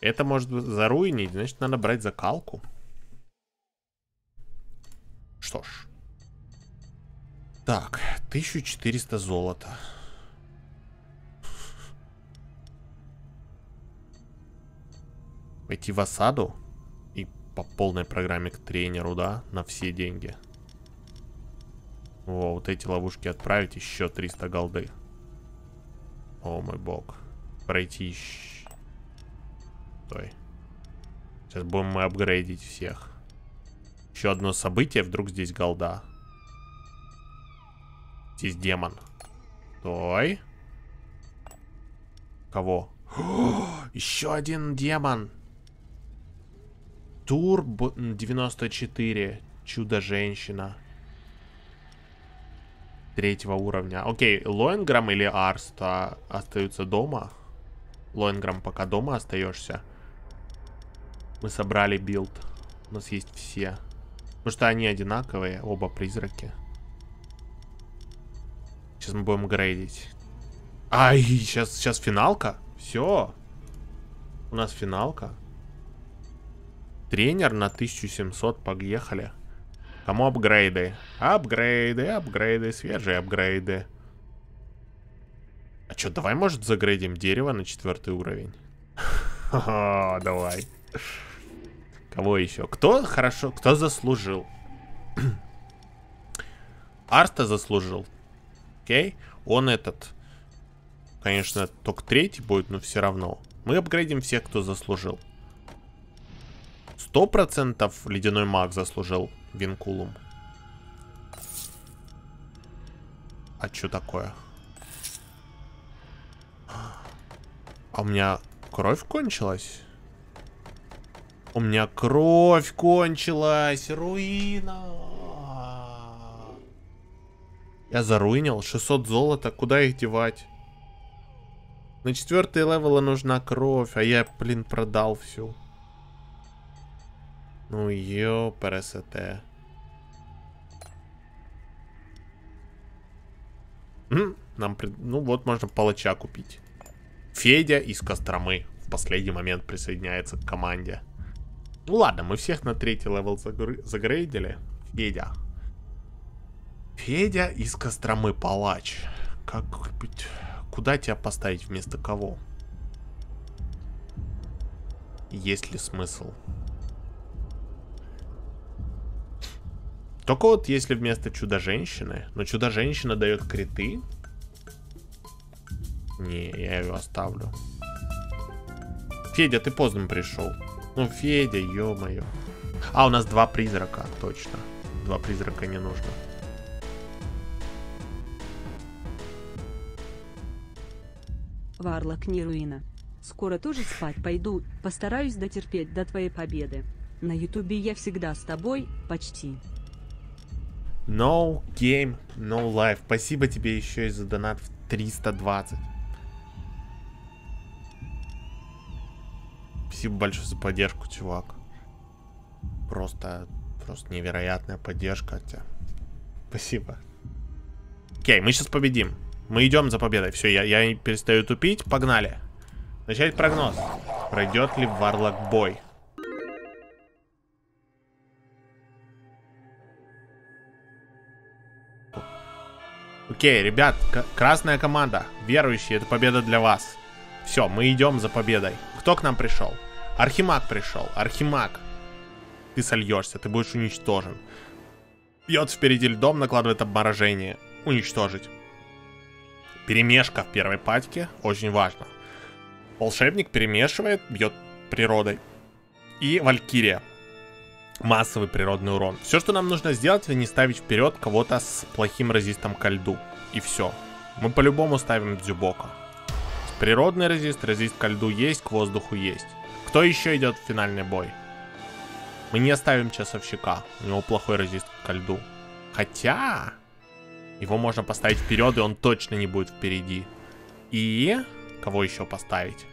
Это может заруинить, значит надо брать закалку. Что ж. Так, 1400 золота. Пойти в осаду и по полной программе к тренеру, да, на все деньги. О, вот эти ловушки отправить, еще 300 голды. О мой бог. Пройти... Стой. Сейчас будем мы апгрейдить всех. Еще одно событие, вдруг здесь голда. Здесь демон. Стой. Кого? еще один демон. Турб 94. Чудо-женщина. Третьего уровня. Окей, Лоенграм или Арста остаются дома. Лоенграм пока дома остаешься. Мы собрали build. У нас есть все. Потому что они одинаковые, оба призраки. Сейчас мы будем грейдить. Ай, сейчас, сейчас финалка. Все. У нас финалка. Тренер на 1700, поехали. Кому апгрейды? Апгрейды, апгрейды, свежие апгрейды. А что, давай, может, загрейдим дерево на четвертый уровень? Давай. Кого еще? Кто хорошо, кто заслужил? Арста заслужил. Окей? Он этот, конечно, только третий будет, но все равно. Мы апгрейдим всех, кто заслужил. Сто процентов ледяной маг заслужил Винкулум. А что такое? А у меня кровь кончилась? У меня кровь кончилась. Руина. Я заруинил. 600 золота. Куда их девать? На четвертый левела нужна кровь. А я, блин, продал всю. Ну, ё, ПРСТ. Нам, пред... ну вот, можно палача купить. Федя из Костромы в последний момент присоединяется к команде. Ну ладно, мы всех на третий level загр... загрейдили. Федя. Федя из Костромы, палач. Как быть... Куда тебя поставить вместо кого? Есть ли смысл? Только вот если вместо Чудо-женщины... Но Чудо-женщина дает криты. Не, я ее оставлю. Федя, ты поздно пришел. Ну, Федя, ё-моё. А, у нас два призрака, точно. Два призрака не нужно. Варлок не руина. Скоро тоже спать пойду, постараюсь дотерпеть до твоей победы. На ютубе я всегда с тобой, почти. No game, no life. Спасибо тебе еще и за донат в 320. Спасибо большое за поддержку, чувак. Просто, просто невероятная поддержка от тебя. Спасибо. Окей, мы сейчас победим. Мы идем за победой. Все, я, я перестаю тупить. Погнали. Начать прогноз. Пройдет ли Варлок бой? Окей, ребят, красная команда. Верующие, это победа для вас. Все, мы идем за победой. Кто к нам пришел? Архимаг пришел. Архимаг. Ты сольешься, ты будешь уничтожен. Бьет впереди льдом, накладывает обморожение. Уничтожить. Перемешка в первой патике. Очень важно. Волшебник перемешивает, бьет природой. И Валькирия. Массовый природный урон. Все, что нам нужно сделать, это не ставить вперед кого-то с плохим резистом ко льду. И все. Мы по-любому ставим Дзюбока. Природный резист, резист ко льду есть, к воздуху есть. Кто еще идет в финальный бой? Мы не оставим часовщика. У него плохой резист ко льду. Хотя... Его можно поставить вперед, и он точно не будет впереди. И... Кого еще поставить?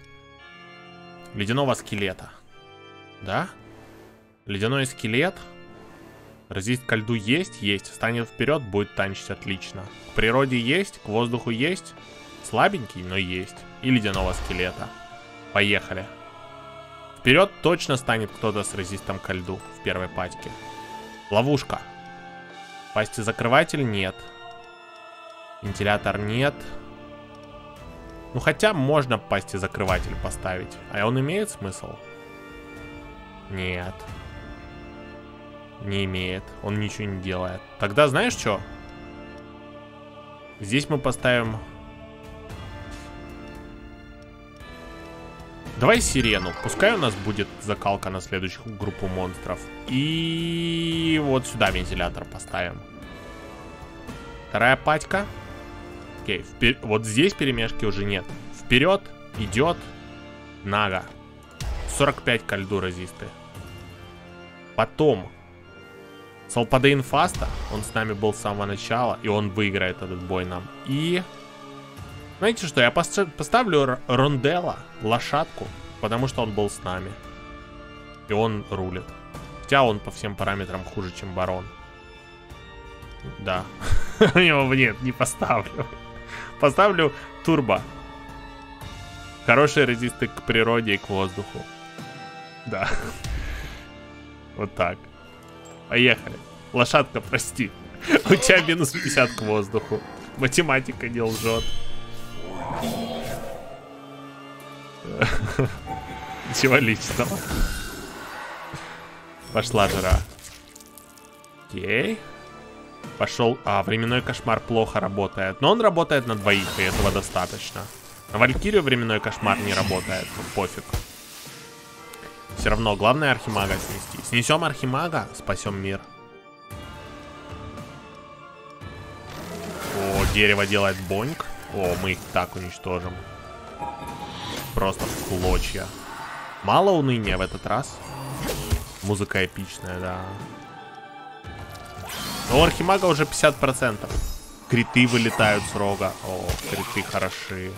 Ледяного скелета. Да? Ледяной скелет. Резист ко льду есть? Есть. Станет вперед, будет танчить отлично. К природе есть, к воздуху есть. Слабенький, но есть. И ледяного скелета. Поехали. Вперед точно станет кто-то с резистом ко льду в первой пачке. Ловушка. Пасти закрыватель нет. Вентилятор нет. Ну хотя можно пасти закрыватель поставить. А он имеет смысл? Нет. Не имеет. Он ничего не делает. Тогда знаешь что? Здесь мы поставим Давай сирену. Пускай у нас будет закалка на следующую группу монстров. И вот сюда вентилятор поставим. Вторая пачка. Окей, впер... вот здесь перемешки уже нет. Вперед идет Нага. 45 кальду резисты. Потом Салпадейн Фаста, он с нами был с самого начала, и он выиграет этот бой нам. И... Знаете что, я пос- поставлю Ронделла, лошадку, потому что он был с нами. И он рулит. Хотя он по всем параметрам хуже, чем Барон. Да. Его нет, не поставлю. Поставлю Турбо. Хорошие резисты к природе и к воздуху. Да. Вот так. Поехали. Лошадка, прости. У тебя минус 50 к воздуху. Математика не лжет. Ничего личного. Пошла жара. Окей. Пошел. А, временной кошмар плохо работает. Но он работает на двоих, и этого достаточно. На Валькирию временной кошмар не работает. Ну, пофиг. Все равно, главное Архимага снести. Снесем Архимага, спасем мир. О, дерево делает боньк. О, мы их так уничтожим. Просто в клочья. Мало уныния в этот раз. Музыка эпичная, да. Но у Архимага уже 50%. Криты вылетают с рога. О, криты хороши.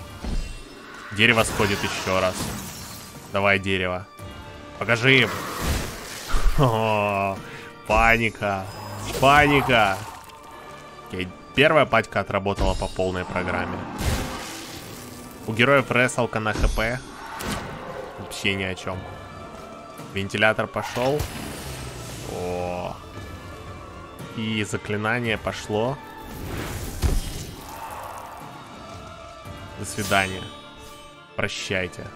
Дерево сходит еще раз. Давай, дерево. Покажи им. Паника. Паника. Окей, первая пачка отработала по полной программе. У героев ресалка на хп. Вообще ни о чем. Вентилятор пошел. О. И заклинание пошло. До свидания. Прощайте.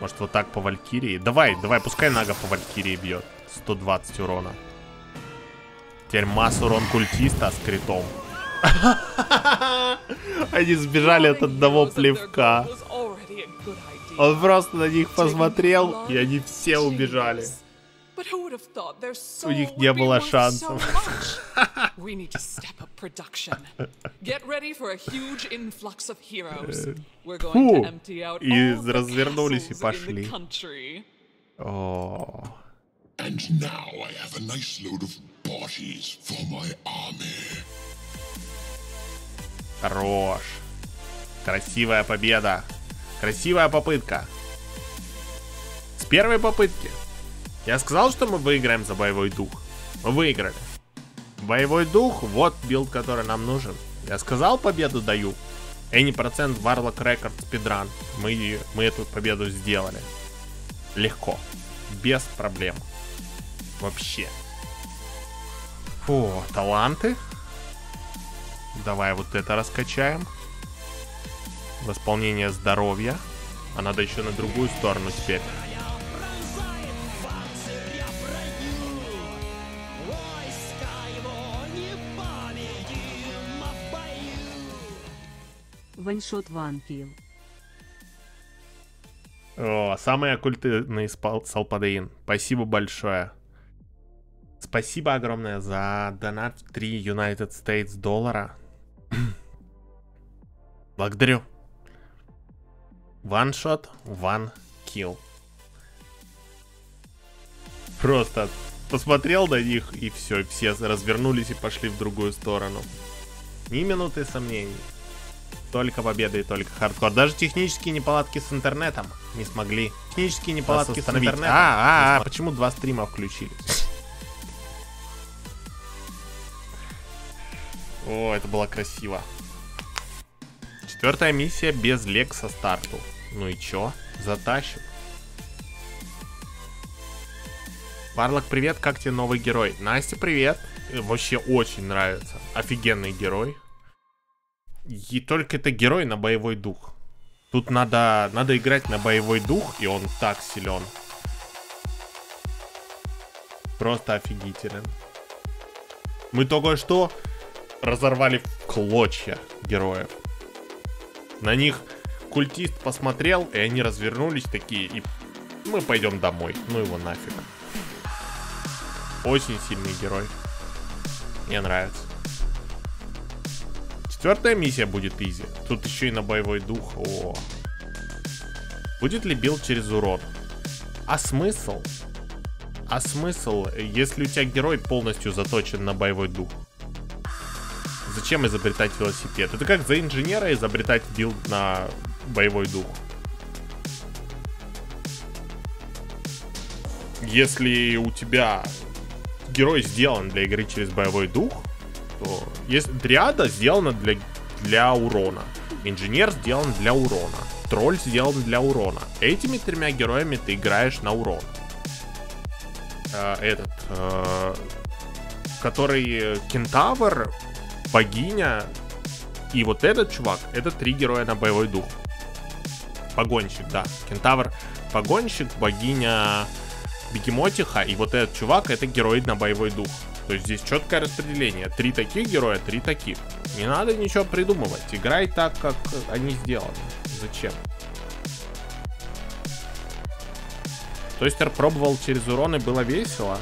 Может вот так по Валькирии? Давай, давай, пускай Нага по Валькирии бьет. 120 урона. Теперь масс урон культиста с критом. Они сбежали от одного плевка. Он просто на них посмотрел, и они все убежали. У них не было шансов. we need to step up production. Get ready for a huge influx of heroes. We're going Фу. to empty out И all the развернулись и пошли. the country. О, And now I have a nice load of bodies for my army. хорош. Красивая победа. Красивая попытка. С первой попытки. Я сказал, что мы выиграем за боевой дух. Мы выиграли. Боевой дух, вот билд, который нам нужен. Я сказал, победу даю. Any процент Warlock Record спидран. Мы, мы эту победу сделали. Легко. Без проблем. Вообще. Фу, таланты. Давай вот это раскачаем. Восполнение здоровья. А надо еще на другую сторону теперь. Ваншот ванпил. О, самый оккультный Салпадеин. Спасибо большое. Спасибо огромное за донат в 3 United States доллара. Благодарю. Shot, one kill. Просто посмотрел на них и все, все развернулись и пошли в другую сторону. Ни минуты сомнений. Только победа и только хардкор. Даже технические неполадки с интернетом не смогли. Технические неполадки с интернетом. А, а, а, почему два стрима включились? О, это было красиво. Четвертая миссия без Лекса старту. Ну и чё? Затащим. Варлок, привет, как тебе новый герой? Настя, привет. Э, Вообще очень нравится. Офигенный герой. И только это герой на боевой дух. Тут надо, надо играть на боевой дух, и он так силен. Просто офигителен. Мы только что разорвали в клочья героев. На них культист посмотрел, и они развернулись такие, и мы пойдем домой. Ну его нафиг. Очень сильный герой. Мне нравится. Четвертая миссия будет easy. Тут еще и на боевой дух. О. Будет ли build через урон? А смысл? А смысл, если у тебя герой полностью заточен на боевой дух? Зачем изобретать велосипед? Это как за инженера изобретать build на боевой дух. Если у тебя герой сделан для игры через боевой дух, то если триада сделана для, для урона. Инженер сделан для урона. Тролль сделан для урона. Этими тремя героями ты играешь на урон. Э, этот, э, который кентавр, богиня и вот этот чувак, это три героя на боевой дух. Погонщик, да. Кентавр, погонщик, богиня Бегемотиха и вот этот чувак это герой на боевой дух. То есть здесь четкое распределение. Три таких героя, три таких. Не надо ничего придумывать. Играй так, как они сделаны. Зачем? То есть пробовал через уроны, было весело.